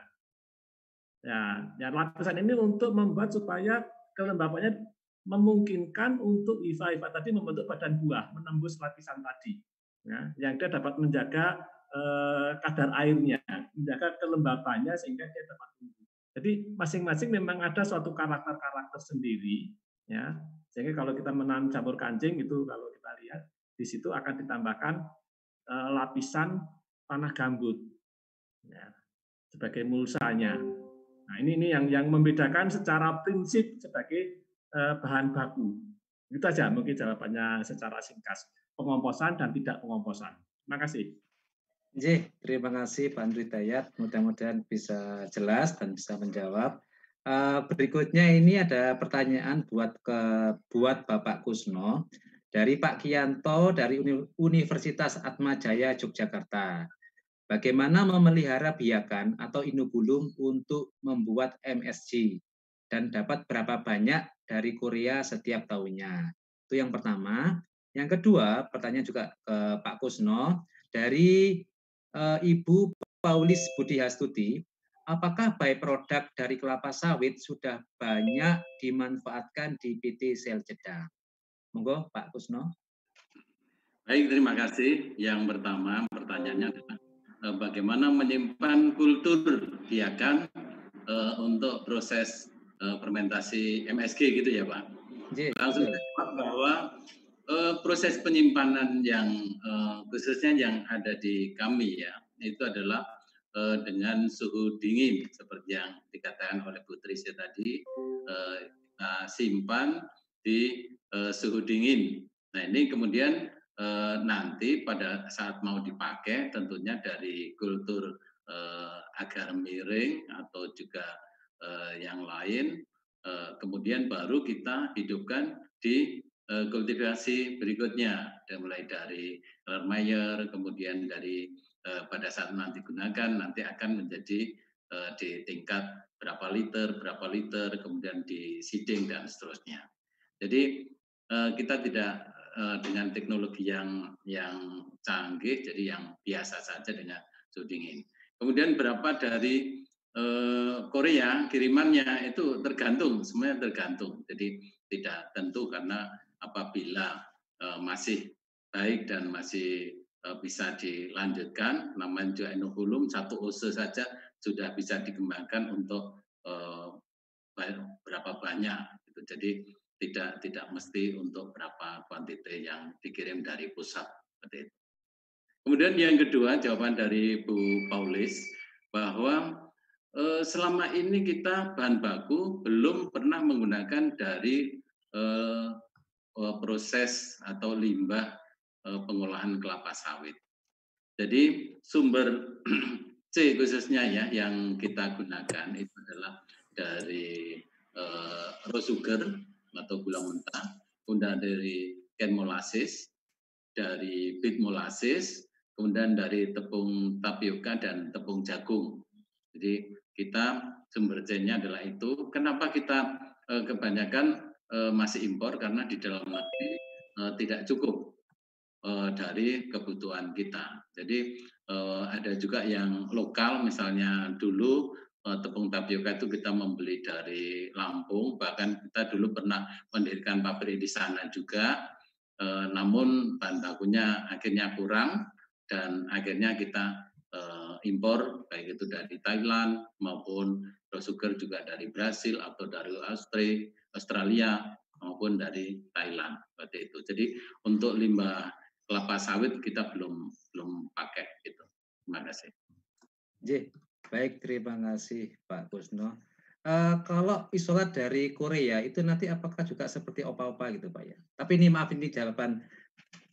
Ya, ya lapisan ini untuk membuat supaya kelembabannya memungkinkan untuk IFA-IFA tadi membentuk badan buah, menembus lapisan tadi. Ya, yang dia dapat menjaga eh, kadar airnya, menjaga kelembabannya sehingga dia dapat tumbuh. Jadi masing-masing memang ada suatu karakter-karakter sendiri, ya. Sehingga kalau kita menanam jamur kancing itu kalau kita lihat di situ akan ditambahkan uh, lapisan tanah gambut, ya, sebagai mulsanya. Nah ini ini yang yang membedakan secara prinsip sebagai uh, bahan baku. Itu saja mungkin jawabannya secara singkat. Pengomposan dan tidak pengomposan. Terima kasih. J, terima kasih Pak Andri Dayat. Mudah-mudahan bisa jelas dan bisa menjawab. Uh, berikutnya ini ada pertanyaan buat ke buat Bapak Kusno dari Pak Kianto dari Universitas Atmajaya Yogyakarta. Bagaimana memelihara biakan atau inubulum untuk membuat MSG dan dapat berapa banyak dari Korea setiap tahunnya? Itu yang pertama. Yang kedua, pertanyaan juga ke Pak Kusno dari uh, Ibu Paulis Budi Hastuti, apakah byproduct dari kelapa sawit sudah banyak dimanfaatkan di PT Sel Jeddah? Monggo Pak Kusno. Baik, terima kasih. Yang pertama pertanyaannya adalah eh, bagaimana menyimpan kultur biakan uh, untuk proses uh, fermentasi MSG gitu ya Pak. Langsung bahwa uh, proses penyimpanan yang uh, khususnya yang ada di kami ya itu adalah uh, dengan suhu dingin seperti yang dikatakan oleh Bu Trisya tadi uh, kita simpan di uh, suhu dingin. Nah ini kemudian uh, nanti pada saat mau dipakai tentunya dari kultur uh, agar miring atau juga yang lain. kemudian baru kita hidupkan di kultivasi berikutnya, mulai dari Lermeyer, kemudian dari pada saat nanti gunakan nanti akan menjadi di tingkat berapa liter, berapa liter, kemudian di seeding dan seterusnya. Jadi kita tidak dengan teknologi yang yang canggih, jadi yang biasa saja dengan suhu dingin. Kemudian berapa dari eh, Korea kirimannya itu tergantung, semuanya tergantung. Jadi tidak tentu karena apabila eh, masih baik dan masih eh, bisa dilanjutkan, namanya juga inokulum satu ose saja sudah bisa dikembangkan untuk eh, berapa banyak. Gitu. Jadi tidak tidak mesti untuk berapa kuantiti yang dikirim dari pusat. Kemudian yang kedua jawaban dari Bu Paulis bahwa eh, selama ini kita bahan baku belum pernah menggunakan dari eh, eh proses atau limbah eh, pengolahan kelapa sawit. Jadi sumber C khususnya ya yang kita gunakan itu adalah dari eh, raw sugar atau gula mentah, kemudian dari ken molasses, dari beet molasses, kemudian dari tepung tapioka dan tepung jagung. Jadi kita sumber nya adalah itu. Kenapa kita eh, kebanyakan eh, masih impor karena di dalam negeri eh, tidak cukup eh, dari kebutuhan kita. Jadi eh, ada juga yang lokal, misalnya dulu tepung tapioka itu kita membeli dari Lampung, bahkan kita dulu pernah mendirikan pabrik di sana juga. Eh, namun bahan bakunya akhirnya kurang dan akhirnya kita uh, impor baik itu dari Thailand maupun sugar juga dari Brasil atau dari Austria, Australia maupun dari Thailand seperti itu. Jadi untuk limbah kelapa sawit kita belum belum pakai itu. Terima kasih. J, baik terima kasih Pak Kusno. Uh, kalau isolat dari Korea itu nanti apakah juga seperti opa-opa gitu Pak ya? Tapi ini maaf ini jawaban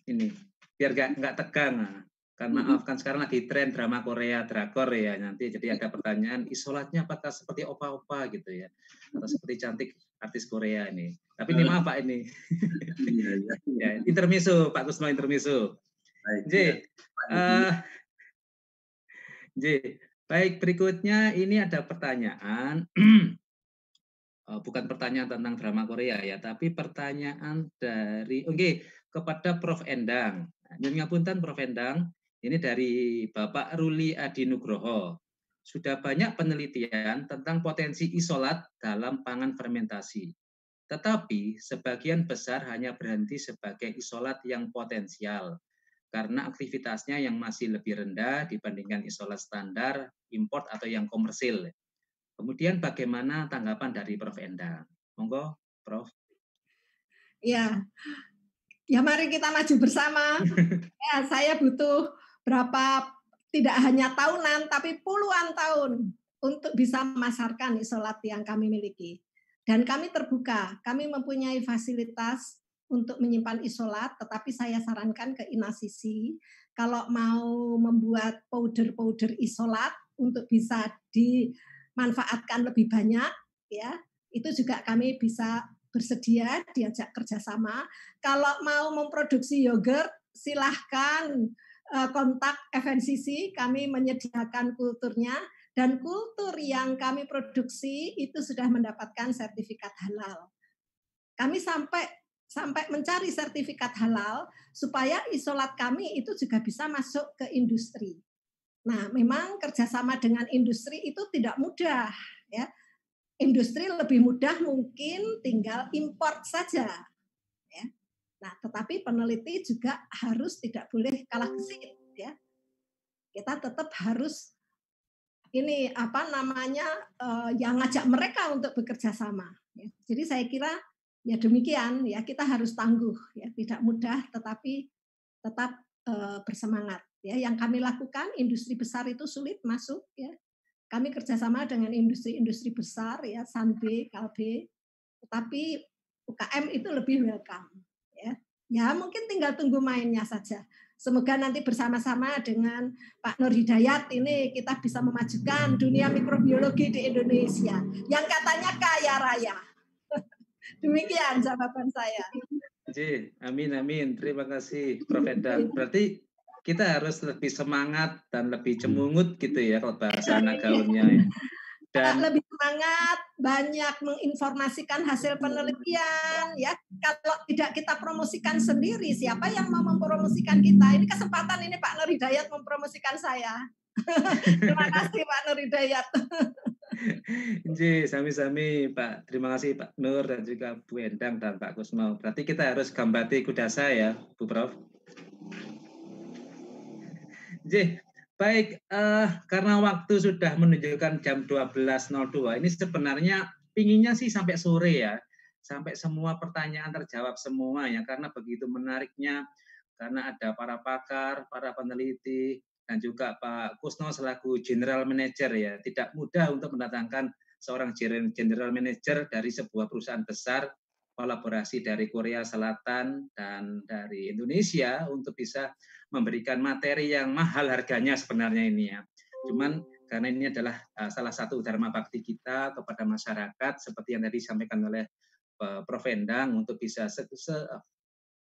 ini biar nggak nggak tegang. Nah, kan maaf kan sekarang lagi tren drama Korea drakor ya nanti jadi ada pertanyaan isolatnya apakah seperti opa-opa gitu ya atau seperti cantik artis Korea ini tapi ini maaf Pak ini iya, iya. ya, intermiso Pak Kusno intermiso J uh, J baik berikutnya ini ada pertanyaan. Uh, bukan pertanyaan tentang drama Korea ya tapi pertanyaan dari oke okay, kepada Prof. Endang. Nyun ngapunten Prof. Endang. Ini dari Bapak Ruli Adi Nugroho. Sudah banyak penelitian tentang potensi isolat dalam pangan fermentasi. Tetapi sebagian besar hanya berhenti sebagai isolat yang potensial karena aktivitasnya yang masih lebih rendah dibandingkan isolat standar, import atau yang komersil. Kemudian bagaimana tanggapan dari Prof. Endang? Monggo, Prof. Ya, ya mari kita maju bersama. ya, saya butuh berapa tidak hanya tahunan tapi puluhan tahun untuk bisa memasarkan isolat yang kami miliki. Dan kami terbuka, kami mempunyai fasilitas untuk menyimpan isolat, tetapi saya sarankan ke Inasisi kalau mau membuat powder-powder isolat untuk bisa dimanfaatkan lebih banyak, ya itu juga kami bisa bersedia diajak kerjasama. Kalau mau memproduksi yogurt, silahkan Eh, kontak FNCC, kami menyediakan kulturnya dan kultur yang kami produksi itu sudah mendapatkan sertifikat halal. Kami sampai sampai mencari sertifikat halal supaya isolat kami itu juga bisa masuk ke industri. Nah, memang kerjasama dengan industri itu tidak mudah, ya. Industri lebih mudah mungkin tinggal import saja, Nah, tetapi peneliti juga harus tidak boleh kalah gesit ya. Kita tetap harus ini apa namanya uh, yang ngajak mereka untuk bekerja sama. Ya. Jadi saya kira ya demikian ya kita harus tangguh ya tidak mudah tetapi tetap uh, bersemangat ya. Yang kami lakukan industri besar itu sulit masuk ya. Kami kerjasama dengan industri-industri besar ya Sanbe, Kalbe, tetapi UKM itu lebih welcome ya. Ya, mungkin tinggal tunggu mainnya saja. Semoga nanti bersama-sama dengan Pak Nur Hidayat ini kita bisa memajukan dunia mikrobiologi di Indonesia yang katanya kaya raya. Demikian jawaban saya. Ji, amin amin. Terima kasih Prof Endang. Berarti kita harus lebih semangat dan lebih cemungut gitu ya kalau bahasa anak gaulnya ya dan lebih semangat, banyak menginformasikan hasil penelitian ya. Kalau tidak kita promosikan sendiri, siapa yang mau mempromosikan kita? Ini kesempatan ini Pak Nur Hidayat mempromosikan saya. Terima kasih Pak Nur Hidayat. Ji, sami-sami Pak. Terima kasih Pak Nur dan juga Bu Endang dan Pak Kusmo. Berarti kita harus gambati kudasa ya, Bu Prof. Ji, Baik, uh, karena waktu sudah menunjukkan jam 12.02, ini sebenarnya pinginnya sih sampai sore ya, sampai semua pertanyaan terjawab semua ya, karena begitu menariknya, karena ada para pakar, para peneliti, dan juga Pak Kusno selaku General Manager ya, tidak mudah untuk mendatangkan seorang General Manager dari sebuah perusahaan besar, kolaborasi dari Korea Selatan dan dari Indonesia untuk bisa memberikan materi yang mahal harganya sebenarnya ini ya. Cuman karena ini adalah uh, salah satu dharma bakti kita kepada masyarakat seperti yang tadi disampaikan oleh uh, Prof Endang untuk bisa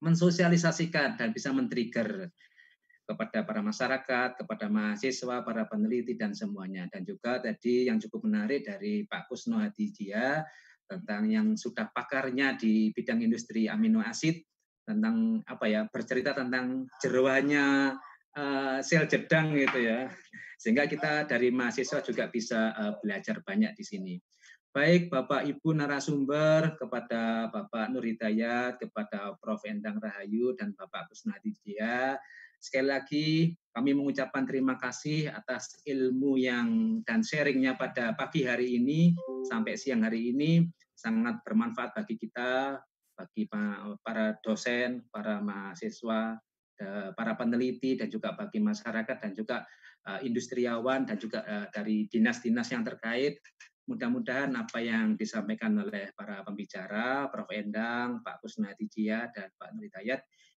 mensosialisasikan dan bisa men-trigger kepada para masyarakat, kepada mahasiswa, para peneliti dan semuanya. Dan juga tadi yang cukup menarik dari Pak Kusno Hadijia tentang yang sudah pakarnya di bidang industri amino asid tentang apa ya bercerita tentang jeruannya uh, sel jedang gitu ya. Sehingga kita dari mahasiswa juga bisa uh, belajar banyak di sini. Baik Bapak Ibu narasumber kepada Bapak Nur Hidayat kepada Prof. Endang Rahayu dan Bapak Kusnadijia sekali lagi kami mengucapkan terima kasih atas ilmu yang dan sharingnya pada pagi hari ini sampai siang hari ini sangat bermanfaat bagi kita bagi para dosen, para mahasiswa, para peneliti dan juga bagi masyarakat dan juga eh, industriawan dan juga eh, dari dinas-dinas yang terkait. Mudah-mudahan apa yang disampaikan oleh para pembicara, Prof. Endang, Pak Kusnadijia, dan Pak Nur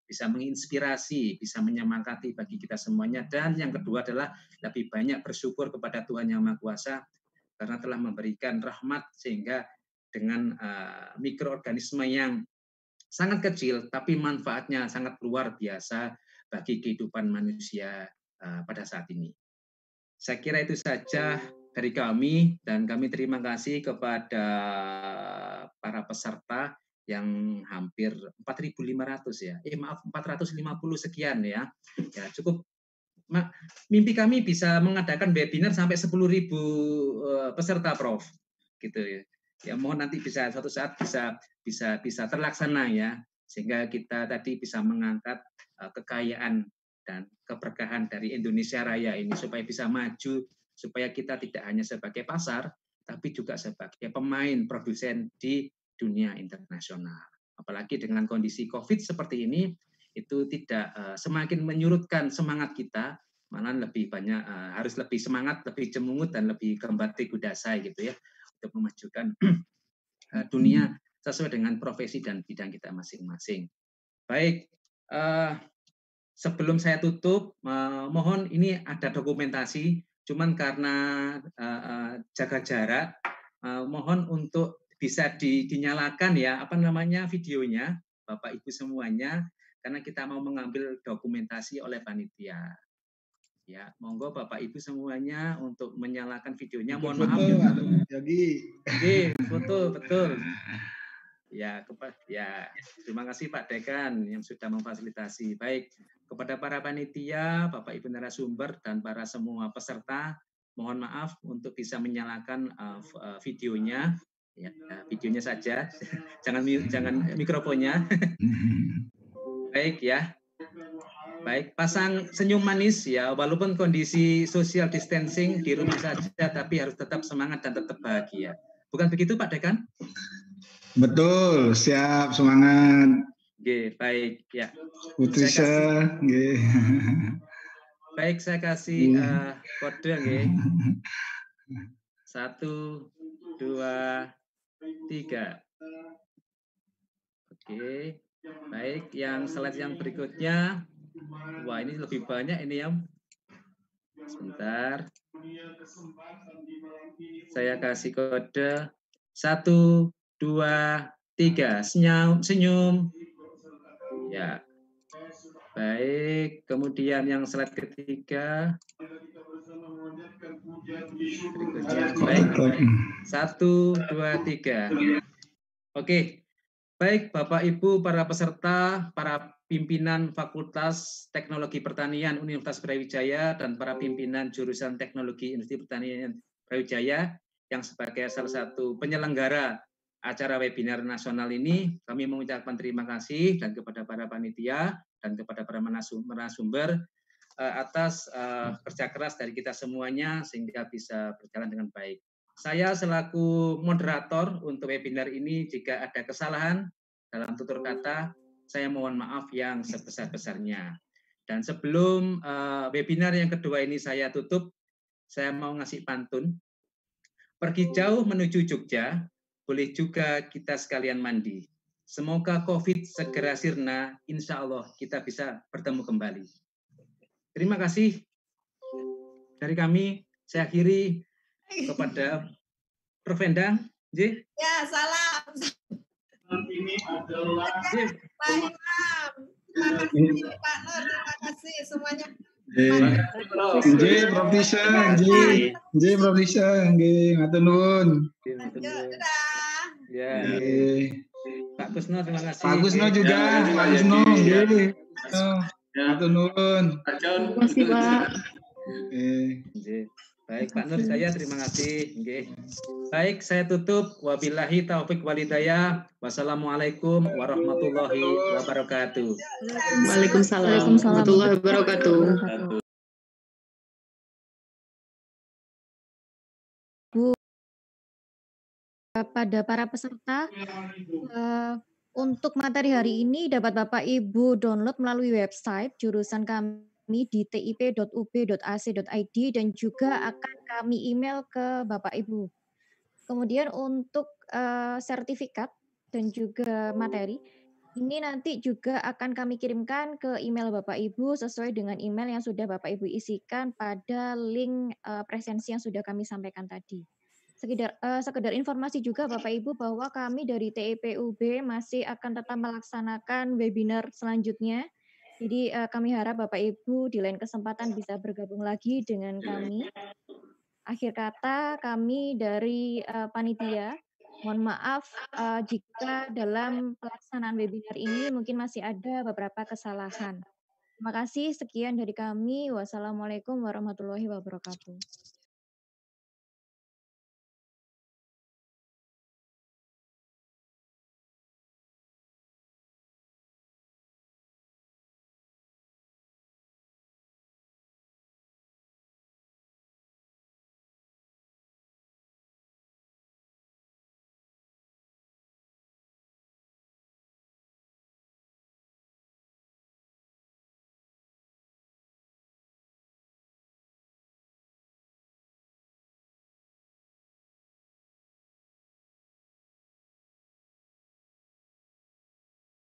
bisa menginspirasi, bisa menyemangati bagi kita semuanya. Dan yang kedua adalah lebih banyak bersyukur kepada Tuhan Yang Maha Kuasa karena telah memberikan rahmat sehingga dengan uh, mikroorganisme yang sangat kecil tapi manfaatnya sangat luar biasa bagi kehidupan manusia uh, pada saat ini. Saya kira itu saja dari kami dan kami terima kasih kepada para peserta yang hampir 4.500 ya. Eh maaf 450 sekian ya. Ya cukup mimpi kami bisa mengadakan webinar sampai 10.000 uh, peserta Prof. Gitu ya ya mohon nanti bisa suatu saat bisa bisa bisa terlaksana ya sehingga kita tadi bisa mengangkat uh, kekayaan dan keberkahan dari Indonesia Raya ini supaya bisa maju supaya kita tidak hanya sebagai pasar tapi juga sebagai pemain produsen di dunia internasional apalagi dengan kondisi Covid seperti ini itu tidak uh, semakin menyurutkan semangat kita malah lebih banyak uh, harus lebih semangat lebih cemungut dan lebih gembati kudasai gitu ya untuk memajukan eh, dunia sesuai dengan profesi dan bidang kita masing-masing. Baik, sebelum saya tutup, mohon ini ada dokumentasi, cuman karena jaga jarak, mohon untuk bisa di, dinyalakan ya apa namanya videonya, Bapak Ibu semuanya, karena kita mau mengambil dokumentasi oleh panitia. Ya, monggo Bapak Ibu semuanya untuk menyalakan videonya. Mohon foto, maaf ya. Yogi. Oke, foto betul. Ya, kepada ya terima kasih Pak Dekan yang sudah memfasilitasi. Baik, kepada para panitia, Bapak Ibu narasumber dan para semua peserta, mohon maaf untuk bisa menyalakan uh, videonya. Ya, videonya saja. jangan jangan mikrofonnya. Baik ya. Baik, pasang senyum manis ya, walaupun kondisi social distancing di rumah saja, tapi harus tetap semangat dan tetap bahagia. Bukan begitu Pak Dekan? Betul, siap, semangat. Oke, baik ya. Putrisa, Baik, saya kasih uh, kode, oke. Satu, dua, tiga. Oke, baik. Yang slide yang berikutnya Wah, ini lebih banyak ini ya. Sebentar. Saya kasih kode. Satu, dua, tiga. Senyum, senyum. Ya. Baik, kemudian yang slide ketiga. Baik. Satu, dua, tiga. Oke. Baik, Bapak Ibu, para peserta, para pimpinan Fakultas Teknologi Pertanian Universitas Brawijaya dan para pimpinan jurusan Teknologi Industri Pertanian Brawijaya yang sebagai salah satu penyelenggara acara webinar nasional ini, kami mengucapkan terima kasih dan kepada para panitia dan kepada para narasumber atas uh, kerja keras dari kita semuanya sehingga bisa berjalan dengan baik. Saya selaku moderator untuk webinar ini jika ada kesalahan dalam tutur kata, saya mohon maaf yang sebesar-besarnya. Dan sebelum uh, webinar yang kedua ini saya tutup, saya mau ngasih pantun. Pergi jauh menuju Jogja, boleh juga kita sekalian mandi. Semoga COVID segera sirna, insya Allah kita bisa bertemu kembali. Terima kasih dari kami. Saya akhiri kepada Prof. Endang. Ya, salam. Ini adalah Pak Imam. Terima kasih Pak Nur, terima kasih semuanya. Nggih, Prof Tisha, nggih. Nggih, Prof Tisha, nggih, matur nuwun. Dadah. Ya. Nggih. Pak Kusno terima kasih. Pak Kusno juga, Pak Kusno, nggih. Matur nuwun. Terima kasih, Pak. Nggih. Baik, Pak Nur saya terima kasih. Nggih. Baik, saya tutup. Wabillahi taufik walidayah. Wassalamualaikum warahmatullahi wabarakatuh. Waalaikumsalam warahmatullahi wabarakatuh. Bu, pada para peserta, uh, untuk materi hari ini dapat Bapak Ibu download melalui website jurusan kami di tip.ub.ac.id dan juga akan kami email ke Bapak Ibu. Kemudian untuk uh, sertifikat dan juga materi, ini nanti juga akan kami kirimkan ke email Bapak Ibu sesuai dengan email yang sudah Bapak Ibu isikan pada link uh, presensi yang sudah kami sampaikan tadi. Sekedar, uh, sekedar informasi juga Bapak Ibu bahwa kami dari TIPUB masih akan tetap melaksanakan webinar selanjutnya jadi uh, kami harap Bapak Ibu di lain kesempatan bisa bergabung lagi dengan kami. Akhir kata kami dari uh, panitia mohon maaf uh, jika dalam pelaksanaan webinar ini mungkin masih ada beberapa kesalahan. Terima kasih sekian dari kami. Wassalamualaikum warahmatullahi wabarakatuh.